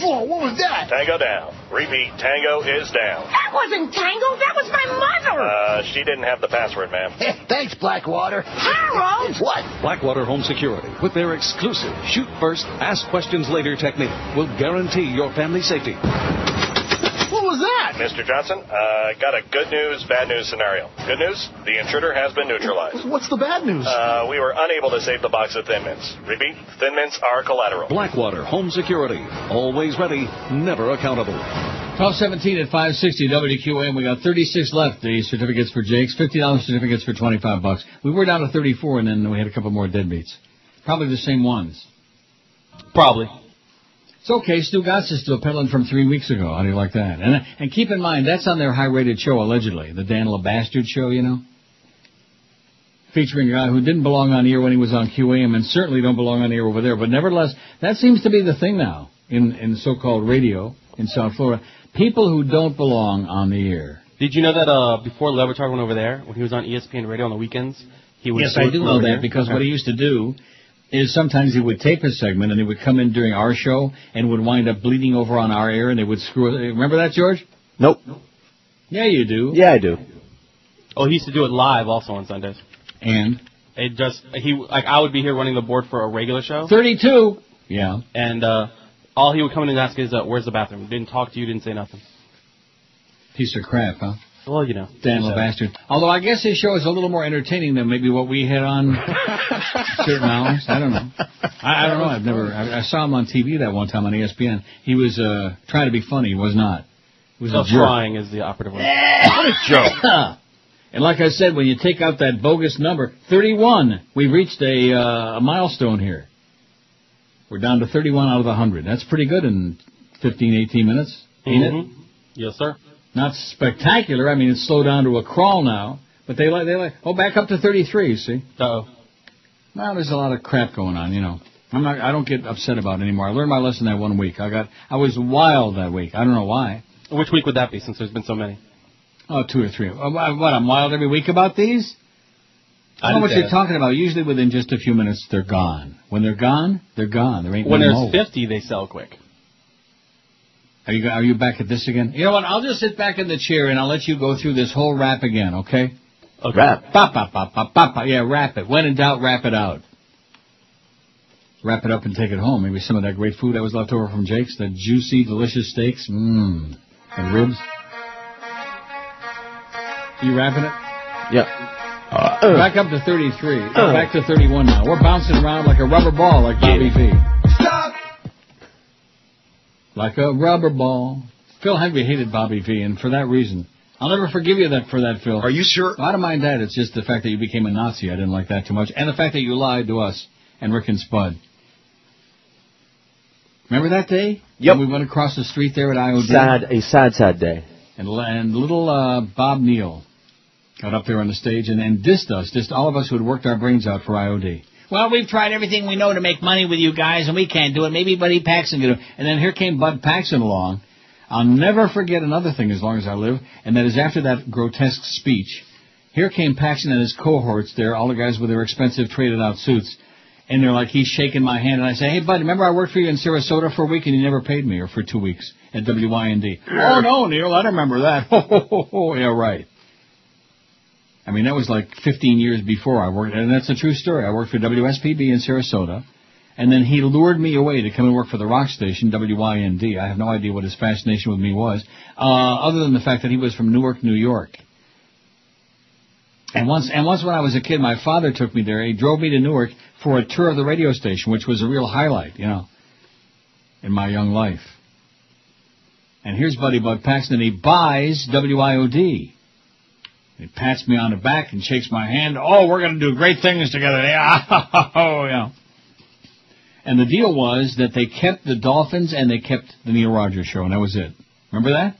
Speaker 17: My God!
Speaker 10: Whoa, what was that?
Speaker 30: Tango down. Repeat, Tango is down.
Speaker 17: That wasn't Tango. That was my mother.
Speaker 30: Uh, she didn't have the password, ma'am.
Speaker 10: Thanks, Blackwater.
Speaker 17: Harold.
Speaker 10: What?
Speaker 29: Blackwater Home Security, with their exclusive shoot first, ask questions later technique, will guarantee your family safety.
Speaker 10: What was
Speaker 29: that?
Speaker 30: Mr. Johnson, uh, got a good news, bad news scenario. Good news, the intruder has been neutralized.
Speaker 29: What's the bad news?
Speaker 30: Uh, we were unable to save the box of Thin Mints. Repeat, Thin Mints are collateral.
Speaker 29: Blackwater Home Security. Always ready, never accountable.
Speaker 2: 1217 at 560 WQAM. We got 36 left. The certificates for Jake's, $50 certificates for 25 bucks. We were down to 34 and then we had a couple more deadbeats. Probably the same ones.
Speaker 25: Probably.
Speaker 2: It's okay. Stugotz is still peddling from three weeks ago. How do you like that? And and keep in mind that's on their high-rated show allegedly, the Dan LeBastard show. You know, featuring a guy who didn't belong on air when he was on QAM and certainly don't belong on air over there. But nevertheless, that seems to be the thing now in in so-called radio in South Florida. People who don't belong on the air.
Speaker 25: Did you know that uh, before Levitar went over there, when he was on ESPN Radio on the weekends, he would
Speaker 2: Yes, I do know that because
Speaker 25: Okay.
Speaker 2: what he used to do is sometimes he would tape a segment and he would come in during our show and would wind up bleeding over on our air and they would screw it. Remember that, George?
Speaker 9: Nope.
Speaker 2: Yeah, you do.
Speaker 9: Yeah, I do.
Speaker 25: Oh, he used to do it live also on Sundays.
Speaker 2: And
Speaker 25: It just he like I would be here running the board for a regular show.
Speaker 2: 32. Yeah.
Speaker 25: And uh, all he would come in and ask is, uh, "Where's the bathroom?" Didn't talk to you, didn't say nothing.
Speaker 2: Piece of crap, huh?
Speaker 25: Well, you know,
Speaker 2: Dan
Speaker 25: so-
Speaker 2: LeBastard. Although I guess his show is a little more entertaining than maybe what we had on certain hours. I don't know. I, I don't know. I've never. I, I saw him on TV that one time on E ESPN. He was uh trying to be funny. He was not. He was
Speaker 25: So
Speaker 2: a jerk.
Speaker 25: trying is the operative word.
Speaker 2: What a joke. and like I said, when you take out that bogus number, 31, we've reached a, uh, a milestone here. We're down to 31 out of the 100. That's pretty good in 15, 18 minutes, ain't it?
Speaker 25: Mhm. Yes, sir.
Speaker 2: Not spectacular. I mean, it's slowed down to a crawl now. But they like, they like, oh, back up to 33, you see?
Speaker 25: Uh-oh.
Speaker 2: Well, there's a lot of crap going on, you know. I'm not, I don't get upset about it anymore. I learned my lesson that one week. I got, I was wild that week. I don't know why.
Speaker 25: Which week would that be, since there's been so many?
Speaker 2: Oh, two or three. Uh, What, I'm wild every week about these? I don't know what you're talking about. Usually within just a few minutes, they're gone. When they're gone, they're gone. There ain't
Speaker 25: When there's
Speaker 2: more.
Speaker 25: 50, they sell quick.
Speaker 2: Are you, are you back at this again? You know what? I'll just sit back in the chair and I'll let you go through this whole rap again, okay?
Speaker 25: Okay.
Speaker 9: Rap.
Speaker 2: Ba, ba, ba, ba, ba, ba. Yeah, wrap it. When in doubt, wrap it out. Wrap it up and take it home. Maybe some of that great food that was left over from Jake's, the juicy, delicious steaks, mmm, and ribs. You wrapping it?
Speaker 9: Yep.
Speaker 2: Back up to 33. Back to 31 now. We're bouncing around like a rubber ball, like Bobby V. Like a rubber ball. Phil Henry hated Bobby V, and for that reason. I'll never forgive you that for that, Phil.
Speaker 13: Are you sure?
Speaker 2: I don't mind that. It's just the fact that you became a Nazi. I didn't like that too much. And the fact that you lied to us and Rick and Spud. Remember that day?
Speaker 9: Yep.
Speaker 2: When we went across the street there at IOD?
Speaker 9: Sad, a sad, sad day.
Speaker 2: And, and little uh, Bob Neal got up there on the stage and, and dissed us, dissed all of us who had worked our brains out for IOD. Well, we've tried everything we know to make money with you guys, and we can't do it. Maybe Buddy Paxson can do it. And then here came Bud Paxson along. I'll never forget another thing as long as I live, and that is after that grotesque speech, here came Paxson and his cohorts there, all the guys with their expensive traded out suits. And they're like, he's shaking my hand, and I say, hey, bud, remember I worked for you in Sarasota for a week and you never paid me, or for two weeks at WYND. oh, no, Neil, I don't remember that. Oh, ho, ho, ho. Yeah, right. I mean, that was like 15 years before I worked, and that's a true story. I worked for WSPB in Sarasota, and then he lured me away to come and work for the rock station, WYND. I have no idea what his fascination with me was, uh, other than the fact that he was from Newark, New York. And once, and once when I was a kid, my father took me there. He drove me to Newark for a tour of the radio station, which was a real highlight, you know, in my young life. And here's Buddy Bud Paxson. He buys WIOD. He pats me on the back and shakes my hand. Oh, we're going to do great things together. Yeah. Oh, yeah. And the deal was that they kept the Dolphins and they kept the Neil Rogers show, and that was it. Remember that?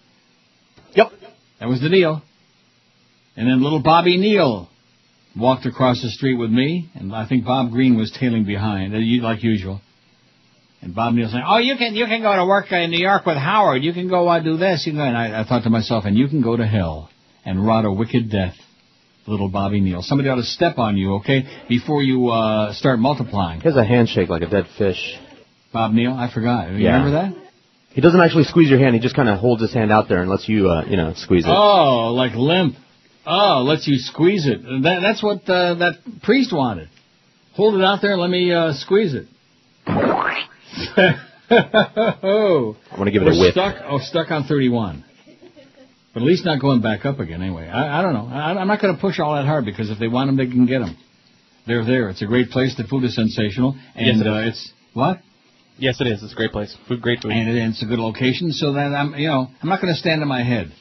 Speaker 9: Yep.
Speaker 2: That was the deal. And then little Bobby Neal walked across the street with me, and I think Bob Green was tailing behind, uh, like usual. And Bob Neal saying, "Oh, you can you can go to work in New York with Howard. You can go uh, do this." You can go. And I, I thought to myself, "And you can go to hell and rot a wicked death, little Bobby Neal. Somebody ought to step on you, okay, before you uh, start multiplying."
Speaker 9: He has a handshake like a dead fish.
Speaker 2: Bob Neal, I forgot. You
Speaker 9: Yeah.
Speaker 2: remember that?
Speaker 9: He doesn't actually squeeze your hand. He just kind of holds his hand out there and lets you, uh, you know, squeeze it.
Speaker 2: Oh, like limp. Oh, lets you squeeze it. That, that's what uh, that priest wanted. Hold it out there and let me uh, squeeze it. oh,
Speaker 9: I want to give it
Speaker 2: we're
Speaker 9: a whiff.
Speaker 2: stuck. Oh, stuck on 31. But at least not going back up again anyway. I, I don't know. I, I'm not going to push all that hard because if they want them, they can get them. They're there. It's a great place. The food is sensational. And
Speaker 25: Yes, it
Speaker 2: uh,
Speaker 25: is.
Speaker 2: it's, what?
Speaker 25: Yes, it is. It's a great place. Food, great food.
Speaker 2: And it, it's a good location, so that I'm, you know, I'm not going to stand on my head.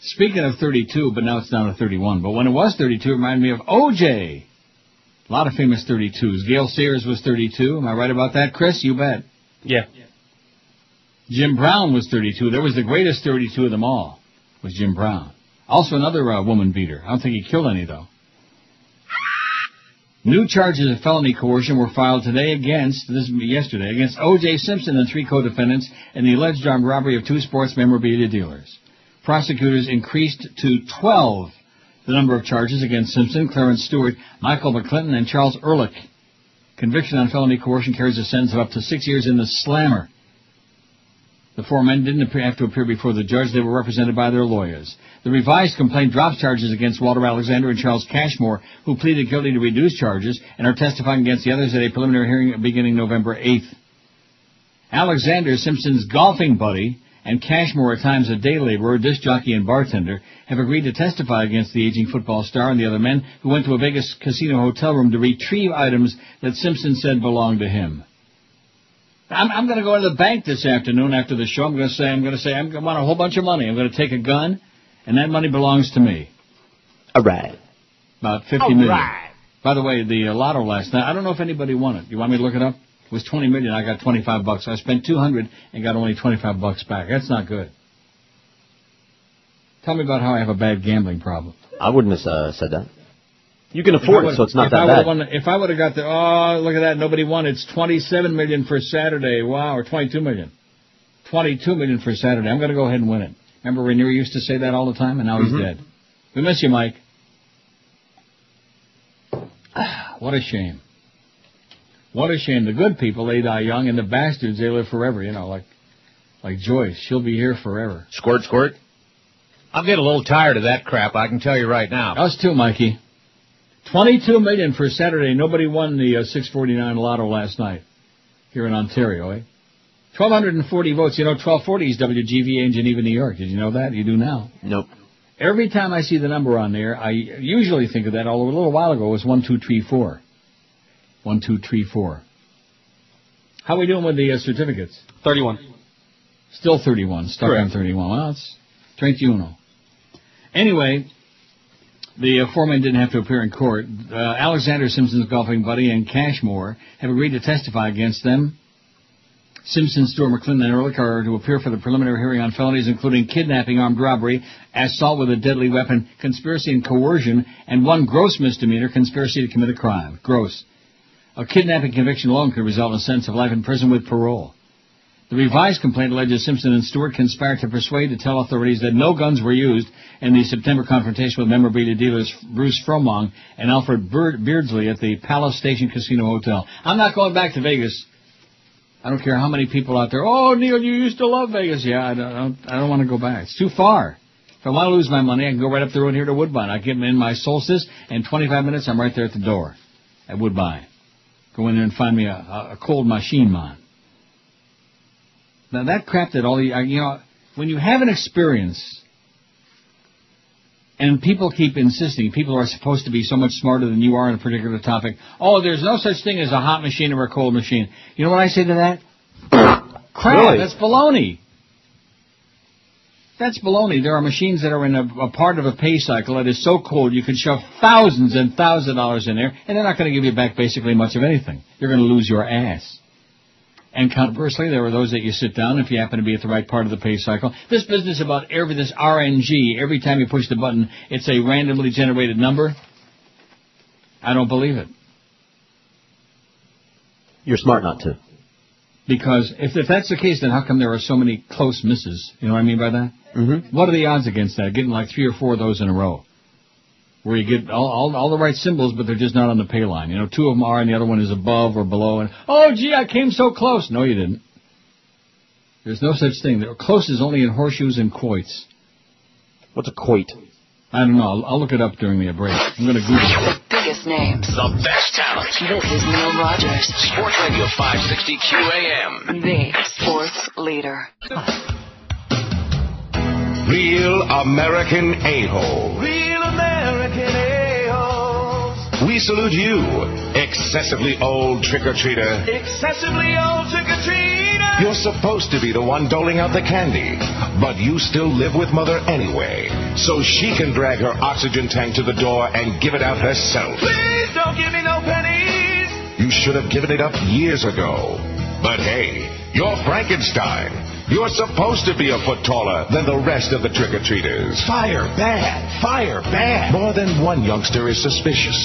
Speaker 2: Speaking of 32, but now it's down to 31. But when it was 32, it reminded me of OJ. A lot of famous 32s. Gale Sayers was 32. Am I right about that, Chris? You bet.
Speaker 25: Yeah.
Speaker 2: Jim Brown was 32. There was the greatest 32 of them all. Was Jim Brown. Also another uh, woman beater. I don't think he killed any though. New charges of felony coercion were filed today against, this is yesterday, against O.J. Simpson and three co-defendants in the alleged armed robbery of two sports memorabilia dealers. Prosecutors increased to 12 the number of charges against Simpson, Clarence Stewart, Michael McClinton, and Charles Ehrlich. Conviction on felony coercion carries a sentence of up to six years in the slammer. The four men didn't appear, have to appear before the judge. They were represented by their lawyers. The revised complaint drops charges against Walter Alexander and Charles Cashmore, who pleaded guilty to reduced charges and are testifying against the others at a preliminary hearing beginning November 8th. Alexander, Simpson's golfing buddy, and Cashmore, at times a day laborer, disc jockey, and bartender, have agreed to testify against the aging football star and the other men who went to a Vegas casino hotel room to retrieve items that Simpson said belonged to him. I'm, I'm going to go to the bank this afternoon after the show. I'm going to say, I'm going to say, I'm going to want a whole bunch of money. I'm going to take a gun, and that money belongs to me.
Speaker 9: All right.
Speaker 2: About fifty
Speaker 9: All
Speaker 2: million.
Speaker 9: right.
Speaker 2: By the way, the uh, lotto last night. I don't know if anybody won it. You want me to look it up? It was twenty million. I got twenty-five bucks. I spent two hundred and got only twenty-five bucks back. That's not good. Tell me about how I have a bad gambling problem.
Speaker 9: I wouldn't have uh, said that. You can afford it, so it's not
Speaker 2: if
Speaker 9: that
Speaker 2: I
Speaker 9: bad.
Speaker 2: would've Won, if I would have got the oh look at that nobody won it's twenty seven million for Saturday wow or twenty two million, twenty two million for Saturday I'm going to go ahead and win it. Remember Rainier used to say that all the time and now
Speaker 9: Mhm.
Speaker 2: he's dead. We miss you, Mike. what a shame. What a shame. The good people they die young and the bastards they live forever. You know like like Joyce she'll be here forever.
Speaker 18: Squirt, squirt. I'm getting a little tired of that crap. I can tell you right now.
Speaker 2: Us too, Mikey. Twenty-two million for Saturday. Nobody won the uh, 649 Lotto last night here in Ontario, eh? 1,240 votes. You know, 1240 is WGVA in Geneva, New York. Did you know that? You do now.
Speaker 9: Nope.
Speaker 2: Every time I see the number on there, I usually think of that. Although a little while ago it was one two three four. One two three four. How are we doing with the uh, certificates?
Speaker 25: 31.
Speaker 2: Still 31. Stuck on
Speaker 25: Correct.
Speaker 2: 31. Well, it's 31. Anyway, the uh, four men didn't have to appear in court. Uh, Alexander Simpson's golfing buddy and Cashmore have agreed to testify against them. Simpson, Stewart, McClinton, and Ehrlich are to appear for the preliminary hearing on felonies including kidnapping, armed robbery, assault with a deadly weapon, conspiracy and coercion, and one gross misdemeanor, conspiracy to commit a crime. Gross. A kidnapping conviction alone could result in a sentence of life in prison with parole. The revised complaint alleges Simpson and Stewart conspired to persuade to tell authorities that no guns were used in the September confrontation with memorabilia dealers Bruce Fromong and Alfred Beard- Beardsley at the Palace Station Casino Hotel. I'm not going back to Vegas. I don't care how many people out there. Oh, Neil, you used to love Vegas. Yeah, I don't. I don't, want to go back. It's too far. If I want to lose my money, I can go right up the road here to Woodbine. I get in my Solstice, and 25 minutes, I'm right there at the door at Woodbine. Go in there and find me a, a, a cold machine man. Now that crap that all the, uh, you know, when you have an experience, and people keep insisting, people are supposed to be so much smarter than you are on a particular topic. Oh, there's no such thing as a hot machine or a cold machine. You know what I say to that? Crap,
Speaker 9: Really?
Speaker 2: that's baloney. That's baloney. There are machines that are in a, a part of a pay cycle that is so cold you can shove thousands and thousands of dollars in there, and they're not going to give you back basically much of anything. You're going to lose your ass. And conversely, there are those that you sit down if you happen to be at the right part of the pay cycle. This business about every this RNG, every time you push the button, it's a randomly generated number. I don't believe it.
Speaker 9: You're smart not to.
Speaker 2: Because if, if that's the case, then how come there are so many close misses? You know what I mean by that?
Speaker 9: Mm-hmm.
Speaker 2: What are the odds against that? Getting like three or four of those in a row. Where you get all, all, all the right symbols, but they're just not on the pay line. You know, two of them are and the other one is above or below. And, oh gee, I came so close. No, you didn't. There's no such thing. The close is only in horseshoes and quoits.
Speaker 9: What's a quoit?
Speaker 2: I don't know. I'll, I'll look it up during the break. I'm going to Google it.
Speaker 14: The biggest names.
Speaker 3: The best talent.
Speaker 14: This is Neil Rogers,
Speaker 3: Sports Radio 560 QAM.
Speaker 14: the sports leader.
Speaker 31: Real American a-hole.
Speaker 12: Real American a-holes.
Speaker 31: We salute you, excessively old trick-or-treater.
Speaker 12: Excessively old trick-or-treater.
Speaker 31: You're supposed to be the one doling out the candy, but you still live with Mother anyway, so she can drag her oxygen tank to the door and give it out herself.
Speaker 12: Please don't give me no pennies.
Speaker 31: You should have given it up years ago. But hey, you're Frankenstein. You're supposed to be a foot taller than the rest of the trick-or-treaters. Fire bad. Fire bad. More than one youngster is suspicious.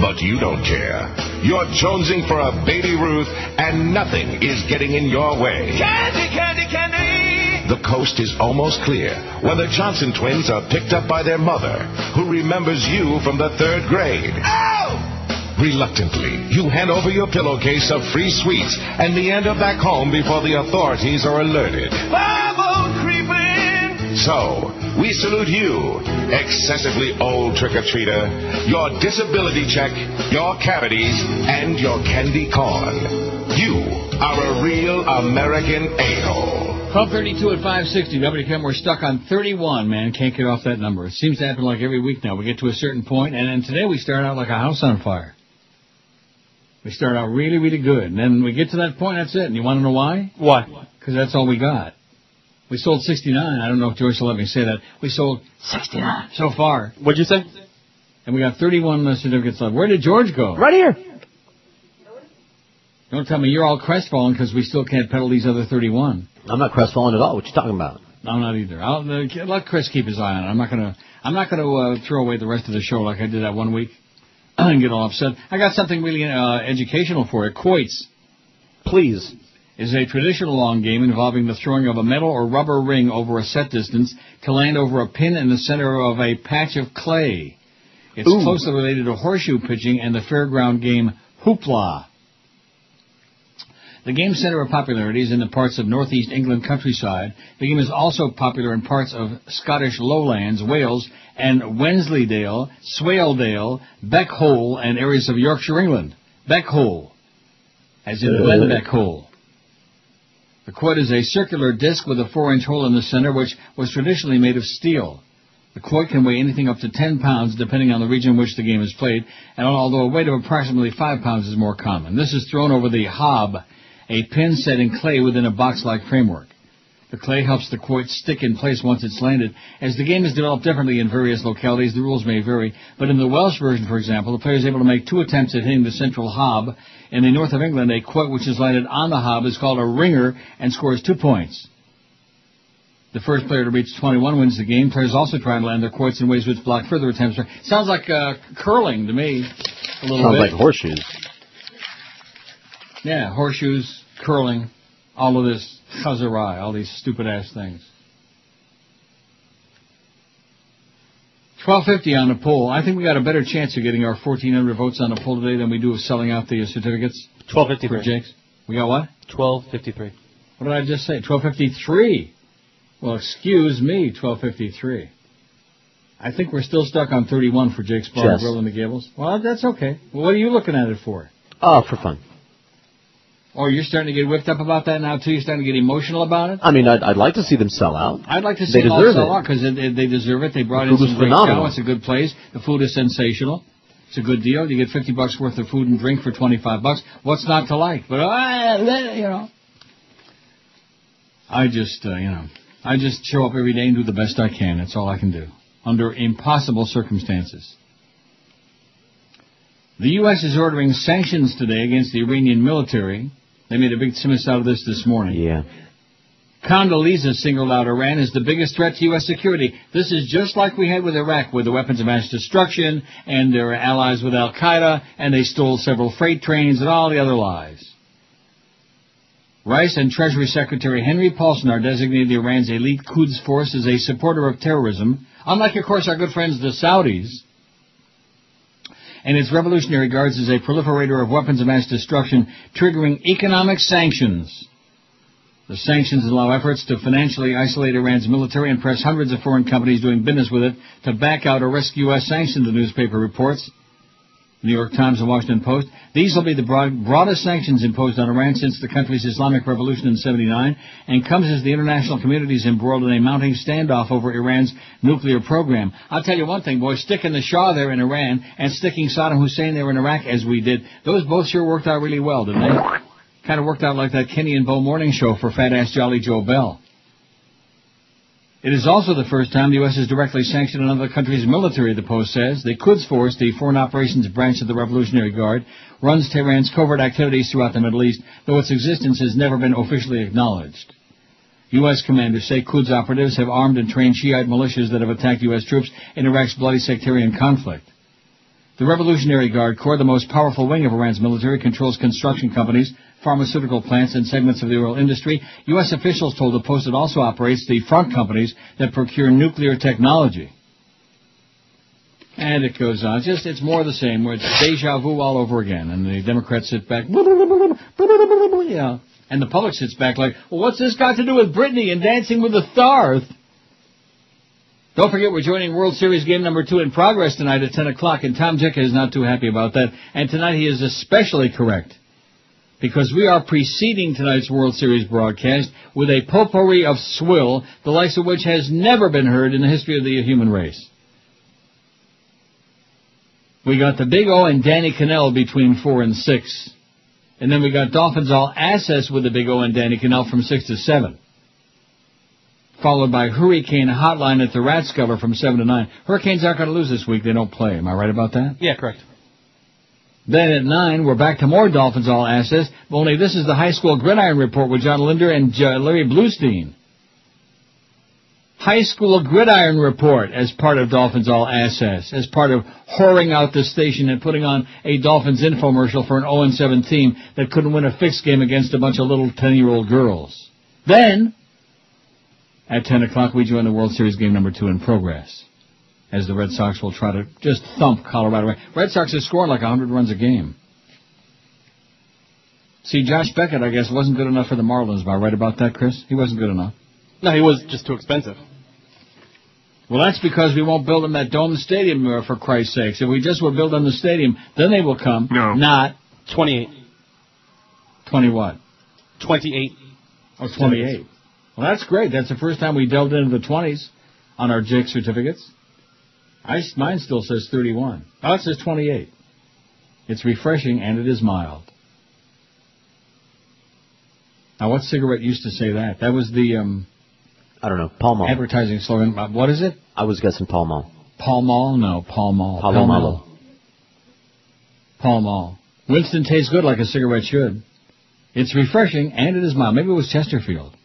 Speaker 31: But you don't care. You're jonesing for a baby Ruth, and nothing is getting in your way.
Speaker 12: Candy, candy, candy.
Speaker 31: The coast is almost clear when the Johnson twins are picked up by their mother, who remembers you from the third grade.
Speaker 12: Ow!
Speaker 31: Reluctantly, you hand over your pillowcase of free sweets and meander back home before the authorities are alerted.
Speaker 12: Bubble creeping.
Speaker 31: So, we salute you, excessively old trick-or-treater, your disability check, your cavities, and your candy corn. You are a real American a-hole.
Speaker 2: 1232 at 560. WKM, we're stuck on 31, man. Can't get off that number. It seems to happen like every week now. We get to a certain point, and then today we start out like a house on fire. We start out really, really good, and then we get to that point, that's it. And you want to know why?
Speaker 25: Why?
Speaker 2: Because that's all we got. We sold 69. I don't know if Joyce will let me say that. We sold 69 so far.
Speaker 25: What'd you say?
Speaker 2: And we got 31 uh, certificates left. Where did George go?
Speaker 25: Right here.
Speaker 2: Don't tell me you're all crestfallen because we still can't peddle these other 31.
Speaker 9: I'm not crestfallen at all. What you talking about?
Speaker 2: I'm not either. I'll uh, let Chris keep his eye on it. I'm not gonna. I'm not gonna uh, throw away the rest of the show like I did that one week and get all upset. I got something really uh, educational for you. Quoits,
Speaker 9: please,
Speaker 2: is a traditional long game involving the throwing of a metal or rubber ring over a set distance to land over a pin in the center of a patch of clay. It's
Speaker 9: Ooh.
Speaker 2: closely related to horseshoe pitching and the fairground game hoopla. The game's center of popularity is in the parts of northeast England countryside. The game is also popular in parts of Scottish lowlands, Wales, and Wensleydale, Swaledale, Beckhole, and areas of Yorkshire, England. Beckhole, as in uh, Glen Beckhole. The quoit is a circular disc with a four-inch hole in the center, which was traditionally made of steel. The quoit can weigh anything up to 10 pounds, depending on the region in which the game is played, and although a weight of approximately 5 pounds is more common. This is thrown over the hob, a pin set in clay within a box-like framework. The clay helps the quoit stick in place once it's landed. As the game is developed differently in various localities, the rules may vary, but in the Welsh version, for example, the player is able to make two attempts at hitting the central hob. In the north of England, a quoit which is landed on the hob is called a ringer and scores two points. The first player to reach 21 wins the game. Players also try and land their quoits in ways which block further attempts. Sounds like uh, curling to me, a little
Speaker 9: Sounds
Speaker 2: bit.
Speaker 9: like horseshoes.
Speaker 2: Yeah, horseshoes, curling, all of this chazarai, all these stupid ass things. Twelve fifty on the poll. I think we got a better chance of getting our fourteen hundred votes on the poll today than we do of selling out the certificates.
Speaker 25: Twelve fifty
Speaker 2: for. Jake's. We got what?
Speaker 25: Twelve fifty three.
Speaker 2: What did I just say? Twelve fifty three. Well, excuse me, twelve fifty three. I think we're still stuck on thirty one for Jake's Bar
Speaker 9: Yes.
Speaker 2: Grill in the Gables. Well, that's okay. Well, what are you looking at it for?
Speaker 9: Oh, for fun.
Speaker 2: Oh, you're starting to get whipped up about that now too. You're starting to get emotional about it.
Speaker 9: I mean, I'd, I'd like to see them sell out.
Speaker 2: I'd like to see
Speaker 9: They
Speaker 2: them all
Speaker 9: deserve
Speaker 2: sell
Speaker 9: it.
Speaker 2: out because they deserve it. They brought
Speaker 9: The
Speaker 2: in some great
Speaker 9: phenomenal.
Speaker 2: It's a good place. The food is sensational. It's a good deal. You get 50 bucks worth of food and drink for 25 bucks. What's not to like? But, uh, you know. I just, uh, you know, I just show up every day and do the best I can. That's all I can do. Under impossible circumstances. The U.S. is ordering sanctions today against the Iranian military. They made a big simus out of this this morning.
Speaker 9: Yeah.
Speaker 2: Condoleezza singled out Iran as the biggest threat to U.S. security. This is just like we had with Iraq with the weapons of mass destruction and their allies with Al-Qaeda, and they stole several freight trains and all the other lies. Rice and Treasury Secretary Henry Paulson are designated Iran's elite Quds force as a supporter of terrorism, unlike, of course, our good friends the Saudis. And its Revolutionary Guards is a proliferator of weapons of mass destruction, triggering economic sanctions. The sanctions allow efforts to financially isolate Iran's military and press hundreds of foreign companies doing business with it to back out or risk U.S. sanctions, the newspaper reports. New York Times and Washington Post. These will be the broad, broadest sanctions imposed on Iran since the country's Islamic Revolution in 79 and comes as the international community is embroiled in a mounting standoff over Iran's nuclear program. I'll tell you one thing, boys, sticking the Shah there in Iran and sticking Saddam Hussein there in Iraq as we did, those both sure worked out really well, didn't they? Kind of worked out like that Kenny and Bo morning show for Fat Ass Jolly Joe Bell. It is also the first time the U.S. has directly sanctioned another country's military, the Post says. The Quds Force, the Foreign Operations Branch of the Revolutionary Guard, runs Tehran's covert activities throughout the Middle East, though its existence has never been officially acknowledged. U.S. commanders say Quds operatives have armed and trained Shiite militias that have attacked U.S. troops in Iraq's bloody sectarian conflict. The Revolutionary Guard Corps, the most powerful wing of Iran's military, controls construction companies, pharmaceutical plants, and segments of the oil industry. U.S. officials told the Post it also operates the front companies that procure nuclear technology. And it goes on. Just, it's more the same. Where it's deja vu all over again. And the Democrats sit back. Yeah. And the public sits back like, well, what's this got to do with Britney and Dancing with the Stars? Don't forget we're joining World Series game number two in progress tonight at 10 o'clock, and Tom Jick is not too happy about that. And tonight he is especially correct. Because we are preceding tonight's World Series broadcast with a potpourri of swill, the likes of which has never been heard in the history of the human race. We got the Big O and Danny Kanell between four and six. And then we got Dolphins all assets with the Big O and Danny Kanell from six to seven followed by Hurricane Hotline at the Rats cover from 7 to 9. Hurricanes aren't going to lose this week. They don't play. Am I right about that?
Speaker 25: Yeah, correct.
Speaker 2: Then at 9, we're back to more Dolphins All Access, only this is the High School Gridiron Report with John Linder and Larry Blustein. High School Gridiron Report as part of Dolphins All Access, as part of whoring out the station and putting on a Dolphins infomercial for an 0-7 team that couldn't win a fixed game against a bunch of little 10-year-old girls. Then, at 10 o'clock, we join the World Series game number two in progress. As the Red Sox will try to just thump Colorado. Away. Red Sox is scoring like 100 runs a game. See, Josh Beckett, I guess, wasn't good enough for the Marlins. Am I right about that, Chris? He wasn't good enough.
Speaker 25: No, he was just too expensive.
Speaker 2: Well, that's because we won't build them that dome stadium, uh, for Christ's sakes. If we just will build them the stadium, then they will come.
Speaker 25: No.
Speaker 2: Not
Speaker 25: 28.
Speaker 2: 20 what?
Speaker 25: 28.
Speaker 2: Oh, 28. Well, that's great. That's the first time we delved into the 20s on our JIC certificates. I, mine still says 31. Oh, it says 28. It's refreshing and it is mild. Now, what cigarette used to say that? That was the um,
Speaker 9: I don't know. Pall Mall.
Speaker 2: advertising slogan. Uh, What is it?
Speaker 9: I was guessing Pall Mall.
Speaker 2: Pall Mall? No, Pall Mall.
Speaker 9: Pall. Mall.
Speaker 2: Pall Mall. Winston tastes good like a cigarette should. It's refreshing and it is mild. Maybe it was Chesterfield.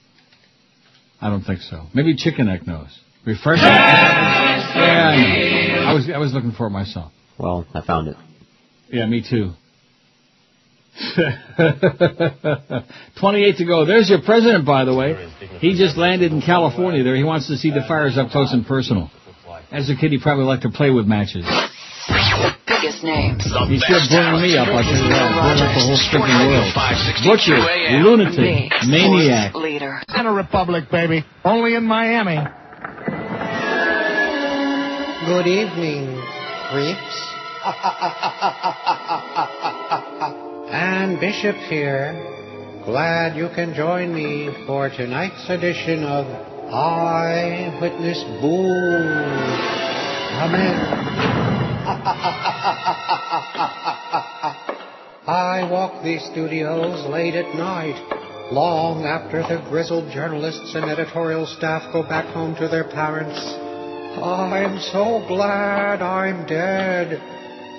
Speaker 2: I don't think so. Maybe Chicken Neck knows. Refreshing. yeah, I was I was looking for it myself.
Speaker 9: Well, I found it.
Speaker 2: Yeah, me too. 28 to go. There's your president, by the way. He just landed in California there. He wants to see the fires up close and personal. As a kid, he probably liked to play with matches.
Speaker 14: Biggest names.
Speaker 2: He sure burned me up, I'll tell you that. Burned up the whole stinking world. Butcher, lunatic, maniac.
Speaker 14: Leader.
Speaker 32: In a republic, baby. Only in Miami.
Speaker 33: Good evening, creeps. Ann Bishop here. Glad you can join me for tonight's edition of Eyewitness Boo. Amen. I walk these studios late at night, long after the grizzled journalists and editorial staff go back home to their parents. I'm so glad I'm dead.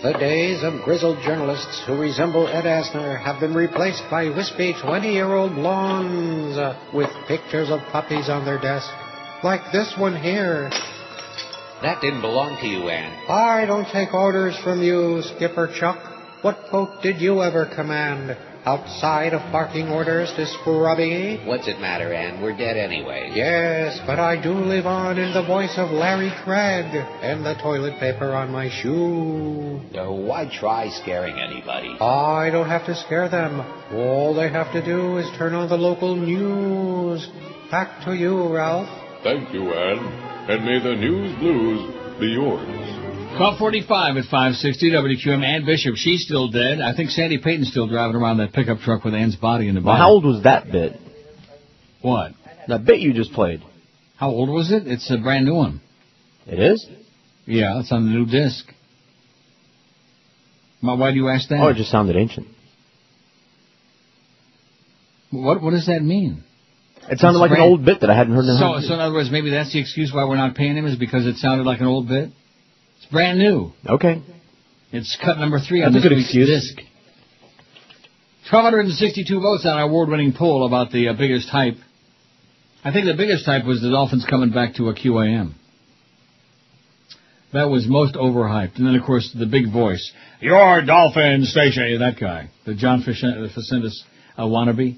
Speaker 33: The days of grizzled journalists who resemble Ed Asner have been replaced by wispy 20-year-old blondes uh, with pictures of puppies on their desk. Like this one here.
Speaker 34: That didn't belong to you, Ann.
Speaker 33: I don't take orders from you, Skipper Chuck. What boat did you ever command? Outside of barking orders to Scrubby?
Speaker 34: What's it matter, Ann? We're dead anyway.
Speaker 33: Yes, but I do live on in the voice of Larry Craig and the toilet paper on my shoe.
Speaker 34: So why try scaring anybody?
Speaker 33: I don't have to scare them. All they have to do is turn on the local news. Back to you, Ralph.
Speaker 35: Thank you, Ann. And may the news blues be yours.
Speaker 2: 1245 at 560 WQM. Ann Bishop, she's still dead. I think Sandy Payton's still driving around that pickup truck with Ann's body in the
Speaker 9: Well,
Speaker 2: back.
Speaker 9: how old was that bit?
Speaker 2: What?
Speaker 9: That bit you just played.
Speaker 2: How old was it? It's a brand new one.
Speaker 9: It is?
Speaker 2: Yeah, it's on the new disc. Why do you ask that?
Speaker 9: Oh, it just sounded ancient.
Speaker 2: What What does that mean?
Speaker 9: It sounded
Speaker 2: It's
Speaker 9: like an old bit that I hadn't heard in
Speaker 2: So, so in other words, maybe that's the excuse why we're not paying him is because it sounded like an old bit. It's brand new.
Speaker 9: Okay.
Speaker 2: It's cut number three on
Speaker 9: That's
Speaker 2: this
Speaker 9: a good
Speaker 2: week's
Speaker 9: excuse.
Speaker 2: disc. 1,262 votes on our award-winning poll about the uh, biggest hype. I think the biggest hype was the Dolphins coming back to a QAM. That was most overhyped. And then, of course, the big voice. Your Dolphin station. That guy. The John Facenda's uh, wannabe.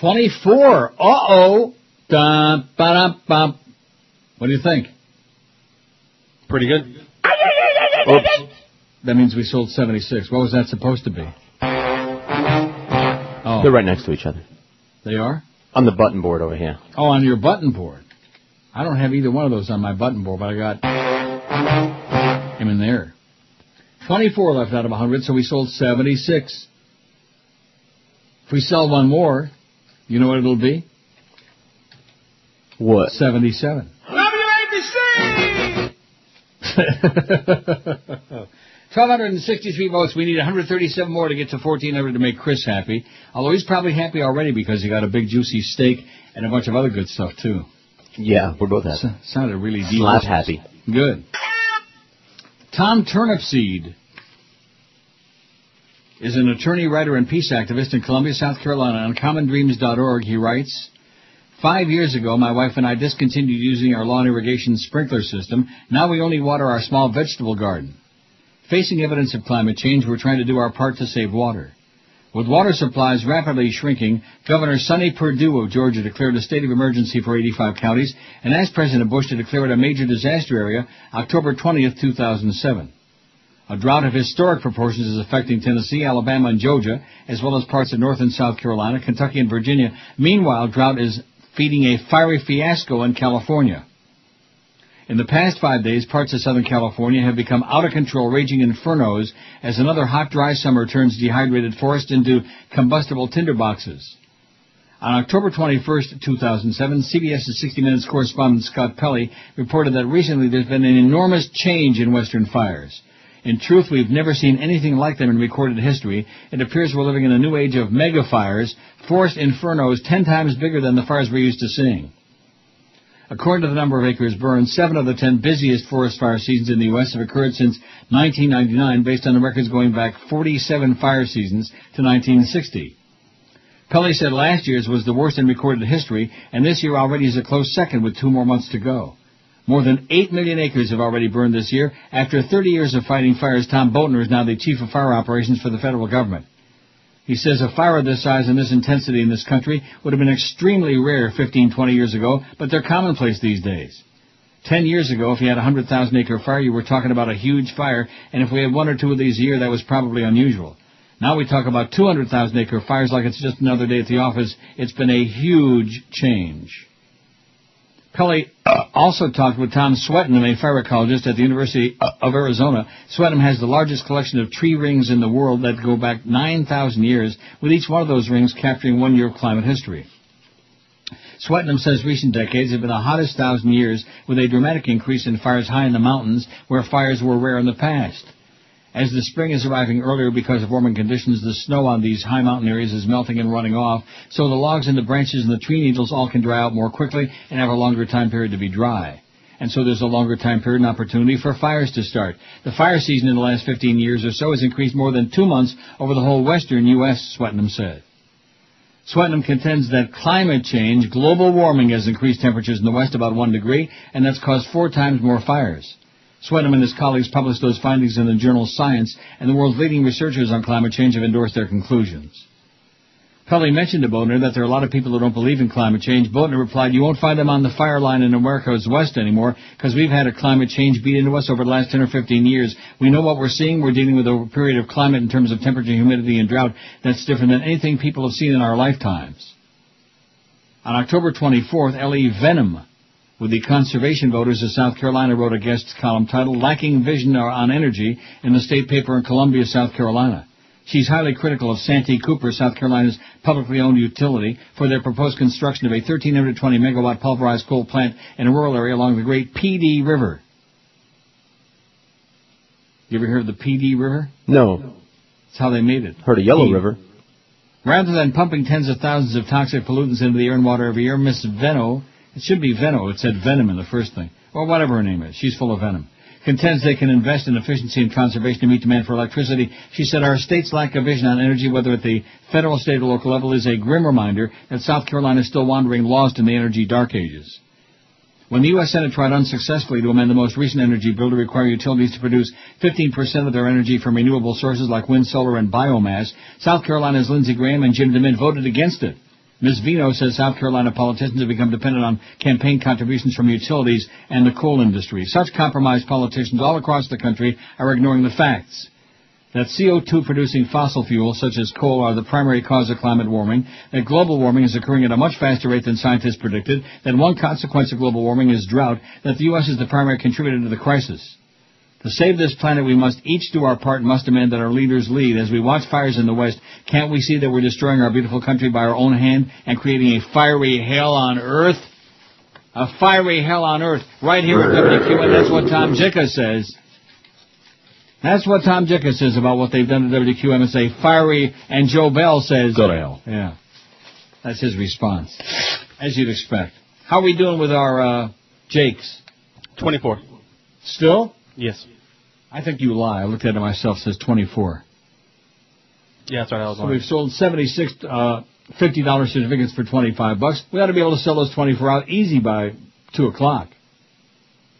Speaker 2: 24. Uh-oh. Dun, ba-dum, bum. What do you think?
Speaker 25: Pretty good.
Speaker 2: Oops. That means we sold 76. What was that supposed to be? Oh.
Speaker 9: They're right next to each other.
Speaker 2: They are?
Speaker 9: On the button board over here.
Speaker 2: Oh, on your button board. I don't have either one of those on my button board, but I got him in there. 24 left out of 100, so we sold 76. If we sell one more, you know what it'll be?
Speaker 9: What?
Speaker 2: 77.
Speaker 12: WABC!
Speaker 2: 1,263 votes. We need 137 more to get to 1,400 to make Chris happy. Although he's probably happy already because he got a big juicy steak and a bunch of other good stuff too.
Speaker 9: Yeah, we're both happy.
Speaker 2: S- sounded really deep.
Speaker 9: Slap happy.
Speaker 2: Good. Tom Turnipseed is an attorney, writer, and peace activist in Columbia, South Carolina. On commondreams.org, he writes, Five years ago, my wife and I discontinued using our lawn irrigation sprinkler system. Now we only water our small vegetable garden. Facing evidence of climate change, we're trying to do our part to save water. With water supplies rapidly shrinking, Governor Sonny Perdue of Georgia declared a state of emergency for 85 counties and asked President Bush to declare it a major disaster area October 20th, 2007. A drought of historic proportions is affecting Tennessee, Alabama, and Georgia, as well as parts of North and South Carolina, Kentucky, and Virginia. Meanwhile, drought is feeding a fiery fiasco in California. In the past five days, parts of Southern California have become out of control, raging infernos as another hot, dry summer turns dehydrated forest into combustible tinderboxes. On October 21, 2007, CBS's 60 Minutes correspondent Scott Pelley reported that recently there's been an enormous change in western fires. In truth, we've never seen anything like them in recorded history. It appears we're living in a new age of mega fires, forest infernos ten times bigger than the fires we're used to seeing. According to the number of acres burned, seven of the ten busiest forest fire seasons in the U.S. have occurred since 1999, based on the records going back 47 fire seasons to 1960. Pelley said last year's was the worst in recorded history, and this year already is a close second with two more months to go. More than 8 million acres have already burned this year. After 30 years of fighting fires, Tom Boatner is now the chief of fire operations for the federal government. He says a fire of this size and this intensity in this country would have been extremely rare 15, 20 years ago, but they're commonplace these days. Ten years ago, if you had a 100,000 acre fire, you were talking about a huge fire, and if we had one or two of these a year, that was probably unusual. Now we talk about 200,000 acre fires like it's just another day at the office. It's been a huge change. Pelley uh, also talked with Tom Swetnam, a fire ecologist at the University of Arizona. Swetnam has the largest collection of tree rings in the world that go back 9,000 years, with each one of those rings capturing one year of climate history. Swetnam says recent decades have been the hottest thousand years, with a dramatic increase in fires high in the mountains, where fires were rare in the past. As the spring is arriving earlier because of warming conditions, the snow on these high mountain areas is melting and running off, so the logs and the branches and the tree needles all can dry out more quickly and have a longer time period to be dry. And so there's a longer time period and opportunity for fires to start. The fire season in the last 15 years or so has increased more than two months over the whole western U.S., Swetnam said. Swetnam contends that climate change, global warming, has increased temperatures in the west about one degree, and that's caused four times more fires. Swetnam and his colleagues published those findings in the journal Science, and the world's leading researchers on climate change have endorsed their conclusions. Pelley mentioned to Boatner that there are a lot of people who don't believe in climate change. Boatner replied, you won't find them on the fire line in America's West anymore, because we've had a climate change beat into us over the last 10 or 15 years. We know what we're seeing. We're dealing with a period of climate in terms of temperature, humidity, and drought that's different than anything people have seen in our lifetimes. On October 24th, L.E. Venom, With the conservation voters of South Carolina wrote a guest column titled Lacking Vision on Energy in the state paper in Columbia, South Carolina. She's highly critical of Santee Cooper, South Carolina's publicly owned utility, for their proposed construction of a 1,320 megawatt pulverized coal plant in a rural area along the great Pee Dee River. You ever heard of the Pee Dee River?
Speaker 9: No.
Speaker 2: That's how they made it.
Speaker 9: Heard of Yellow
Speaker 2: P.
Speaker 9: River.
Speaker 2: Rather than pumping tens of thousands of toxic pollutants into the air and water every year, Miss Veno, it should be Veno, it said venom in the first thing, or whatever her name is, she's full of venom, contends they can invest in efficiency and conservation to meet demand for electricity. She said our state's lack of vision on energy, whether at the federal, state, or local level, is a grim reminder that South Carolina is still wandering lost in the energy dark ages. When the U.S. Senate tried unsuccessfully to amend the most recent energy bill to require utilities to produce 15% of their energy from renewable sources like wind, solar, and biomass, South Carolina's Lindsey Graham and Jim DeMint voted against it. Ms. Vino says South Carolina politicians have become dependent on campaign contributions from utilities and the coal industry. Such compromised politicians all across the country are ignoring the facts that CO2 producing fossil fuels such as coal are the primary cause of climate warming, that global warming is occurring at a much faster rate than scientists predicted, that one consequence of global warming is drought, that the U.S. is the primary contributor to the crisis. To save this planet, we must each do our part and must demand that our leaders lead. As we watch fires in the West, can't we see that we're destroying our beautiful country by our own hand and creating a fiery hell on earth? A fiery hell on earth, right here at WQN. That's what Tom Jicha says. That's what Tom Jicha says about what they've done to WQMSA. Fiery, and Joe Bell says...
Speaker 9: Go to hell.
Speaker 2: Yeah. That's his response. As you'd expect. How are we doing with our, uh, Jakes?
Speaker 25: 24.
Speaker 2: Still?
Speaker 25: Yes.
Speaker 2: I think you lie. I looked at it myself. It says 24.
Speaker 25: Yeah, that's right. I was
Speaker 2: So
Speaker 25: on.
Speaker 2: we've sold 76, uh, $50 certificates for 25 bucks. We ought to be able to sell those 24 out easy by 2 o'clock.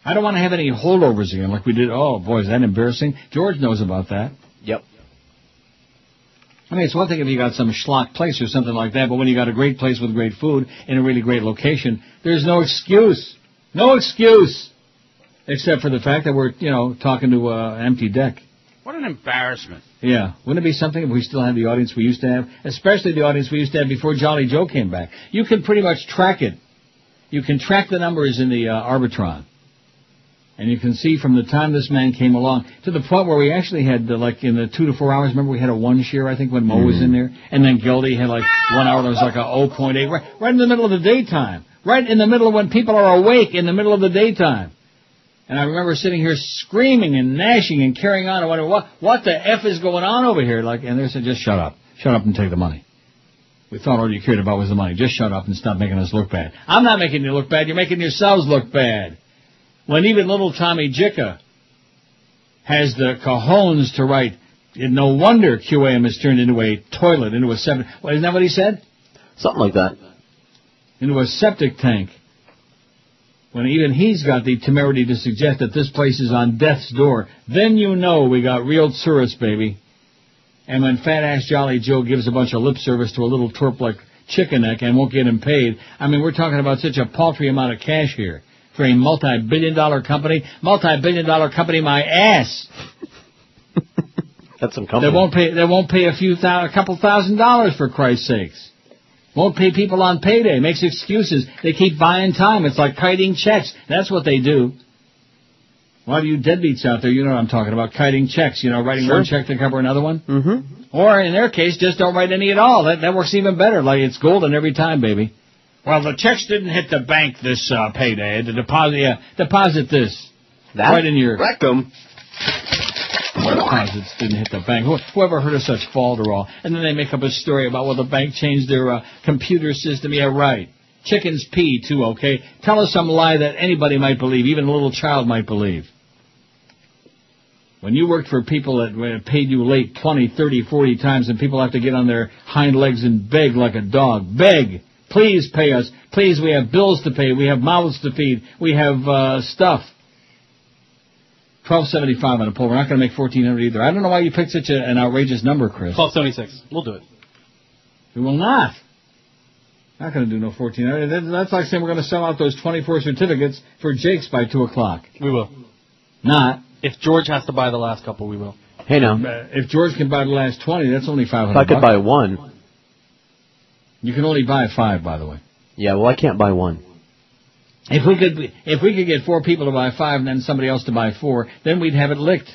Speaker 2: I don't want to have any holdovers again like we did. Oh, boy, is that embarrassing? George knows about that.
Speaker 9: Yep.
Speaker 2: I mean, it's one thing if you got some schlock place or something like that, but when you got a great place with great food in a really great location, there's no excuse. No excuse! Except for the fact that we're, you know, talking to uh, an empty deck.
Speaker 21: What an embarrassment.
Speaker 2: Yeah. Wouldn't it be something if we still had the audience we used to have? Especially the audience we used to have before Jolly Joe came back. You can pretty much track it. You can track the numbers in the uh, Arbitron. And you can see from the time this man came along to the point where we actually had, uh, like, in the two to four hours, remember we had a one share, I think, when Mo was in there? And then Gildy had, like, one hour that was like a 0.8, right, right in the middle of the daytime. Right in the middle of when people are awake in the middle of the daytime. And I remember sitting here screaming and gnashing and carrying on and wondering, what, what the F is going on over here? Like, and they said, just shut up. Shut up and take the money. We thought all you cared about was the money. Just shut up and stop making us look bad. I'm not making you look bad. You're making yourselves look bad. When even little Tommy Jicha has the cajones to write, no wonder QAM has turned into a toilet, into a seven. Well, isn't that what he said?
Speaker 9: Something like that.
Speaker 2: Into a septic tank. When even he's got the temerity to suggest that this place is on death's door, then you know we got real tourists, baby. And when Fat Ass Jolly Joe gives a bunch of lip service to a little twerp like Chicken Neck and won't get him paid, I mean, we're talking about such a paltry amount of cash here for a multi-billion dollar company. Multi-billion dollar company, my ass.
Speaker 9: That's some company.
Speaker 2: They won't pay. They won't pay a few thou, a couple thousand dollars for Christ's sakes. Won't pay people on payday. Makes excuses. They keep buying time. It's like kiting checks. That's what they do. A lot of you deadbeats out there, you know what I'm talking about. Kiting checks. You know, writing
Speaker 9: Sure.
Speaker 2: one check to cover another one.
Speaker 9: Mm-hmm.
Speaker 2: Or in their case, just don't write any at all. That that works even better. Like it's golden every time, baby. Well, the checks didn't hit the bank this uh, payday. The deposit, yeah, deposit this.
Speaker 9: That
Speaker 2: right in your
Speaker 9: rectum.
Speaker 2: Deposits didn't hit the bank. Who, whoever heard of such falderall? And then they make up a story about well, the bank changed their uh, computer system. Yeah, right. Chickens pee too. Okay, tell us some lie that anybody might believe, even a little child might believe. When you worked for people that uh, paid you late 20, 30, 40 times and people have to get on their hind legs and beg like a dog. Beg! Please pay us. Please, we have bills to pay. We have mouths to feed. We have uh, stuff. 1275 on a poll. We're not going to make 1400 either. I don't know why you picked such a, an outrageous number, Chris.
Speaker 25: 1276. We'll do it.
Speaker 2: We will not. Not going to do no 1400. That's like saying we're going to sell out those 24 certificates for Jake's by 2 o'clock.
Speaker 25: We will.
Speaker 2: Not.
Speaker 25: If George has to buy the last couple, we will.
Speaker 9: Hey now,
Speaker 2: Uh, If George can buy the last 20, that's only 500
Speaker 9: if I could buy one.
Speaker 2: You can only buy five, by the way.
Speaker 9: Yeah, well, I can't buy one.
Speaker 2: If we could, if we could get four people to buy five and then somebody else to buy four, then we'd have it licked.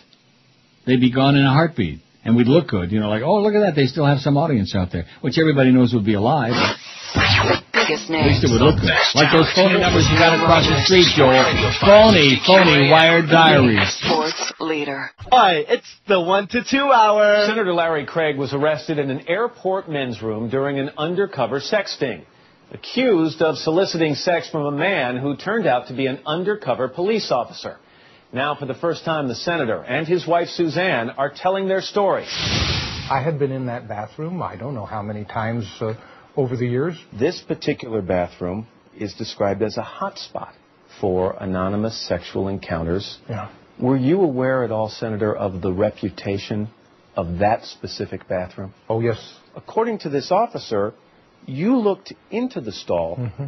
Speaker 2: They'd be gone in a heartbeat, and we'd look good. You know, like, oh, look at that, they still have some audience out there, which everybody knows would be a lie. But at least it would look good. Like those phony numbers you got across the street, Joel. Phony, phony wired diaries.
Speaker 14: Sports leader.
Speaker 35: Hi, it's the one to two hour. Senator Larry Craig was arrested in an airport men's room during an undercover sex sting, accused of soliciting sex from a man who turned out to be an undercover police officer. Now, for the first time, the senator and his wife Suzanne are telling their story.
Speaker 7: I had been in that bathroom, I don't know how many times uh, over the years.
Speaker 6: This particular bathroom is described as a hotspot for anonymous sexual encounters.
Speaker 7: Yeah.
Speaker 6: Were you aware at all, Senator, of the reputation of that specific bathroom?
Speaker 7: Oh, yes.
Speaker 6: According to this officer, you looked into the stall,
Speaker 7: Mm-hmm.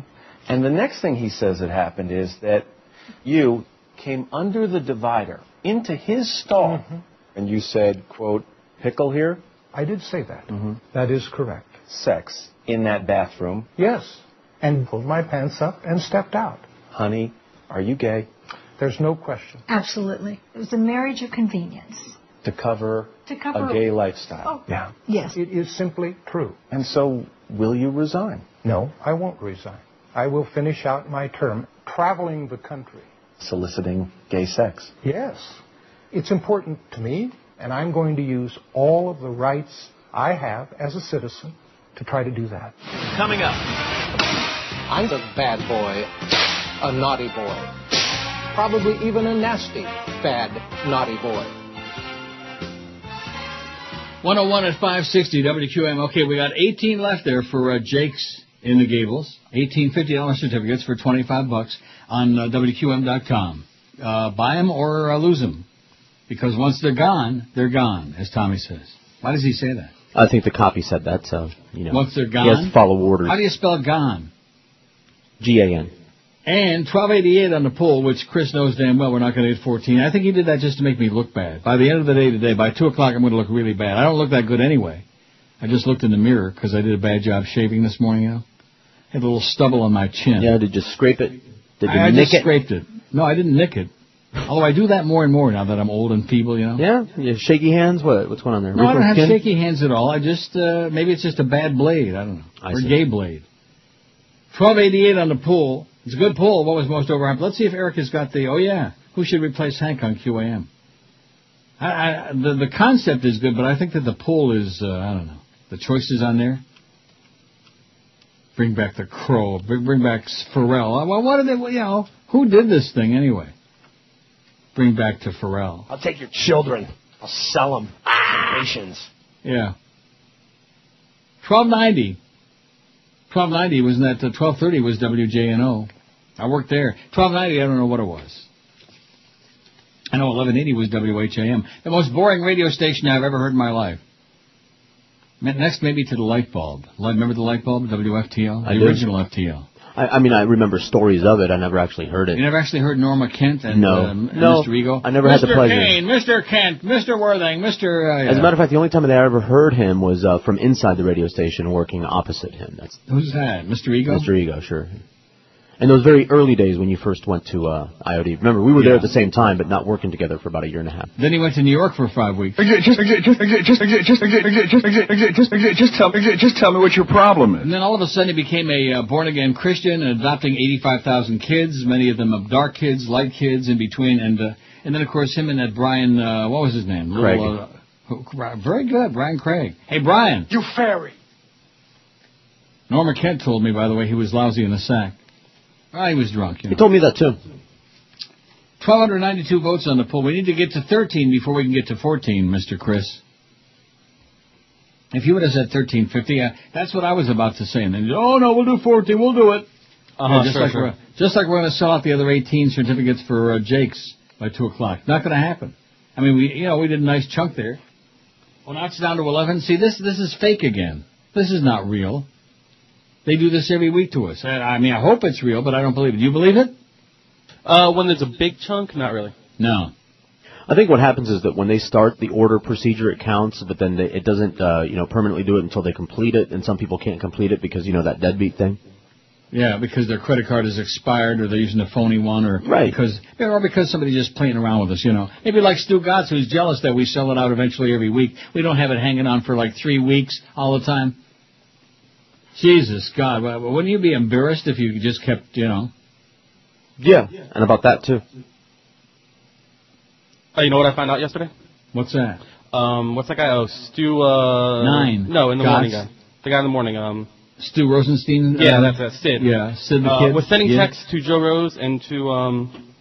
Speaker 6: and the next thing he says that happened is that you came under the divider into his stall,
Speaker 7: Mm-hmm.
Speaker 6: and you said, quote, pickle here?
Speaker 7: I did say that.
Speaker 6: Mm-hmm.
Speaker 7: That is correct.
Speaker 6: Sex in that bathroom.
Speaker 7: Yes. And pulled my pants up and stepped out.
Speaker 6: Honey, are you gay?
Speaker 7: There's no question.
Speaker 23: Absolutely. It was a marriage of convenience.
Speaker 6: To cover,
Speaker 23: To cover
Speaker 6: a gay lifestyle.
Speaker 23: Oh.
Speaker 7: Yeah.
Speaker 23: Yes.
Speaker 7: It is simply true.
Speaker 6: And so, will you resign?
Speaker 7: No, I won't resign. I will finish out my term traveling the country.
Speaker 6: Soliciting gay sex.
Speaker 7: Yes. It's important to me, and I'm going to use all of the rights I have as a citizen to try to do that.
Speaker 35: Coming up.
Speaker 36: I'm a bad boy, a naughty boy. Probably even a nasty, bad, naughty boy.
Speaker 2: 101 at 560 WQAM. Okay, we got 18 left there for uh, Jake's in the Gables. 18 $50 certificates for 25 bucks on uh, WQAM.com. Uh, buy them or uh, lose them. Because once they're gone, they're gone, as Tommy says. Why does he say that?
Speaker 9: I think the copy said that, so, you know.
Speaker 2: Once they're gone?
Speaker 9: He has to follow orders.
Speaker 2: How do you spell gone?
Speaker 9: G-A-N.
Speaker 2: And 1288 on the poll, which Chris knows damn well we're not going to get 14. I think he did that just to make me look bad. By the end of the day today, by 2 o'clock, I'm going to look really bad. I don't look that good anyway. I just looked in the mirror because I did a bad job shaving this morning, you know. Had a little stubble on my chin.
Speaker 9: Yeah, did you scrape it? Did you
Speaker 2: I, I
Speaker 9: nick
Speaker 2: just
Speaker 9: it?
Speaker 2: scraped it. No, I didn't nick it. Although I do that more and more now that I'm old and feeble, you know.
Speaker 9: Yeah? You have shaky hands? What? What's going on there?
Speaker 2: No, I don't have
Speaker 9: skin?
Speaker 2: shaky hands at all. I just uh, maybe it's just a bad blade. I don't know,
Speaker 9: I
Speaker 2: or
Speaker 9: see.
Speaker 2: gay blade. Twelve eighty eight on the pool. It's a good poll. What was most overhyped? Let's see if Eric has got the. Oh yeah, who should replace Hank on QAM? I, I, the the concept is good, but I think that the poll is uh, I don't know. The choices on there. Bring back the crow. Bring, bring back Pharrell. Uh, Well, what did they? You know, who did this thing anyway? Bring back to Pharrell.
Speaker 35: I'll take your children. I'll sell them. Nations.
Speaker 2: Yeah. Twelve ninety. Twelve ninety wasn't that? Uh, Twelve thirty was WJNO. I worked there. Twelve ninety. I don't know what it was. I know eleven eighty was WHAM. The most boring radio station I've ever heard in my life. Next, maybe to the light bulb. Remember the light bulb? WFTL.
Speaker 9: I
Speaker 2: The
Speaker 9: do.
Speaker 2: original FTL.
Speaker 9: I, I mean, I remember stories of it. I never actually heard it.
Speaker 2: You never actually heard Norma Kent and,
Speaker 9: No.
Speaker 2: um, and
Speaker 9: No,
Speaker 2: Mr. Ego?
Speaker 9: I never had the
Speaker 2: Mr.
Speaker 9: pleasure.
Speaker 2: Kane, Mr. Kent, Mr. Worthing, Mr. Uh,
Speaker 9: As a matter of fact, the only time that I ever heard him was uh, from inside the radio station, working opposite him. That's
Speaker 2: Who's that? Mr. Ego?
Speaker 9: Mr. Ego, sure in those very early days when you first went to uh, IOD. Remember, we were
Speaker 2: yeah.
Speaker 9: there at the same time, but not working together for about a year and a half.
Speaker 2: Then he went to New York for five weeks.
Speaker 7: Just tell me what your problem is.
Speaker 2: And then all of a sudden he became a uh, born-again Christian and adopting 85,000 kids, many of them dark kids, light kids in between. And uh, and then, of course, him and that Brian, uh, what was his name?
Speaker 9: Craig.
Speaker 2: Little, uh, very good, Brian Craig. Hey, Brian.
Speaker 7: You fairy.
Speaker 2: Norma Kent told me, by the way, he was lousy in the sack. Well, he was drunk. You know.
Speaker 9: He told me that too.
Speaker 2: 1,292 votes on the poll. We need to get to 13 before we can get to 14, Mr. Chris. If you would have said 1350, uh, that's what I was about to say. And then, oh no, we'll do 14, we'll do it.
Speaker 25: Uh-huh,
Speaker 2: Yeah, just,
Speaker 25: sure,
Speaker 2: like
Speaker 25: sure.
Speaker 2: We're, just like we're going to sell out the other 18 certificates for uh, Jake's by 2 o'clock. Not going to happen. I mean, we, you know, we did a nice chunk there. Well, now it's down to 11. See, this, this is fake again. This is not real. They do this every week to us. I mean, I hope it's real, but I don't believe it. Do you believe it?
Speaker 25: Uh, when there's a big chunk, not really.
Speaker 2: No.
Speaker 9: I think what happens is that when they start the order procedure, it counts, but then they, it doesn't, uh, you know, permanently do it until they complete it, and some people can't complete it because you know that deadbeat thing.
Speaker 2: Yeah, because their credit card is expired, or they're using a phony one, or
Speaker 9: Right.
Speaker 2: because or because somebody's just playing around with us. You know, maybe like Stugotz, who's jealous that we sell it out eventually every week. We don't have it hanging on for like three weeks all the time. Jesus God, wouldn't you be embarrassed if you just kept, you know?
Speaker 9: Yeah, and about that too.
Speaker 25: Oh, you know what I found out yesterday?
Speaker 2: What's that?
Speaker 25: Um, what's that guy? Oh, Stu. Uh,
Speaker 2: Nine.
Speaker 25: No, in the
Speaker 2: Gots.
Speaker 25: morning guy. The guy in the morning. Um.
Speaker 2: Stu Rosenstein.
Speaker 25: Yeah,
Speaker 2: uh,
Speaker 25: that's that. Sid.
Speaker 2: Yeah, Sid the
Speaker 25: uh,
Speaker 2: kid.
Speaker 25: Was sending
Speaker 2: Yeah.
Speaker 25: texts to Joe Rose and to um.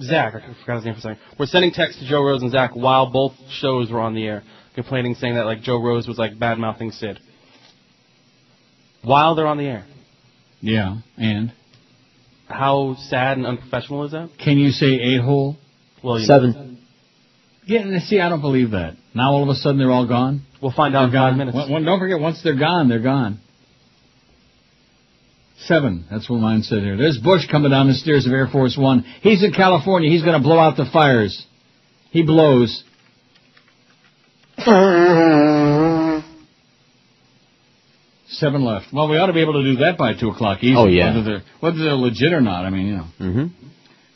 Speaker 25: Zach, I forgot his name for a second. We're sending texts to Joe Rose and Zach while both shows were on the air, complaining, saying that like Joe Rose was like bad mouthing Sid. While they're on the air.
Speaker 2: Yeah, and
Speaker 25: How sad and unprofessional is that?
Speaker 2: can you say a hole?
Speaker 25: Well, you
Speaker 9: Seven.
Speaker 2: Yeah, and see, I don't believe that. Now all of a sudden they're all gone.
Speaker 25: We'll find out in
Speaker 2: They're
Speaker 25: five
Speaker 2: gone.
Speaker 25: minutes.
Speaker 2: One- one- don't forget, once they're gone, they're gone. Seven. That's what mine said here. There's Bush coming down the stairs of Air Force One. He's in California. He's going to blow out the fires. He blows. Seven left. Well, we ought to be able to do that by two o'clock easy.
Speaker 9: Oh, yeah.
Speaker 2: Whether they're, whether they're legit or not. I mean, you know.
Speaker 9: Mm-hmm.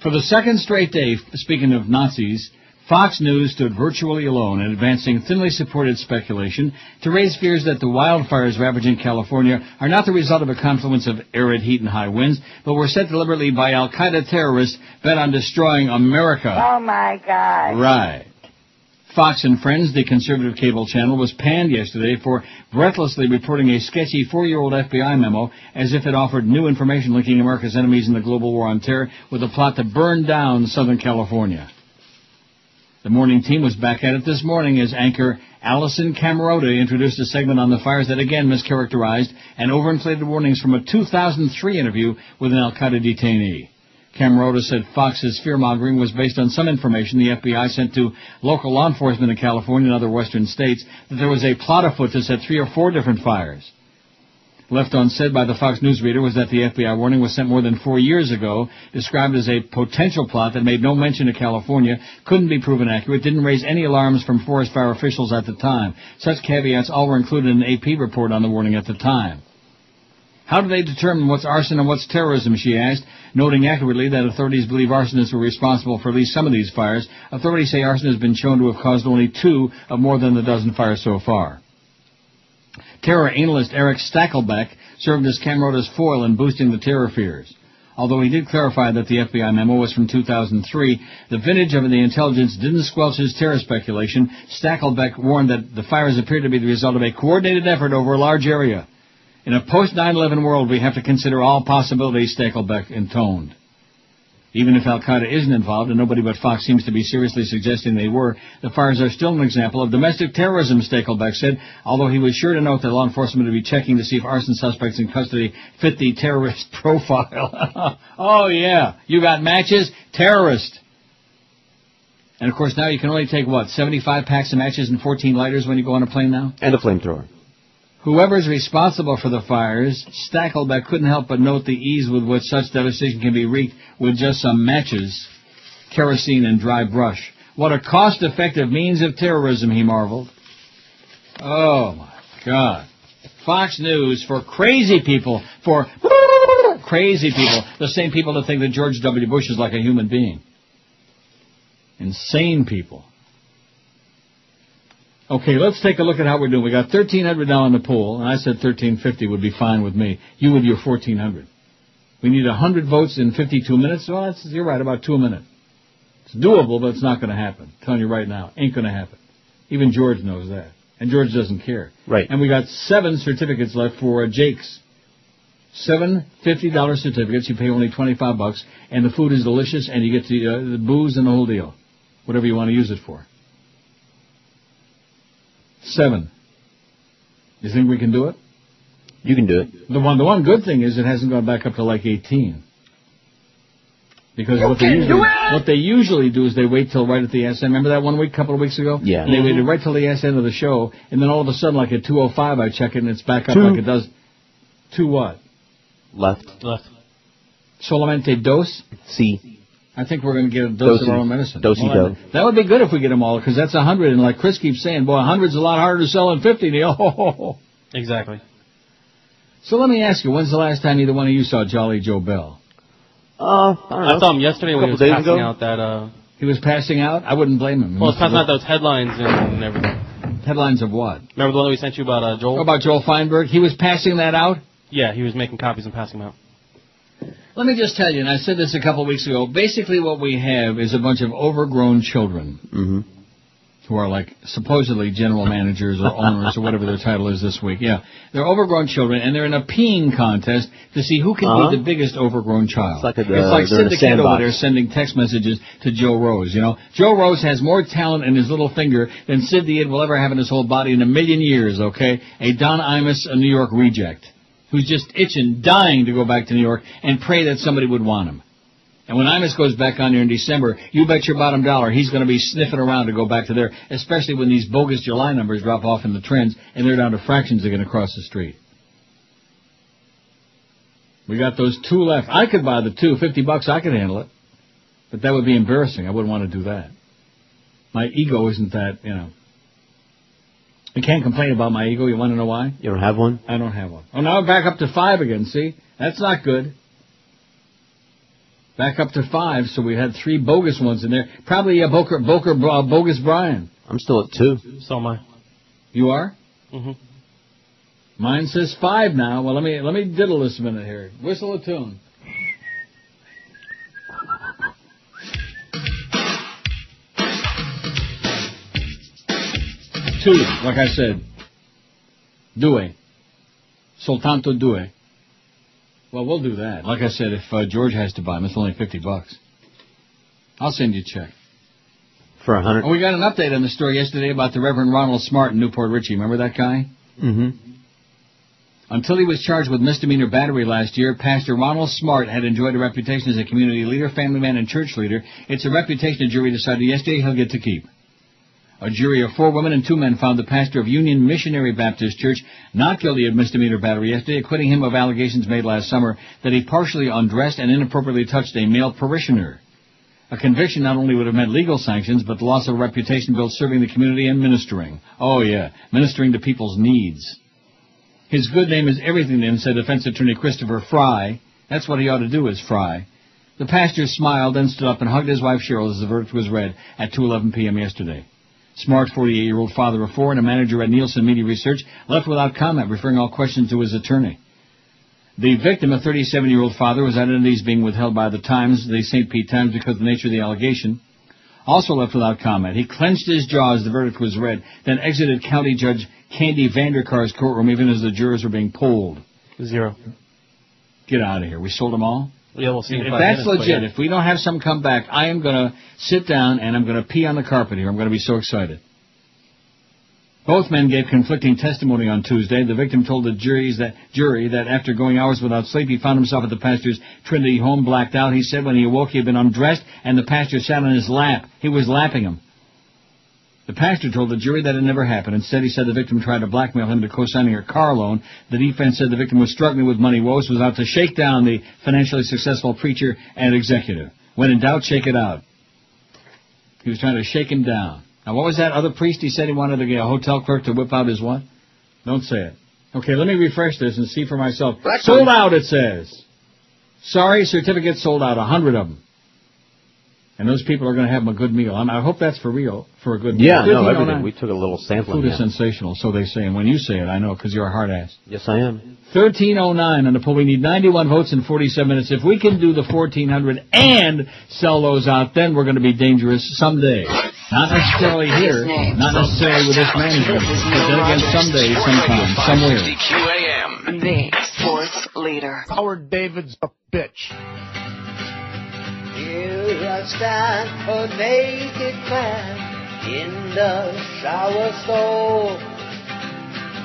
Speaker 2: For the second straight day, speaking of Nazis, Fox News stood virtually alone in advancing thinly supported speculation to raise fears that the wildfires ravaging California are not the result of a confluence of arid heat and high winds, but were set deliberately by Al Qaeda terrorists bent on destroying America.
Speaker 37: Oh my God.
Speaker 2: Right. Fox and Friends, the conservative cable channel, was panned yesterday for breathlessly reporting a sketchy four-year-old FBI memo as if it offered new information linking America's enemies in the global war on terror with a plot to burn down Southern California. The morning team was back at it this morning as anchor Alisyn Camerota introduced a segment on the fires that again mischaracterized and overinflated warnings from a 2003 interview with an Al-Qaeda detainee. Camerota said Fox's fear-mongering was based on some information the FBI sent to local law enforcement in California and other western states that there was a plot afoot to set three or four different fires. Left unsaid by the Fox News reader was that the FBI warning was sent more than four years ago, described as a potential plot that made no mention of California, couldn't be proven accurate, didn't raise any alarms from forest fire officials at the time. Such caveats all were included in an AP report on the warning at the time. How do they determine what's arson and what's terrorism, she asked, noting accurately that authorities believe arsonists were responsible for at least some of these fires. Authorities say arson has been shown to have caused only two of more than a dozen fires so far. Terror analyst Eric Stakelbeck served as Camerota's foil in boosting the terror fears. Although he did clarify that the FBI memo was from 2003, the vintage of the intelligence didn't squelch his terror speculation. Stakelbeck warned that the fires appeared to be the result of a coordinated effort over a large area. In a post-9-11 world, we have to consider all possibilities, Stakelbeck intoned. Even if Al-Qaeda isn't involved, and nobody but Fox seems to be seriously suggesting they were, the fires are still an example of domestic terrorism, Stakelbeck said, although he was sure to note that law enforcement would be checking to see if arson suspects in custody fit the terrorist profile. oh, yeah. You got matches? Terrorist. And of course, now you can only take, what, 75 packs of matches and 14 lighters when you go on a plane now?
Speaker 9: And a flamethrower.
Speaker 2: Whoever's responsible for the fires, Stakelbeck couldn't help but note the ease with which such devastation can be wreaked with just some matches, kerosene, and dry brush. What a cost-effective means of terrorism, he marveled. Oh, my God. Fox News for crazy people, for crazy people, the same people that think that George W. Bush is like a human being. Insane people. Okay, let's take a look at how we're doing. We got 1,300 now in the poll, and I said 1,350 would be fine with me. You with your 1,400. We need 100 votes in 52 minutes. Well, that's, you're right, about two a minute. It's doable, but it's not going to happen. I'm telling you right now, ain't going to happen. Even George knows that, and George doesn't care.
Speaker 9: Right.
Speaker 2: And we got seven certificates left for uh, Jake's. Seven $50 certificates. You pay only 25 bucks, and the food is delicious, and you get the, uh, the booze and the whole deal. Whatever you want to use it for. Seven. You think we can do it?
Speaker 9: You can do it.
Speaker 2: The one, the one good thing is it hasn't gone back up to like 18. Because what they
Speaker 37: can
Speaker 2: usually
Speaker 37: do it!
Speaker 2: what they usually do is they wait till right at the end. Remember that one week, couple of weeks ago?
Speaker 9: Yeah.
Speaker 2: And they waited right till the end of the show, and then all of a sudden, like at 2:05, I check it and it's back up
Speaker 9: Two.
Speaker 2: like it does. Two what?
Speaker 9: Left.
Speaker 25: Left.
Speaker 2: Solamente dos.
Speaker 9: C.
Speaker 2: I think we're going to get a dose of our own medicine.
Speaker 9: Dosey
Speaker 2: Well,
Speaker 9: do.
Speaker 2: That would be good if we get them all, because that's a hundred. And like Chris keeps saying, boy, a hundred's a lot harder to sell than fifty. Neil.
Speaker 25: Exactly.
Speaker 2: So let me ask you, when's the last time either one of you saw Jolly Joe Bell?
Speaker 9: Uh, I, don't
Speaker 25: I saw him yesterday when he was
Speaker 9: Couple days
Speaker 25: passing
Speaker 9: ago?
Speaker 25: out that. uh
Speaker 2: He was passing out? I wouldn't blame him.
Speaker 25: Well, it's passing out those headlines and everything.
Speaker 2: Headlines of what?
Speaker 25: Remember the one that we sent you about uh, Joel?
Speaker 2: Oh, about Joel Feinberg? He was passing that out?
Speaker 25: Yeah, he was making copies and passing them out.
Speaker 2: Let me just tell you, and I said this a couple of weeks ago, basically what we have is a bunch of overgrown children
Speaker 9: Mm-hmm.
Speaker 2: who are like supposedly general managers or owners or whatever their title is this week. Yeah. They're overgrown children and they're in a peeing contest to see who can
Speaker 9: Uh-huh.
Speaker 2: be the biggest overgrown child.
Speaker 9: It's like a-
Speaker 2: it's
Speaker 9: uh,
Speaker 2: like
Speaker 9: they're
Speaker 2: Sid the Kid over there sending text messages to Joe Rose, you know. Joe Rose has more talent in his little finger than Sid the Kid will ever have in his whole body in a million years, okay? A Don Imus, a New York reject, who's just itching, dying to go back to New York and pray that somebody would want him. And when Imus goes back on there in December, you bet your bottom dollar he's going to be sniffing around to go back to there, especially when these bogus July numbers drop off in the trends and they're down to fractions again across the street. We got those two left. I could buy the two, fifty bucks, I could handle it. But that would be embarrassing. I wouldn't want to do that. My ego isn't that, you know. I can't complain about my ego. You want to know why?
Speaker 9: You don't have one?
Speaker 2: I don't have one. Oh, now we're back up to five again. See? That's not good. Back up to five, so we had three bogus ones in there. Probably a Boker, Boker, uh, bogus Brian.
Speaker 9: I'm still at two.
Speaker 25: So am I.
Speaker 2: You are?
Speaker 25: hmm
Speaker 2: Mine says five now. Well, let me let me diddle this a minute here. Whistle a tune. Two, like I said. Due. Soltanto due. Well, we'll do that. Like I said, if uh, George has to buy them, it's only fifty bucks. I'll send you a check.
Speaker 9: For a hundred.
Speaker 2: Oh, we got an update on the story yesterday about the Reverend Ronald Smart in New Port Richey. Remember that guy?
Speaker 9: Mm-hmm.
Speaker 2: Until he was charged with misdemeanor battery last year, Pastor Ronald Smart had enjoyed a reputation as a community leader, family man, and church leader. It's a reputation a jury decided yesterday he'll get to keep. A jury of four women and two men found the pastor of Union Missionary Baptist Church not guilty of misdemeanor battery yesterday, acquitting him of allegations made last summer that he partially undressed and inappropriately touched a male parishioner. A conviction not only would have meant legal sanctions, but the loss of reputation built serving the community and ministering. Oh yeah, ministering to people's needs. His good name is everything to him, said defense attorney Christopher Fry. That's what he ought to do is Fry. The pastor smiled, then stood up and hugged his wife Cheryl as the verdict was read at 2.11 p.m. yesterday. Smart 48-year-old father of four and a manager at Nielsen Media Research left without comment, referring all questions to his attorney. The victim, a 37-year-old father, whose identity is being withheld by the Times, the St. Pete Times, because of the nature of the allegation, also left without comment. He clenched his jaw as the verdict was read, then exited County Judge Candy Vandercar's courtroom even as the jurors were being polled.
Speaker 25: Zero.
Speaker 2: Get out of here. We sold them all?
Speaker 25: Yeah, we'll see. in
Speaker 2: If that's
Speaker 25: minutes,
Speaker 2: legit,
Speaker 25: yeah.
Speaker 2: if we don't have some come back, I am going to sit down and I'm going to pee on the carpet here. I'm going to be so excited. Both men gave conflicting testimony on Tuesday. The victim told the juries that, jury that after going hours without sleep, he found himself at the pastor's Trinity home blacked out. He said when he awoke, he had been undressed and the pastor sat on his lap. He was lapping him. The pastor told the jury that it never happened. Instead, he said the victim tried to blackmail him to co-signing a car loan. The defense said the victim was struggling with money woes, was out to shake down the financially successful preacher and executive. When in doubt, shake it out. He was trying to shake him down. Now, what was that other priest he said he wanted to get a hotel clerk to whip out his what? Don't say it. Okay, let me refresh this and see for myself. Sold out, it says. Sorry, certificates sold out, a hundred of them. And those people are going to have them a good meal. I, mean, I hope that's for real, for a good meal.
Speaker 9: Yeah, no,
Speaker 2: 1509.
Speaker 9: everything. We took a little sampling.
Speaker 2: Food is sensational, so they say. And when you say it, I know, because you're a hard ass.
Speaker 9: Yes, I am.
Speaker 2: 1309 on the poll. We need 91 votes in 47 minutes. If we can do the 1400 and sell those out, then we're going to be dangerous someday. Not necessarily here, not necessarily with this management, but then again someday, sometime, somewhere.
Speaker 14: QAM. The sports leader.
Speaker 32: Howard David's a bitch.
Speaker 12: I stand, a naked man, in the shower stall.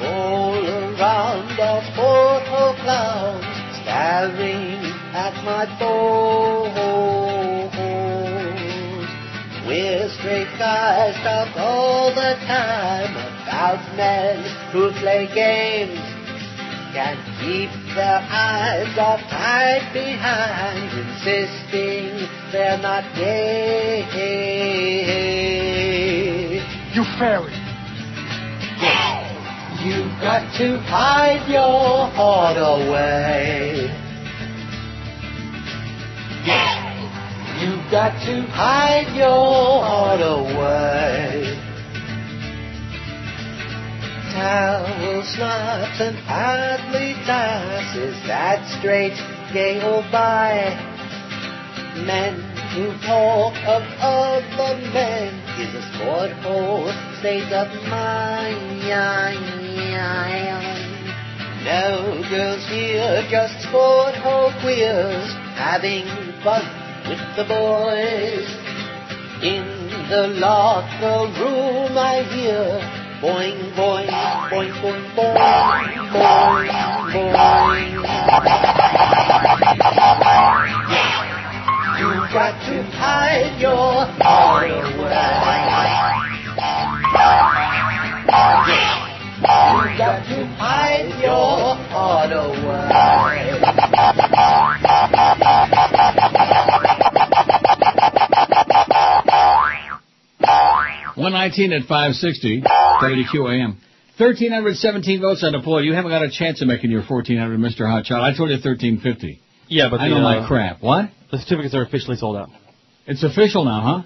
Speaker 12: All around are photo clouds, staring at my balls. We're straight guys talk all the time about men who play games can keep their eyes off right behind, insisting they're not gay.
Speaker 32: You fairy.
Speaker 12: You've got to hide your heart away. You've got to hide your heart away. Towel slots and ugly dances that straight gay old by. Men who talk of other men is a sport for state of mind. No girls here, just sport hole queers, having fun with the boys. In the locker room I hear boing boing boing boing boing boing boing. You've got to hide your away. You've got to hide your heart
Speaker 2: 119 at 560, WQAM. 1,317 votes on the poll. You haven't got a chance of making your 1,400, Mr. Hotshot. I told you 1,350.
Speaker 25: Yeah, but
Speaker 2: I
Speaker 25: the,
Speaker 2: know
Speaker 25: uh,
Speaker 2: my crap. What?
Speaker 25: The certificates are officially sold out.
Speaker 2: It's official now, huh?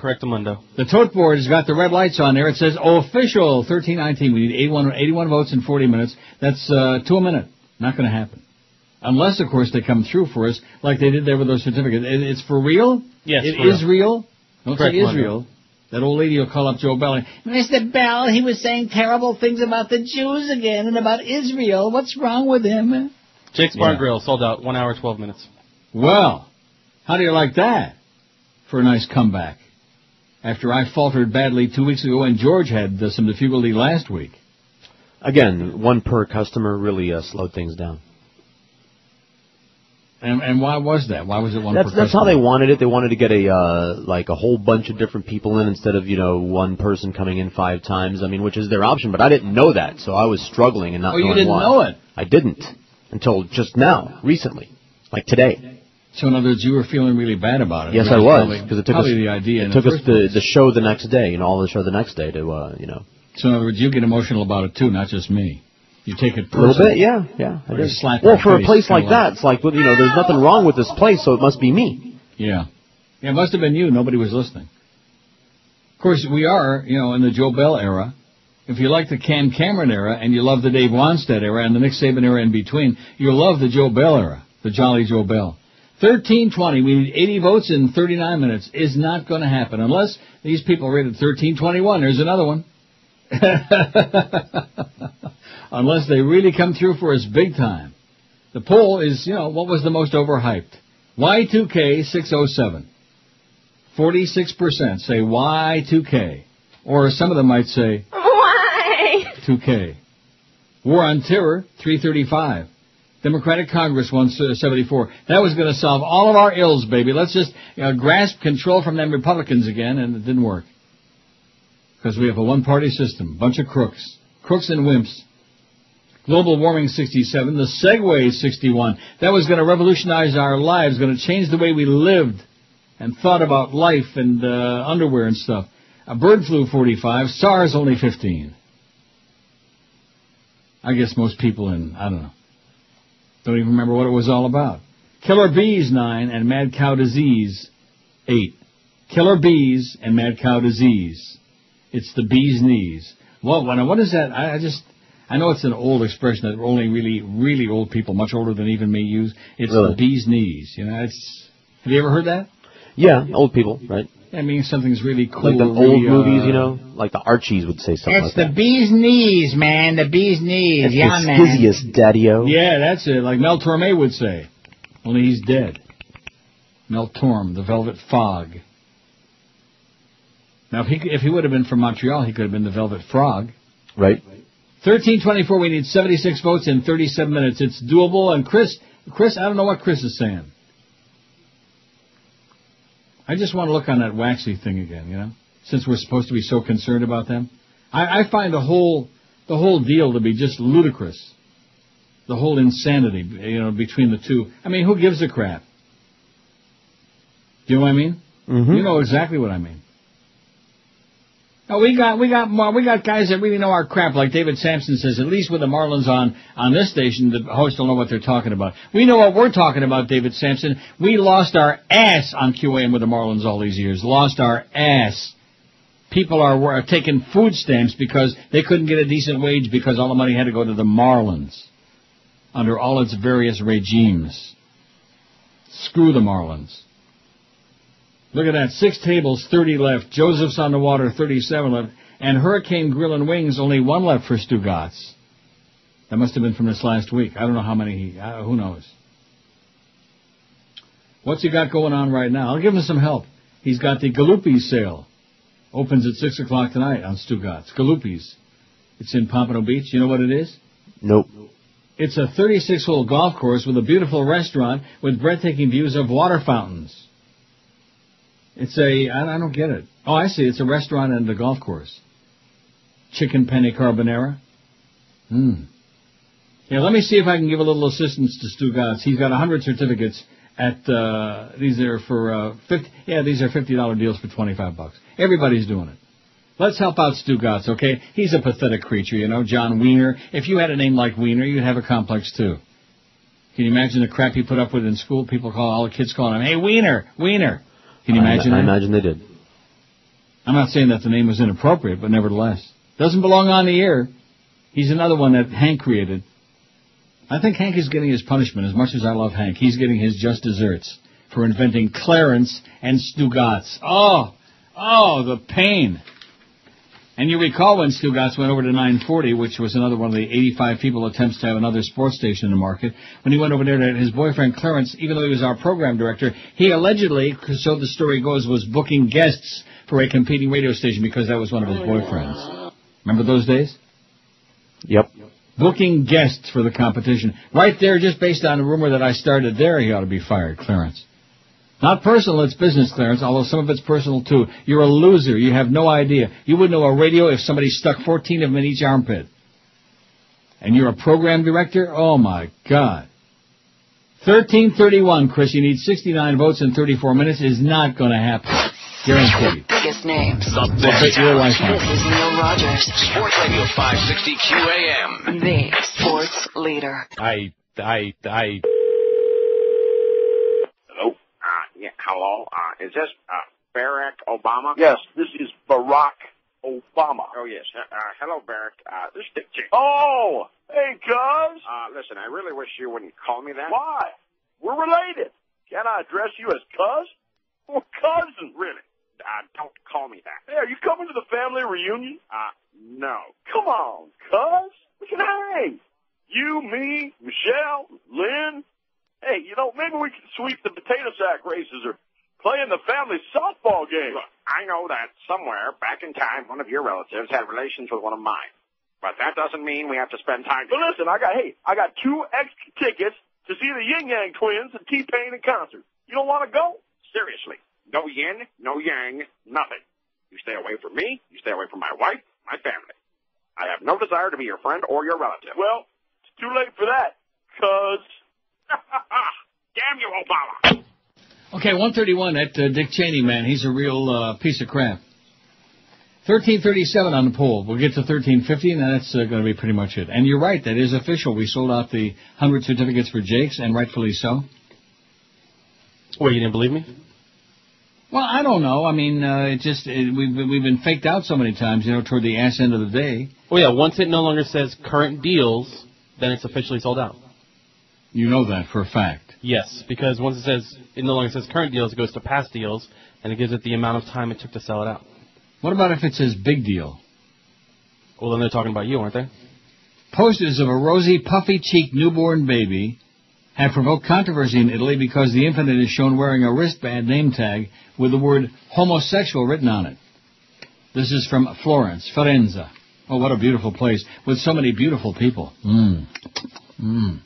Speaker 25: Correct, Mundo.
Speaker 2: The tote board has got the red lights on there. It says official 1319. We need 81, 81 votes in 40 minutes. That's uh, two a minute. Not going to happen. Unless, of course, they come through for us like they did there with those certificates. It, it's for real?
Speaker 25: Yes,
Speaker 2: It is real? Don't
Speaker 25: Correct,
Speaker 2: say. Israel. That old lady will call up Joe Bell. and,
Speaker 37: Mr. Bell, he was saying terrible things about the Jews again and about Israel. What's wrong with him?
Speaker 25: Jake's Bar
Speaker 2: Yeah.
Speaker 25: Grill sold out one hour twelve minutes.
Speaker 2: Well, how do you like that for a nice comeback? After I faltered badly two weeks ago and George had uh, some difficulty last week.
Speaker 9: Again, one per customer really uh, slowed things down.
Speaker 2: And, and why was that? Why was it one
Speaker 9: That's that's how they wanted it. They wanted to get a uh, like a whole bunch of different people in instead of you know one person coming in five times. I mean, which is their option, but I didn't know that, so I was struggling and not
Speaker 2: Oh, you didn't
Speaker 9: why.
Speaker 2: know it?
Speaker 9: I didn't until just now, recently, like today.
Speaker 2: So in other words, you were feeling really bad about it.
Speaker 9: Yes, I was because it took us
Speaker 2: probably the idea.
Speaker 9: it took
Speaker 2: the
Speaker 9: us the the show the next day, you know, all the show the next day to uh, you know.
Speaker 2: So in other words, you get emotional about it too, not just me. You take it
Speaker 9: A little bit, yeah, yeah. I did.
Speaker 2: slap
Speaker 9: well, for a place like that, it's like, well, you know, there's nothing wrong with this place, so it must be me.
Speaker 2: Yeah. Yeah, it must have been you. Nobody was listening. Of course, we are, you know, in the Joe Bell era. If you like the Cam Cameron era and you love the Dave Wannstedt era and the Nick Saban era in between, you'll love the Joe Bell era, the Jolly Joe Bell. 1320, we need 80 votes in 39 minutes is not going to happen unless these people rated 1321. There's another one. unless they really come through for us big time. The poll is, you know, what was the most overhyped? Y2K 607. 46% say Y2K. Or some of them might say
Speaker 38: Why?
Speaker 2: 2K. War on Terror 335. Democratic Congress 174. That was going to solve all of our ills, baby. Let's just you know, grasp control from them Republicans again, and it didn't work. Because we have a one-party system. Bunch of crooks. Crooks and wimps. Global warming 67. The Segway 61. That was going to revolutionize our lives, going to change the way we lived and thought about life and uh, underwear and stuff. A bird flu 45. SARS only 15. I guess most people in, I don't know, don't even remember what it was all about. Killer bees 9 and mad cow disease 8. Killer bees and mad cow disease. It's the bee's knees. Well, what, is that? I, I just, I know it's an old expression that only really, really old people, much older than even me, use. It's
Speaker 9: Really?
Speaker 2: the bee's knees. You know, it's. Have you ever heard that?
Speaker 9: Yeah, old people, right?
Speaker 2: I mean, something's really cool.
Speaker 9: like the old
Speaker 2: really, uh,
Speaker 9: movies, you know, like the Archies would say something
Speaker 37: It's
Speaker 9: like
Speaker 37: the bee's knees, man. The bee's knees.
Speaker 9: It's
Speaker 37: yeah,
Speaker 9: the
Speaker 37: man.
Speaker 9: skizziest daddy-o.
Speaker 2: Yeah, that's it. Like Mel Torme would say. Only he's dead. Mel Torme, the Velvet Fog. Now, if he, if he would have been from Montreal, he could have been the Velvet Frog.
Speaker 9: Right.
Speaker 2: 1324, we need 76 votes in 37 minutes. It's doable. And Chris, Chris, I don't know what Chris is saying. I just want to look on that waxy thing again, you know, since we're supposed to be so concerned about them. I, I find the whole, the whole deal to be just ludicrous. The whole insanity, you know, between the two. I mean, who gives a crap? Do you know what I mean?
Speaker 9: Mm-hmm.
Speaker 2: You know exactly what I mean. We got we got more, we got guys that really know our crap. Like David Samson says, at least with the Marlins on on this station, the host will know what they're talking about. We know what we're talking about, David Samson. We lost our ass on QAM with the Marlins all these years. Lost our ass. People are, were taking food stamps because they couldn't get a decent wage because all the money had to go to the Marlins under all its various regimes. Screw the Marlins. Look at that. Six tables, 30 left. Joseph's on the water, 37 left. And Hurricane Grill and Wings, only one left for Stugotz. That must have been from this last week. I don't know how many he, uh, who knows. What's he got going on right now? I'll give him some help. He's got the Galuppi's sale. Opens at 6 o'clock tonight on Stugotz. Galuppi's. It's in Pompano Beach. You know what it is?
Speaker 9: Nope.
Speaker 2: It's a 36 hole golf course with a beautiful restaurant with breathtaking views of water fountains. It's a, I don't get it. Oh, I see. It's a restaurant and a golf course. Chicken penne carbonara. Hmm. Yeah, let me see if I can give a little assistance to Stugotz. He's got 100 certificates at, uh, these are for, uh, 50, yeah, these are $50 deals for 25 bucks. Everybody's doing it. Let's help out Stugotz, okay? He's a pathetic creature, you know, Jon Weiner. If you had a name like Wiener, you'd have a complex too. Can you imagine the crap he put up with in school? People call, all the kids calling him, hey, Wiener, Wiener. Can you imagine
Speaker 9: I, I imagine they did.
Speaker 2: I'm not saying that the name was inappropriate, but nevertheless. Doesn't belong on the air. He's another one that Hank created. I think Hank is getting his punishment as much as I love Hank. He's getting his just desserts for inventing Clarence and Stugotz. Oh, oh, the pain. And you recall when Stugotz went over to 940, which was another one of the 85 people attempts to have another sports station in the market. When he went over there, to his boyfriend Clarence, even though he was our program director, he allegedly, so the story goes, was booking guests for a competing radio station because that was one of his boyfriends. Remember those days?
Speaker 9: Yep.
Speaker 2: Booking guests for the competition. Right there, just based on a rumor that I started there, he ought to be fired, Clarence. Not personal, it's business, Clarence, although some of it's personal too. You're a loser. You have no idea. You wouldn't know a radio if somebody stuck 14 of them in each armpit. And you're a program director? Oh my God. 1331, Chris, you need 69 votes in 34 minutes is not going to happen. Guaranteed.
Speaker 14: Biggest names.
Speaker 39: The
Speaker 2: We'll bet your life on
Speaker 14: This
Speaker 2: it.
Speaker 14: is Neil Rogers,
Speaker 3: Sports Radio 560 QAM.
Speaker 14: the sports leader.
Speaker 25: I, I, I.
Speaker 38: Hello? Uh, yeah, hello? Uh, is this, uh, Barack Obama?
Speaker 40: Yes, this is Barack Obama.
Speaker 38: Oh, yes. Uh, uh, hello, Barack. Uh, this is Dick Cheney.
Speaker 40: Oh, hey, cuz.
Speaker 38: Uh, listen, I really wish you wouldn't call me that.
Speaker 40: Why? We're related. Can I address you as cuz? We're cousins.
Speaker 38: Really? Uh, don't call me that.
Speaker 40: Hey, are you coming to the family reunion?
Speaker 38: Uh, no.
Speaker 40: Come on, cuz. We can hang. You, me, Michelle, Lynn. Hey, you know, maybe we can sweep the potato sack races or play in the family softball game.
Speaker 38: Look, I know that somewhere back in time one of your relatives had relations with one of mine. But that doesn't mean we have to spend time
Speaker 40: But listen, I got, hey, I got two extra tickets to see the Yin Yang Twins and T-Pain in concert. You don't want to go?
Speaker 38: Seriously. No yin, no yang, nothing. You stay away from me, you stay away from my wife, my family. I have no desire to be your friend or your relative.
Speaker 40: Well, it's too late for that, cuz.
Speaker 38: Damn you, Obama!
Speaker 2: Okay, 131, that uh, Dick Cheney man, he's a real uh, piece of crap. 1337 on the poll. We'll get to 1350, and that's uh, going to be pretty much it. And you're right, that is official. We sold out the 100 certificates for Jake's, and rightfully so.
Speaker 25: Wait, you didn't believe me?
Speaker 2: Well, I don't know. I mean, uh, it just it, we've we've been faked out so many times, you know, toward the ass end of the day.
Speaker 25: Oh yeah, once it no longer says current deals, then it's officially sold out.
Speaker 2: You know that for a fact.
Speaker 25: Yes, because once it says it no longer says current deals, it goes to past deals, and it gives it the amount of time it took to sell it out.
Speaker 2: What about if it says big deal?
Speaker 25: Well, then they're talking about you, aren't they?
Speaker 2: Posters of a rosy, puffy-cheeked newborn baby have provoked controversy in Italy because the infant is shown wearing a wristband name tag with the word homosexual written on it. This is from Florence, Firenze. Oh, what a beautiful place with so many beautiful people. Mmm. Mmm.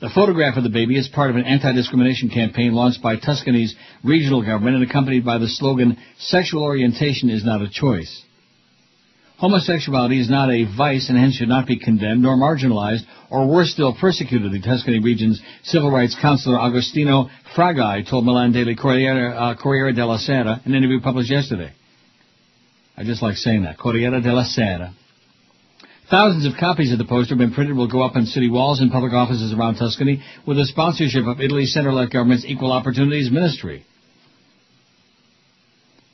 Speaker 2: The photograph of the baby is part of an anti-discrimination campaign launched by Tuscany's regional government and accompanied by the slogan, sexual orientation is not a choice. Homosexuality is not a vice and hence should not be condemned nor marginalized or worse still persecuted, the Tuscany region's civil rights counselor Agostino Fragai told Milan Daily Corriere, uh, Corriere della Sera in an interview published yesterday. I just like saying that. Corriere della Sera. Thousands of copies of the poster have been printed will go up on city walls and public offices around Tuscany with the sponsorship of Italy's center-left government's Equal Opportunities Ministry.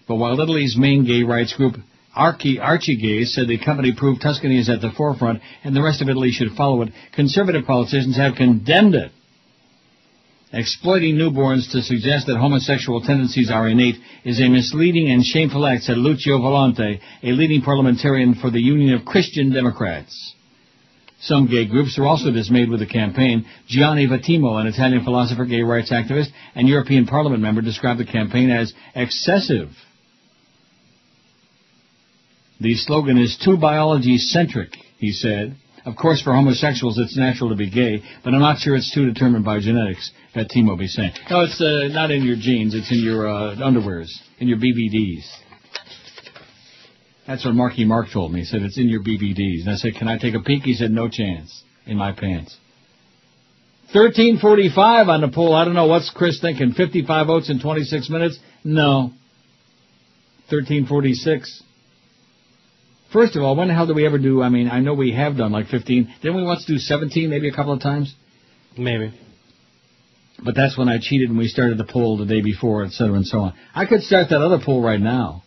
Speaker 2: But while Italy's main gay rights group, Archie, Archie Gays, said the company proved Tuscany is at the forefront and the rest of Italy should follow it, conservative politicians have condemned it. Exploiting newborns to suggest that homosexual tendencies are innate is a misleading and shameful act, said Lucio Volante, a leading parliamentarian for the Union of Christian Democrats. Some gay groups are also dismayed with the campaign. Gianni Vattimo, an Italian philosopher, gay rights activist, and European Parliament member, described the campaign as excessive. The slogan is too biology-centric, he said. Of course, for homosexuals, it's natural to be gay, but I'm not sure it's too determined by genetics, that Timo will be saying. No, it's uh, not in your genes. It's in your uh, underwears, in your BVDs. That's what Marky Mark told me. He said, it's in your BVDs. And I said, can I take a peek? He said, no chance. In my pants. 1345 on the poll. I don't know. What's Chris thinking? 55 votes in 26 minutes? No. 1346. First of all, when the hell did we ever do, I mean, I know we have done like 15. Didn't we once do 17 maybe a couple of times?
Speaker 25: Maybe.
Speaker 2: But that's when I cheated and we started the poll the day before, et cetera, and so on. I could start that other poll right now,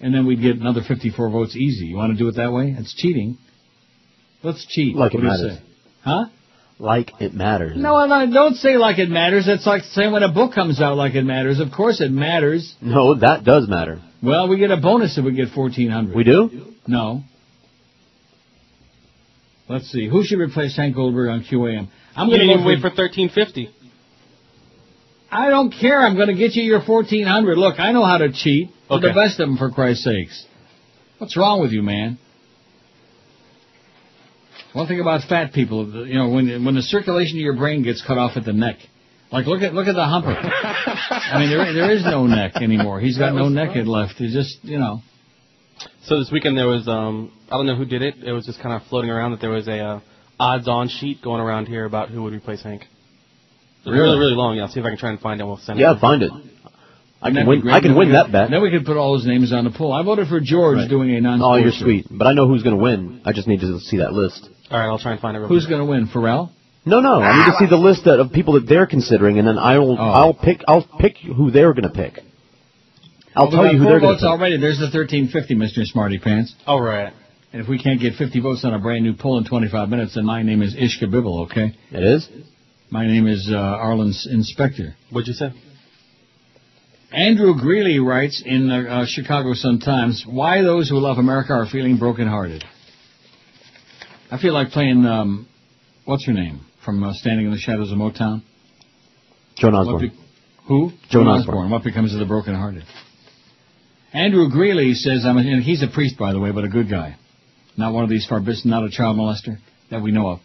Speaker 2: and then we'd get another 54 votes easy. You want to do it that way? It's cheating. Let's cheat.
Speaker 9: Like
Speaker 2: what
Speaker 9: it
Speaker 2: do you
Speaker 9: matters.
Speaker 2: Huh?
Speaker 9: Like it matters.
Speaker 2: No, no, don't say like it matters. That's like saying when a book comes out like it matters. Of course it matters.
Speaker 9: No, that does matter.
Speaker 2: Well, we get a bonus if we get 1400.
Speaker 9: We do?
Speaker 2: No. Let's see. Who should replace Hank Goldberg on QAM? I'm going to
Speaker 25: even wait for 1350.
Speaker 2: I don't care. I'm going to get you your 1400. Look, I know how to cheat. For the best of them, for Christ's sakes. What's wrong with you, man? One thing about fat people, you know, when when the circulation of your brain gets cut off at the neck, like look at look at the humper. I mean, there there is no neck anymore. He's got no neck left. It's just you know.
Speaker 25: So this weekend there was, um, I don't know who did it. It was just kind of floating around that there was a uh, odds-on sheet going around here about who would replace Hank. It
Speaker 2: Really?
Speaker 25: really, really long. Yeah, I'll see if I can try and find it. We'll send it.
Speaker 9: Yeah, find it. I can win. I can win that bet.
Speaker 2: Then we could put all those names on the poll. I voted for George
Speaker 9: Right.
Speaker 2: doing a non.
Speaker 9: Oh, you're sweet. But I know who's going to win. I just need to see that list.
Speaker 25: All right, I'll try and find it. Real
Speaker 2: Who's going to win? Ferrall?
Speaker 9: No, no. I need to see the list of people that they're considering, and then I'll
Speaker 2: Oh.
Speaker 9: I'll pick I'll pick who they're going to pick. I'll
Speaker 2: Well,
Speaker 9: tell you who
Speaker 2: four
Speaker 9: they're going
Speaker 2: votes
Speaker 9: to pick.
Speaker 2: already. There's the 1350, Mr. Smarty Pants.
Speaker 25: All right.
Speaker 2: And if we can't get 50 votes on a brand new poll in 25 minutes, then my name is Ishka Bibble, okay?
Speaker 9: It is?
Speaker 2: My name is uh, Arlen's Inspector.
Speaker 25: What'd you say?
Speaker 2: Andrew Greeley writes in the uh, Chicago Sun-Times, why those who love America are feeling brokenhearted. I feel like playing, um, what's her name, from uh, Standing in the Shadows of Motown?
Speaker 9: Joan Osborne.
Speaker 2: be- who?
Speaker 9: Joan
Speaker 2: Osborne.
Speaker 9: Osborne.
Speaker 2: What becomes of the brokenhearted? Andrew Greeley says, I'm a, and he's a priest, by the way, but a good guy. Not one of these farbis, not a child molester that we know of.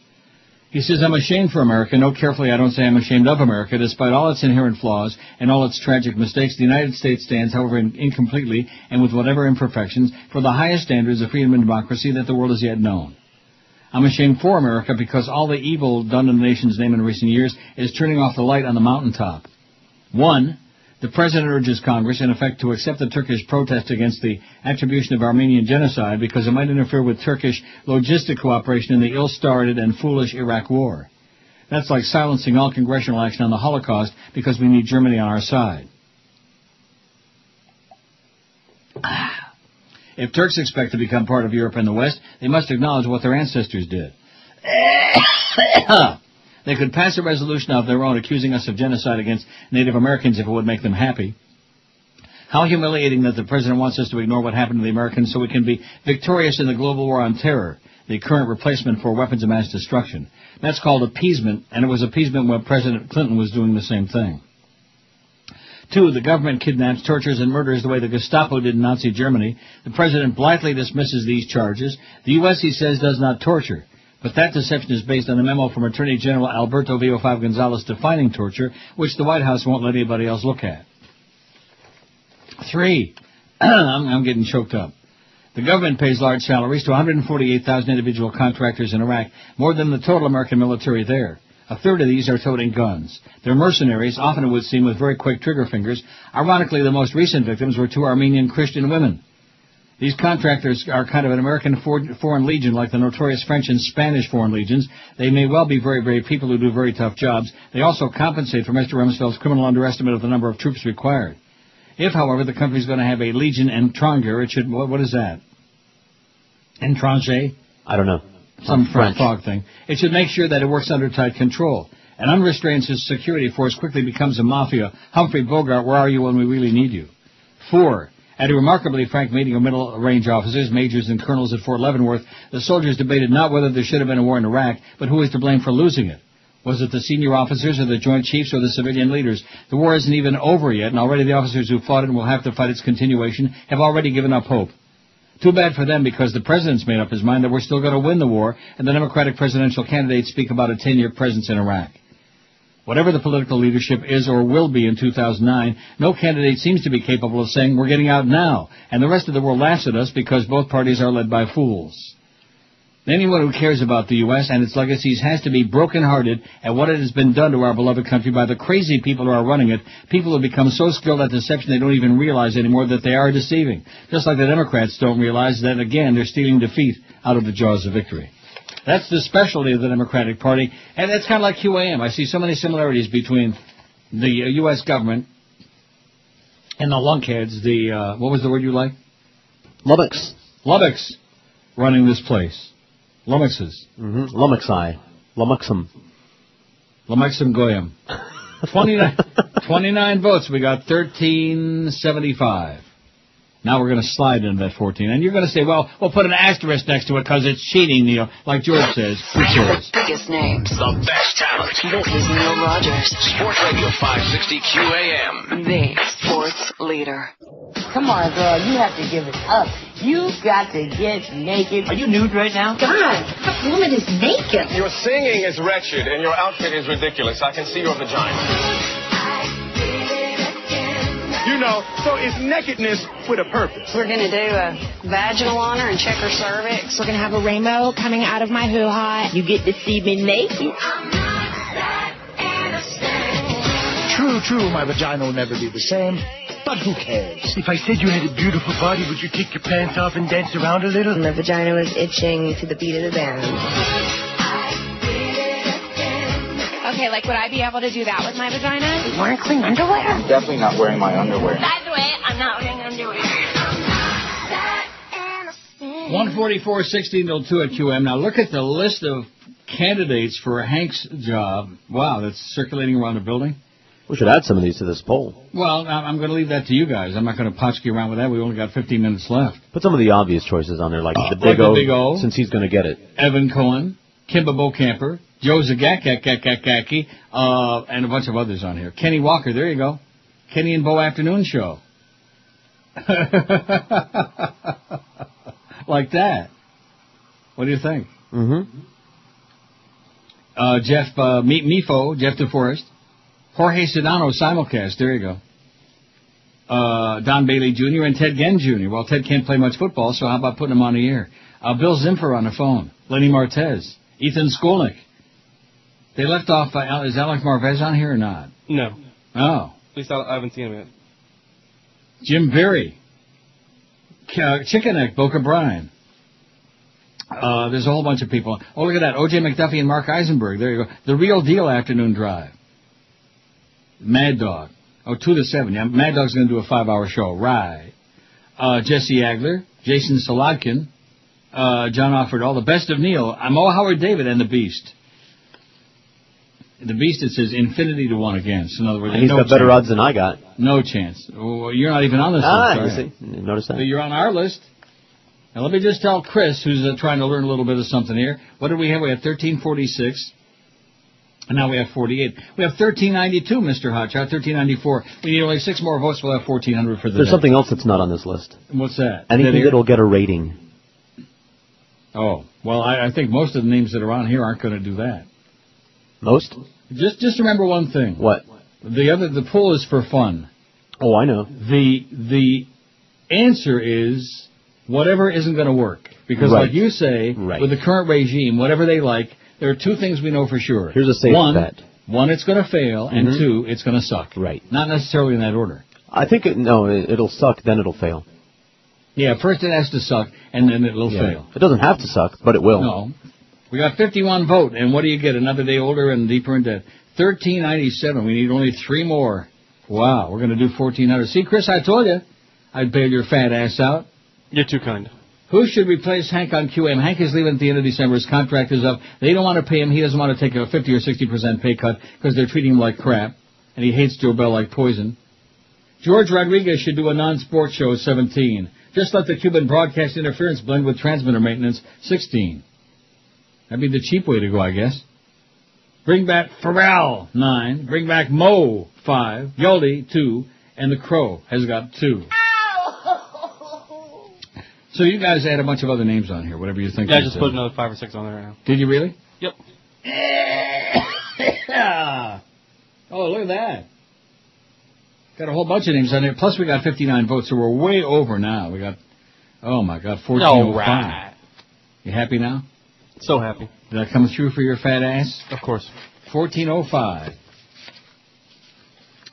Speaker 2: He says, I'm ashamed for America. Note carefully, I don't say I'm ashamed of America. Despite all its inherent flaws and all its tragic mistakes, the United States stands, however in- incompletely and with whatever imperfections, for the highest standards of freedom and democracy that the world has yet known. I'm ashamed for America because all the evil done in the nation's name in recent years is turning off the light on the mountaintop. One, the President urges Congress, in effect, to accept the Turkish protest against the attribution of Armenian genocide because it might interfere with Turkish logistic cooperation in the ill-started and foolish Iraq War. That's like silencing all congressional action on the Holocaust because we need Germany on our side. If Turks expect to become part of Europe and the West, they must acknowledge what their ancestors did. They could pass a resolution of their own accusing us of genocide against Native Americans if it would make them happy. How humiliating that the President wants us to ignore what happened to the Americans so we can be victorious in the global war on terror, the current replacement for weapons of mass destruction. That's called appeasement, and it was appeasement when President Clinton was doing the same thing. Two, the government kidnaps, tortures, and murders the way the Gestapo did in Nazi Germany. The president blithely dismisses these charges. The U.S., he says, does not torture. But that deception is based on a memo from Attorney General Alberto VO5 Gonzalez defining torture, which the White House won't let anybody else look at. Three, I'm, I'm getting choked up. The government pays large salaries to 148,000 individual contractors in Iraq, more than the total American military there. A third of these are toting guns. They're mercenaries, often it would seem with very quick trigger fingers. Ironically, the most recent victims were two Armenian Christian women. These contractors are kind of an American foreign legion, like the notorious French and Spanish foreign legions. They may well be very brave people who do very tough jobs. They also compensate for Mr. Rumsfeld's criminal underestimate of the number of troops required. If, however, the country is going to have a legion étrangère, it should. What, what is that? Étranger?
Speaker 9: I don't know.
Speaker 2: some
Speaker 9: French.
Speaker 2: frog thing. It should make sure that it works under tight control. An unrestrained security force quickly becomes a mafia. Humphrey Bogart, where are you when we really need you? Four. At a remarkably frank meeting of middle range officers, majors, and colonels at Fort Leavenworth, the soldiers debated not whether there should have been a war in Iraq, but who was to blame for losing it. Was it the senior officers or the joint chiefs or the civilian leaders? The war isn't even over yet, and already the officers who fought it and will have to fight its continuation have already given up hope. Too bad for them because the president's made up his mind that we're still going to win the war, and the Democratic presidential candidates speak about a 10-year presence in Iraq. Whatever the political leadership is or will be in 2009, no candidate seems to be capable of saying we're getting out now, and the rest of the world laughs at us because both parties are led by fools. Anyone who cares about the U.S. and its legacies has to be broken-hearted at what it has been done to our beloved country by the crazy people who are running it, people who have become so skilled at deception they don't even realize anymore that they are deceiving. Just like the Democrats don't realize that, again, they're stealing defeat out of the jaws of victory. That's the specialty of the Democratic Party, and it's kind of like QAM. I see so many similarities between the uh, U.S. government and the lunkheads, the, uh, what was the word you like?
Speaker 9: Lubbock's.
Speaker 2: Lubbock's running this place. Lummoxes.
Speaker 9: Mm-hmm. Lummoxi. Lummoxum.
Speaker 2: Lummoxum Goyam. 29, 29 votes. We got 1375. Now we're going to slide into that 14. And you're going to say, well, we'll put an asterisk next to it because it's cheating, Neil. Like George says. Who cares?
Speaker 14: Biggest names.
Speaker 3: The best talent.
Speaker 14: This is Neil Rogers.
Speaker 3: Sports Radio 560 QAM.
Speaker 14: The sports leader.
Speaker 41: Come on, girl, you have to give it up. You've got to get naked. Are you nude right now? God, that woman is naked.
Speaker 42: Your singing is wretched and your outfit is ridiculous. I can see your vagina. You know, so it's nakedness with a purpose.
Speaker 43: We're going to do a vaginal on her and check her cervix. We're going to have a rainbow coming out of my hoo-ha.
Speaker 41: You get to see me naked.
Speaker 35: True, true, my vagina will never be the same. But who cares? If I said you had a beautiful body, would you take your pants off and dance around a little?
Speaker 43: My vagina was itching to the beat of the band. Okay, like would I be able to do that with my vagina?
Speaker 41: You wearing clean underwear?
Speaker 42: I'm definitely not wearing my underwear.
Speaker 43: By the way, I'm not wearing underwear.
Speaker 2: 144 1602 at QM. Now look at the list of candidates for Hank's job. Wow, that's circulating around the building.
Speaker 9: We should add some of these to this poll.
Speaker 2: Well, I- I'm going to leave that to you guys. I'm not going to potchkey around with that. We only got 15 minutes left.
Speaker 9: Put some of the obvious choices on there, like uh, the
Speaker 2: like
Speaker 9: Big
Speaker 2: the Big O.
Speaker 9: since he's going to get it.
Speaker 2: Evan Cohen, Kim Bokamper, Joe Zagakakakakaki, uh, and a bunch of others on here. Kenny Walker, there you go. Kenny and Bo Afternoon Show. like that. What do you think?
Speaker 9: Mm-hmm.
Speaker 2: Uh, Jeff, uh, Meet Mifo, Jeff DeForest. Jorge Sedano simulcast, there you go. Uh, Don Bailey Jr. and Ted Ginn Jr. Well, Ted can't play much football, so how about putting him on the air? Uh, Bill Zimpfer on the phone. Lenny Martez. Ethan Skolnick. They left off, uh, is Alex Marvez on here or not?
Speaker 25: No.
Speaker 2: Oh.
Speaker 25: At least I, I haven't seen him yet.
Speaker 2: Jim Berry. Uh, Chicken Neck, Boca Bryan. Uh, there's a whole bunch of people. Oh, look at that. O.J. McDuffie and Mark Eisenberg. There you go. The Real Deal Afternoon Drive. Mad Dog. Oh, two to seven. Yeah, Mad Dog's going to do a five-hour show. Right. Uh, Jesse Agler, Jason Solodkin, uh, John Offord, all the best of Neil. I'm O. Howard David and the Beast. The Beast, it says infinity to one against. In other words,
Speaker 9: And he's
Speaker 2: no
Speaker 9: got better odds than I got.
Speaker 2: No chance. Oh, you're not even on this
Speaker 9: Ah,
Speaker 2: list.
Speaker 9: you
Speaker 2: are
Speaker 9: see. Notice that.
Speaker 2: But you're on our list. Now let me just tell Chris, who's uh, trying to learn a little bit of something here. What did we have? We had 1346. And now we have 48. We have 1392, Mr. Hotshot, 1394. We need only six more votes. We'll have 1400 for the
Speaker 9: There's
Speaker 2: day.
Speaker 9: something else that's not on this list.
Speaker 2: What's that?
Speaker 9: Anything
Speaker 2: That
Speaker 9: that'll get a rating.
Speaker 2: Oh, well, I, I think most of the names that are on here aren't going to do that.
Speaker 9: Most?
Speaker 2: Just, just remember one thing.
Speaker 9: What?
Speaker 2: The other, the poll is for fun.
Speaker 9: Oh, I know.
Speaker 2: The, the answer is whatever isn't going to work. Because
Speaker 9: Right.
Speaker 2: like you say,
Speaker 9: Right.
Speaker 2: with the current regime, whatever they like, there are two things we know for sure.
Speaker 9: Here's a safe
Speaker 2: one,
Speaker 9: bet.
Speaker 2: One, it's going to fail, and
Speaker 9: Mhm.
Speaker 2: two, it's going to suck.
Speaker 9: Right.
Speaker 2: Not necessarily in that order.
Speaker 9: I think it, no, it, it'll suck. Then it'll fail.
Speaker 2: Yeah, first it has to suck, and then it'll
Speaker 9: Yeah.
Speaker 2: fail.
Speaker 9: It doesn't have to suck, but it will.
Speaker 2: No. We got 51 vote, and what do you get? Another day older and deeper in debt. 1397. We need only three more. Wow, we're going to do 1400. See, Chris, I told you I'd bail your fat ass out.
Speaker 25: You're too kind.
Speaker 2: Who should replace Hank on QM? Hank is leaving at the end of December. His contract is up. They don't want to pay him. He doesn't want to take a 50 or 60% pay cut because they're treating him like crap. And he hates Joe Bell like poison. George Rodriguez should do a non-sports show, 17. Just let the Cuban broadcast interference blend with transmitter maintenance, 16. That'd be the cheap way to go, I guess. Bring back Ferrall, 9. Bring back Mo, 5. Yoli, 2. And the Crow has got 2. So you guys add a bunch of other names on here, whatever you think.
Speaker 25: Yeah, I just put another five or six on there right now.
Speaker 2: Did you really?
Speaker 25: Yep.
Speaker 2: oh, look at that. Got a whole bunch of names on there. Plus, we got 59 votes, so we're way over now. We got, oh my God, 1405.
Speaker 25: right.
Speaker 2: You happy now?
Speaker 25: So happy.
Speaker 2: Did that come through for your fat ass?
Speaker 25: Of course.
Speaker 2: 1405.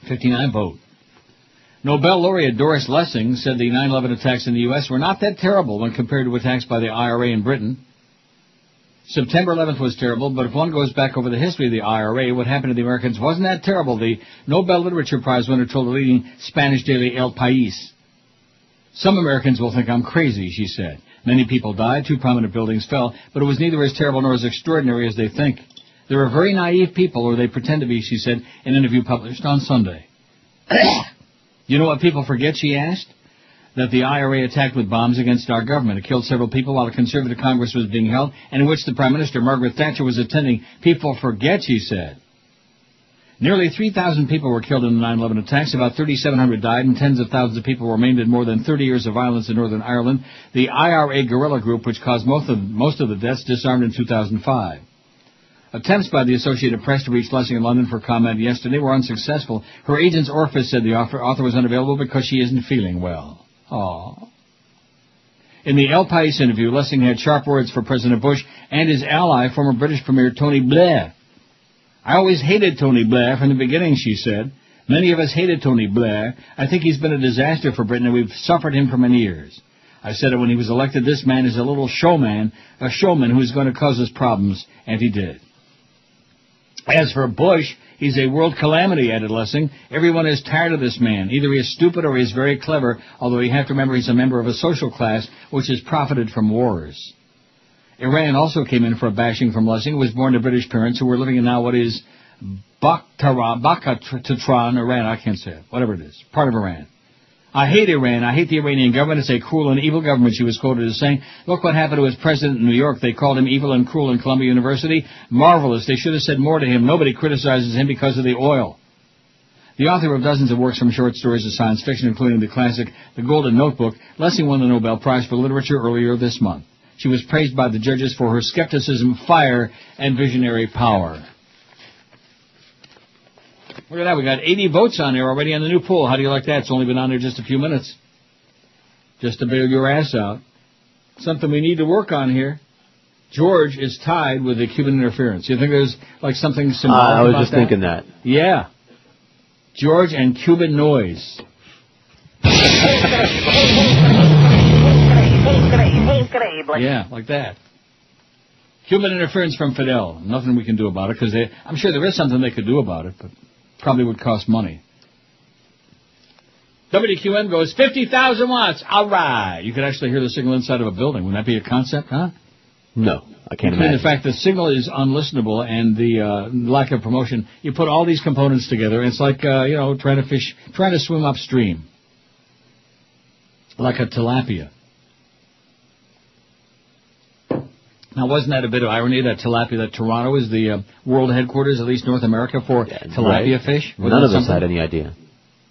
Speaker 2: 59 vote. Nobel laureate Doris Lessing said the 9-11 attacks in the U.S. were not that terrible when compared to attacks by the IRA in Britain. September 11th was terrible, but if one goes back over the history of the IRA, what happened to the Americans wasn't that terrible, the Nobel Literature Prize winner told the leading Spanish daily El País. Some Americans will think I'm crazy, she said. Many people died, two prominent buildings fell, but it was neither as terrible nor as extraordinary as they think. There are very naive people, or they pretend to be, she said, in an interview published on Sunday. you know what people forget, she asked? That the IRA attacked with bombs against our government. It killed several people while a conservative Congress was being held, and in which the Prime Minister, Margaret Thatcher, was attending. People forget, she said. Nearly 3,000 people were killed in the 9-11 attacks. About 3,700 died, and tens of thousands of people were maimed in more than 30 years of violence in Northern Ireland. The IRA guerrilla group, which caused most of, most of the deaths, disarmed in 2005. Attempts by the Associated Press to reach Lessing in London for comment yesterday were unsuccessful. Her agent's office said the author, author was unavailable because she isn't feeling well. Aww. In the El Pais interview, Lessing had sharp words for President Bush and his ally, former British Premier Tony Blair. I always hated Tony Blair from the beginning, she said. Many of us hated Tony Blair. I think he's been a disaster for Britain, and we've suffered him for many years. I said it when he was elected, this man is a little showman, a showman who's going to cause us problems, and he did. As for Bush, he's a world calamity, added Lessing. Everyone is tired of this man. Either he is stupid or he is very clever, although you have to remember he's a member of a social class which has profited from wars. Iran also came in for a bashing from Lessing, who was born to British parents who were living in now what is Bakhtaran, Bakhtatran, Iran, I can't say it, whatever it is, part of Iran. I hate Iran. I hate the Iranian government. It's a cruel and evil government, she was quoted as saying. Look what happened to his president in New York. They called him evil and cruel in Columbia University. Marvelous. They should have said more to him. Nobody criticizes him because of the oil. The author of dozens of works from short stories to science fiction, including the classic The Golden Notebook, Lessing won the Nobel Prize for Literature earlier this month. She was praised by the judges for her skepticism, fire, and visionary power. Look at that. We got 80 votes on there already on the new poll. How do you like that? It's only been on there just a few minutes. Just to bail your ass out. Something we need to work on here. George is tied with the Cuban interference. You think there's like something
Speaker 9: Uh,
Speaker 2: symbolic
Speaker 9: I was
Speaker 2: about
Speaker 9: just
Speaker 2: that?
Speaker 9: thinking that.
Speaker 2: Yeah. George and Cuban noise. Yeah, like that. Cuban interference from Fidel. Nothing we can do about it because I'm sure there is something they could do about it, but probably would cost money. WQN goes 50,000 watts. All right. You could actually hear the signal inside of a building. Wouldn't that be a concept, huh?
Speaker 9: No, I can't
Speaker 2: Including
Speaker 9: imagine.
Speaker 2: the fact the signal is unlistenable and the uh, lack of promotion. You put all these components together, and it's like uh, you know trying to fish, trying to swim upstream, like a tilapia. Now, wasn't that a bit of irony that tilapia, that Toronto is the uh, world headquarters, at least North America, for tilapia
Speaker 9: Right.
Speaker 2: fish? Wasn't
Speaker 9: None
Speaker 2: that
Speaker 9: of us had any idea.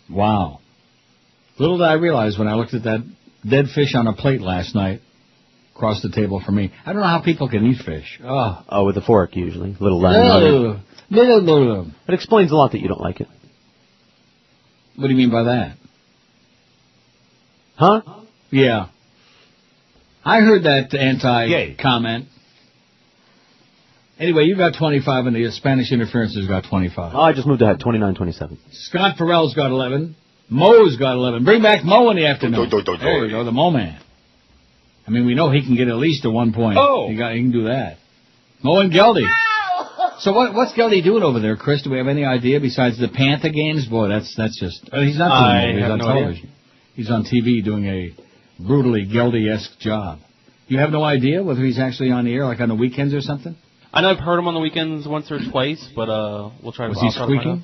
Speaker 2: Wow. Little did I realize when I looked at that dead fish on a plate last night across the table from me. I don't know how people can eat fish. Oh.
Speaker 9: Oh, with a fork usually. Little lemon.
Speaker 2: What
Speaker 9: It explains a lot that you don't like it.
Speaker 2: What do you mean by that?
Speaker 9: Huh?
Speaker 2: Yeah. I heard that anti comment. Anyway, you've got 25 and the Spanish interference has got 25.
Speaker 9: Oh, I just moved ahead. 29-27.
Speaker 2: Scott Ferrall's got 11. Mo's got 11. Bring back Mo in the afternoon. There you go, the Mo man. I mean, we know he can get at least a one point.
Speaker 44: Oh.
Speaker 2: He, got, he can do that. Mo and Geldy. So what, what's Geldy doing over there, Chris? Do we have any idea besides the Panther games? Boy, that's that's just. Uh, he's not doing
Speaker 25: I
Speaker 2: it. He's
Speaker 25: have
Speaker 2: on
Speaker 25: no idea.
Speaker 2: He's on TV doing a brutally Geldy-esque job. You have no idea whether he's actually on the air, like on the weekends or something.
Speaker 25: I know I've heard him on the weekends once or twice, but uh, we'll try to.
Speaker 2: Was he
Speaker 25: I'll try to find
Speaker 2: squeaking?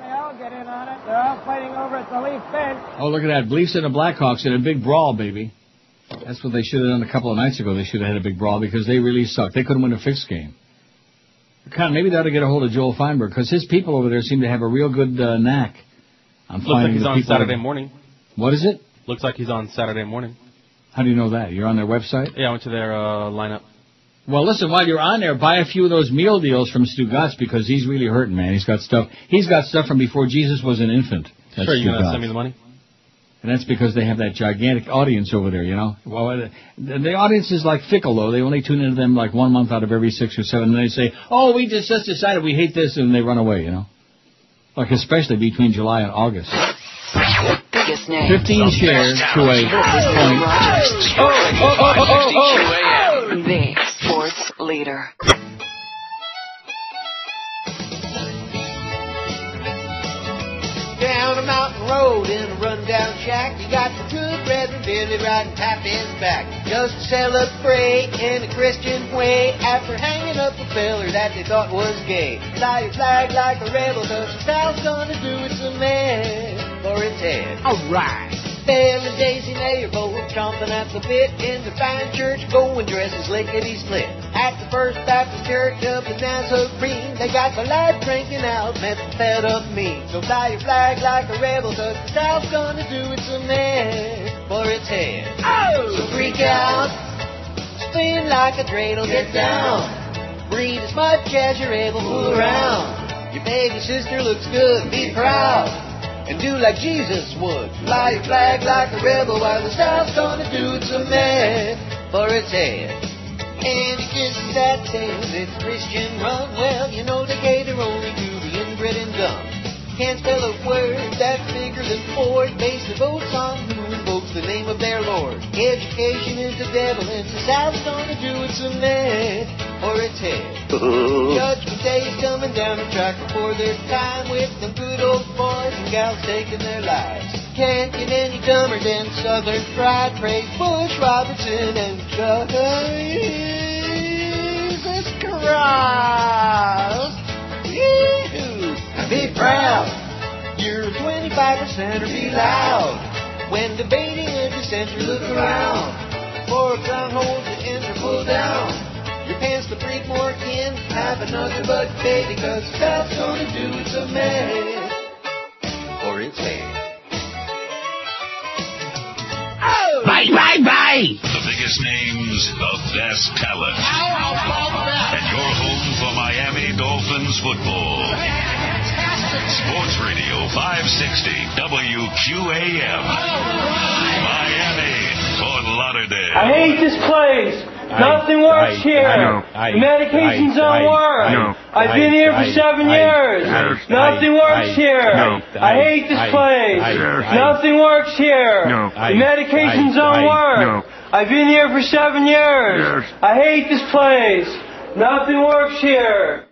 Speaker 12: They'll get in on it. They're all fighting over at the Leaf bench.
Speaker 2: Oh, look at that. Leafs and the Blackhawks in a big brawl, baby. That's what they should have done a couple of nights ago. They should have had a big brawl because they really suck. They couldn't win a fixed game. Kind of, maybe they ought to get a hold of Joel Feinberg because his people over there seem to have a real good uh, knack. I'm
Speaker 25: Looks like
Speaker 2: finding
Speaker 25: he's
Speaker 2: the
Speaker 25: on
Speaker 2: people-
Speaker 25: Saturday morning.
Speaker 2: What is it?
Speaker 25: Looks like he's on Saturday morning.
Speaker 2: How do you know that? You're on their website?
Speaker 25: Yeah, I went to their uh, lineup.
Speaker 2: Well, listen, while you're on there, buy a few of those meal deals from Stugotz because he's really hurting, man. He's got stuff. He's got stuff from before Jesus was an infant. That's
Speaker 25: sure, you
Speaker 2: Stu
Speaker 25: gonna
Speaker 2: Gatz.
Speaker 25: send me the money?
Speaker 2: And that's because they have that gigantic audience over there, you know. Well, the the audience is like fickle, though. They only tune into them like one month out of every six or seven, and they say, "Oh, we just just decided we hate this," and they run away, you know. Like especially between July and August.
Speaker 14: Biggest name.
Speaker 2: Fifteen shares to a point.
Speaker 14: The sports leader.
Speaker 12: Down a mountain road in a rundown shack, you got the two brethren Billy riding Pappy's back. Just to celebrate in a Christian way after hanging up a feller that they thought was gay. Fly your flag like a rebel, cause the South's gonna do its a man for its head. Alright. Bill and Daisy both chomping at the bit in the fine church going dresses lickety split. At the First Baptist Church up in Nazarene, they got the lad drinking out methamphetamine. So fly your flag like a rebel, cause the South's gonna do its a man for its head. Oh! So freak out, spin like a dreidel, get down. Breathe as much as you're able, fool around. Your baby sister looks good, be proud. And do like Jesus would. Fly your flag like a rebel while the South's gonna do a man for its head. And it kisses that tails, it's Christian run. Well, you know they cater only to the inbred and dumb. Can't spell a word that's bigger than four. Base their votes on who the name of their Lord. Education is the devil, and the South's gonna do its a man for its head. Judgment Day is coming down the track before their time with them good old boys and gals taking their lives. Can't get any dumber than Southern pride. Praise Bush, Robertson, and Jesus Christ. Be proud. You're a 25% or be loud. When debating a dissenter, look around. For a crown hold to enter, pull down. Your pants to breathe more kin. Have another butt baby, cause the South's gonna do its a man. Or oh! its man.
Speaker 37: Bye, bye, bye.
Speaker 3: The biggest names, the best talent. And your home for Miami Dolphins football. Sports Radio 560 WQAM. Miami, Fort Lauderdale.
Speaker 45: I hate this place. Nothing works here. The medications don't work. I've been here for seven years. Nothing works here. I hate this place. Nothing works here. The medications don't work. I've been here for seven years. I hate this place. Nothing works here.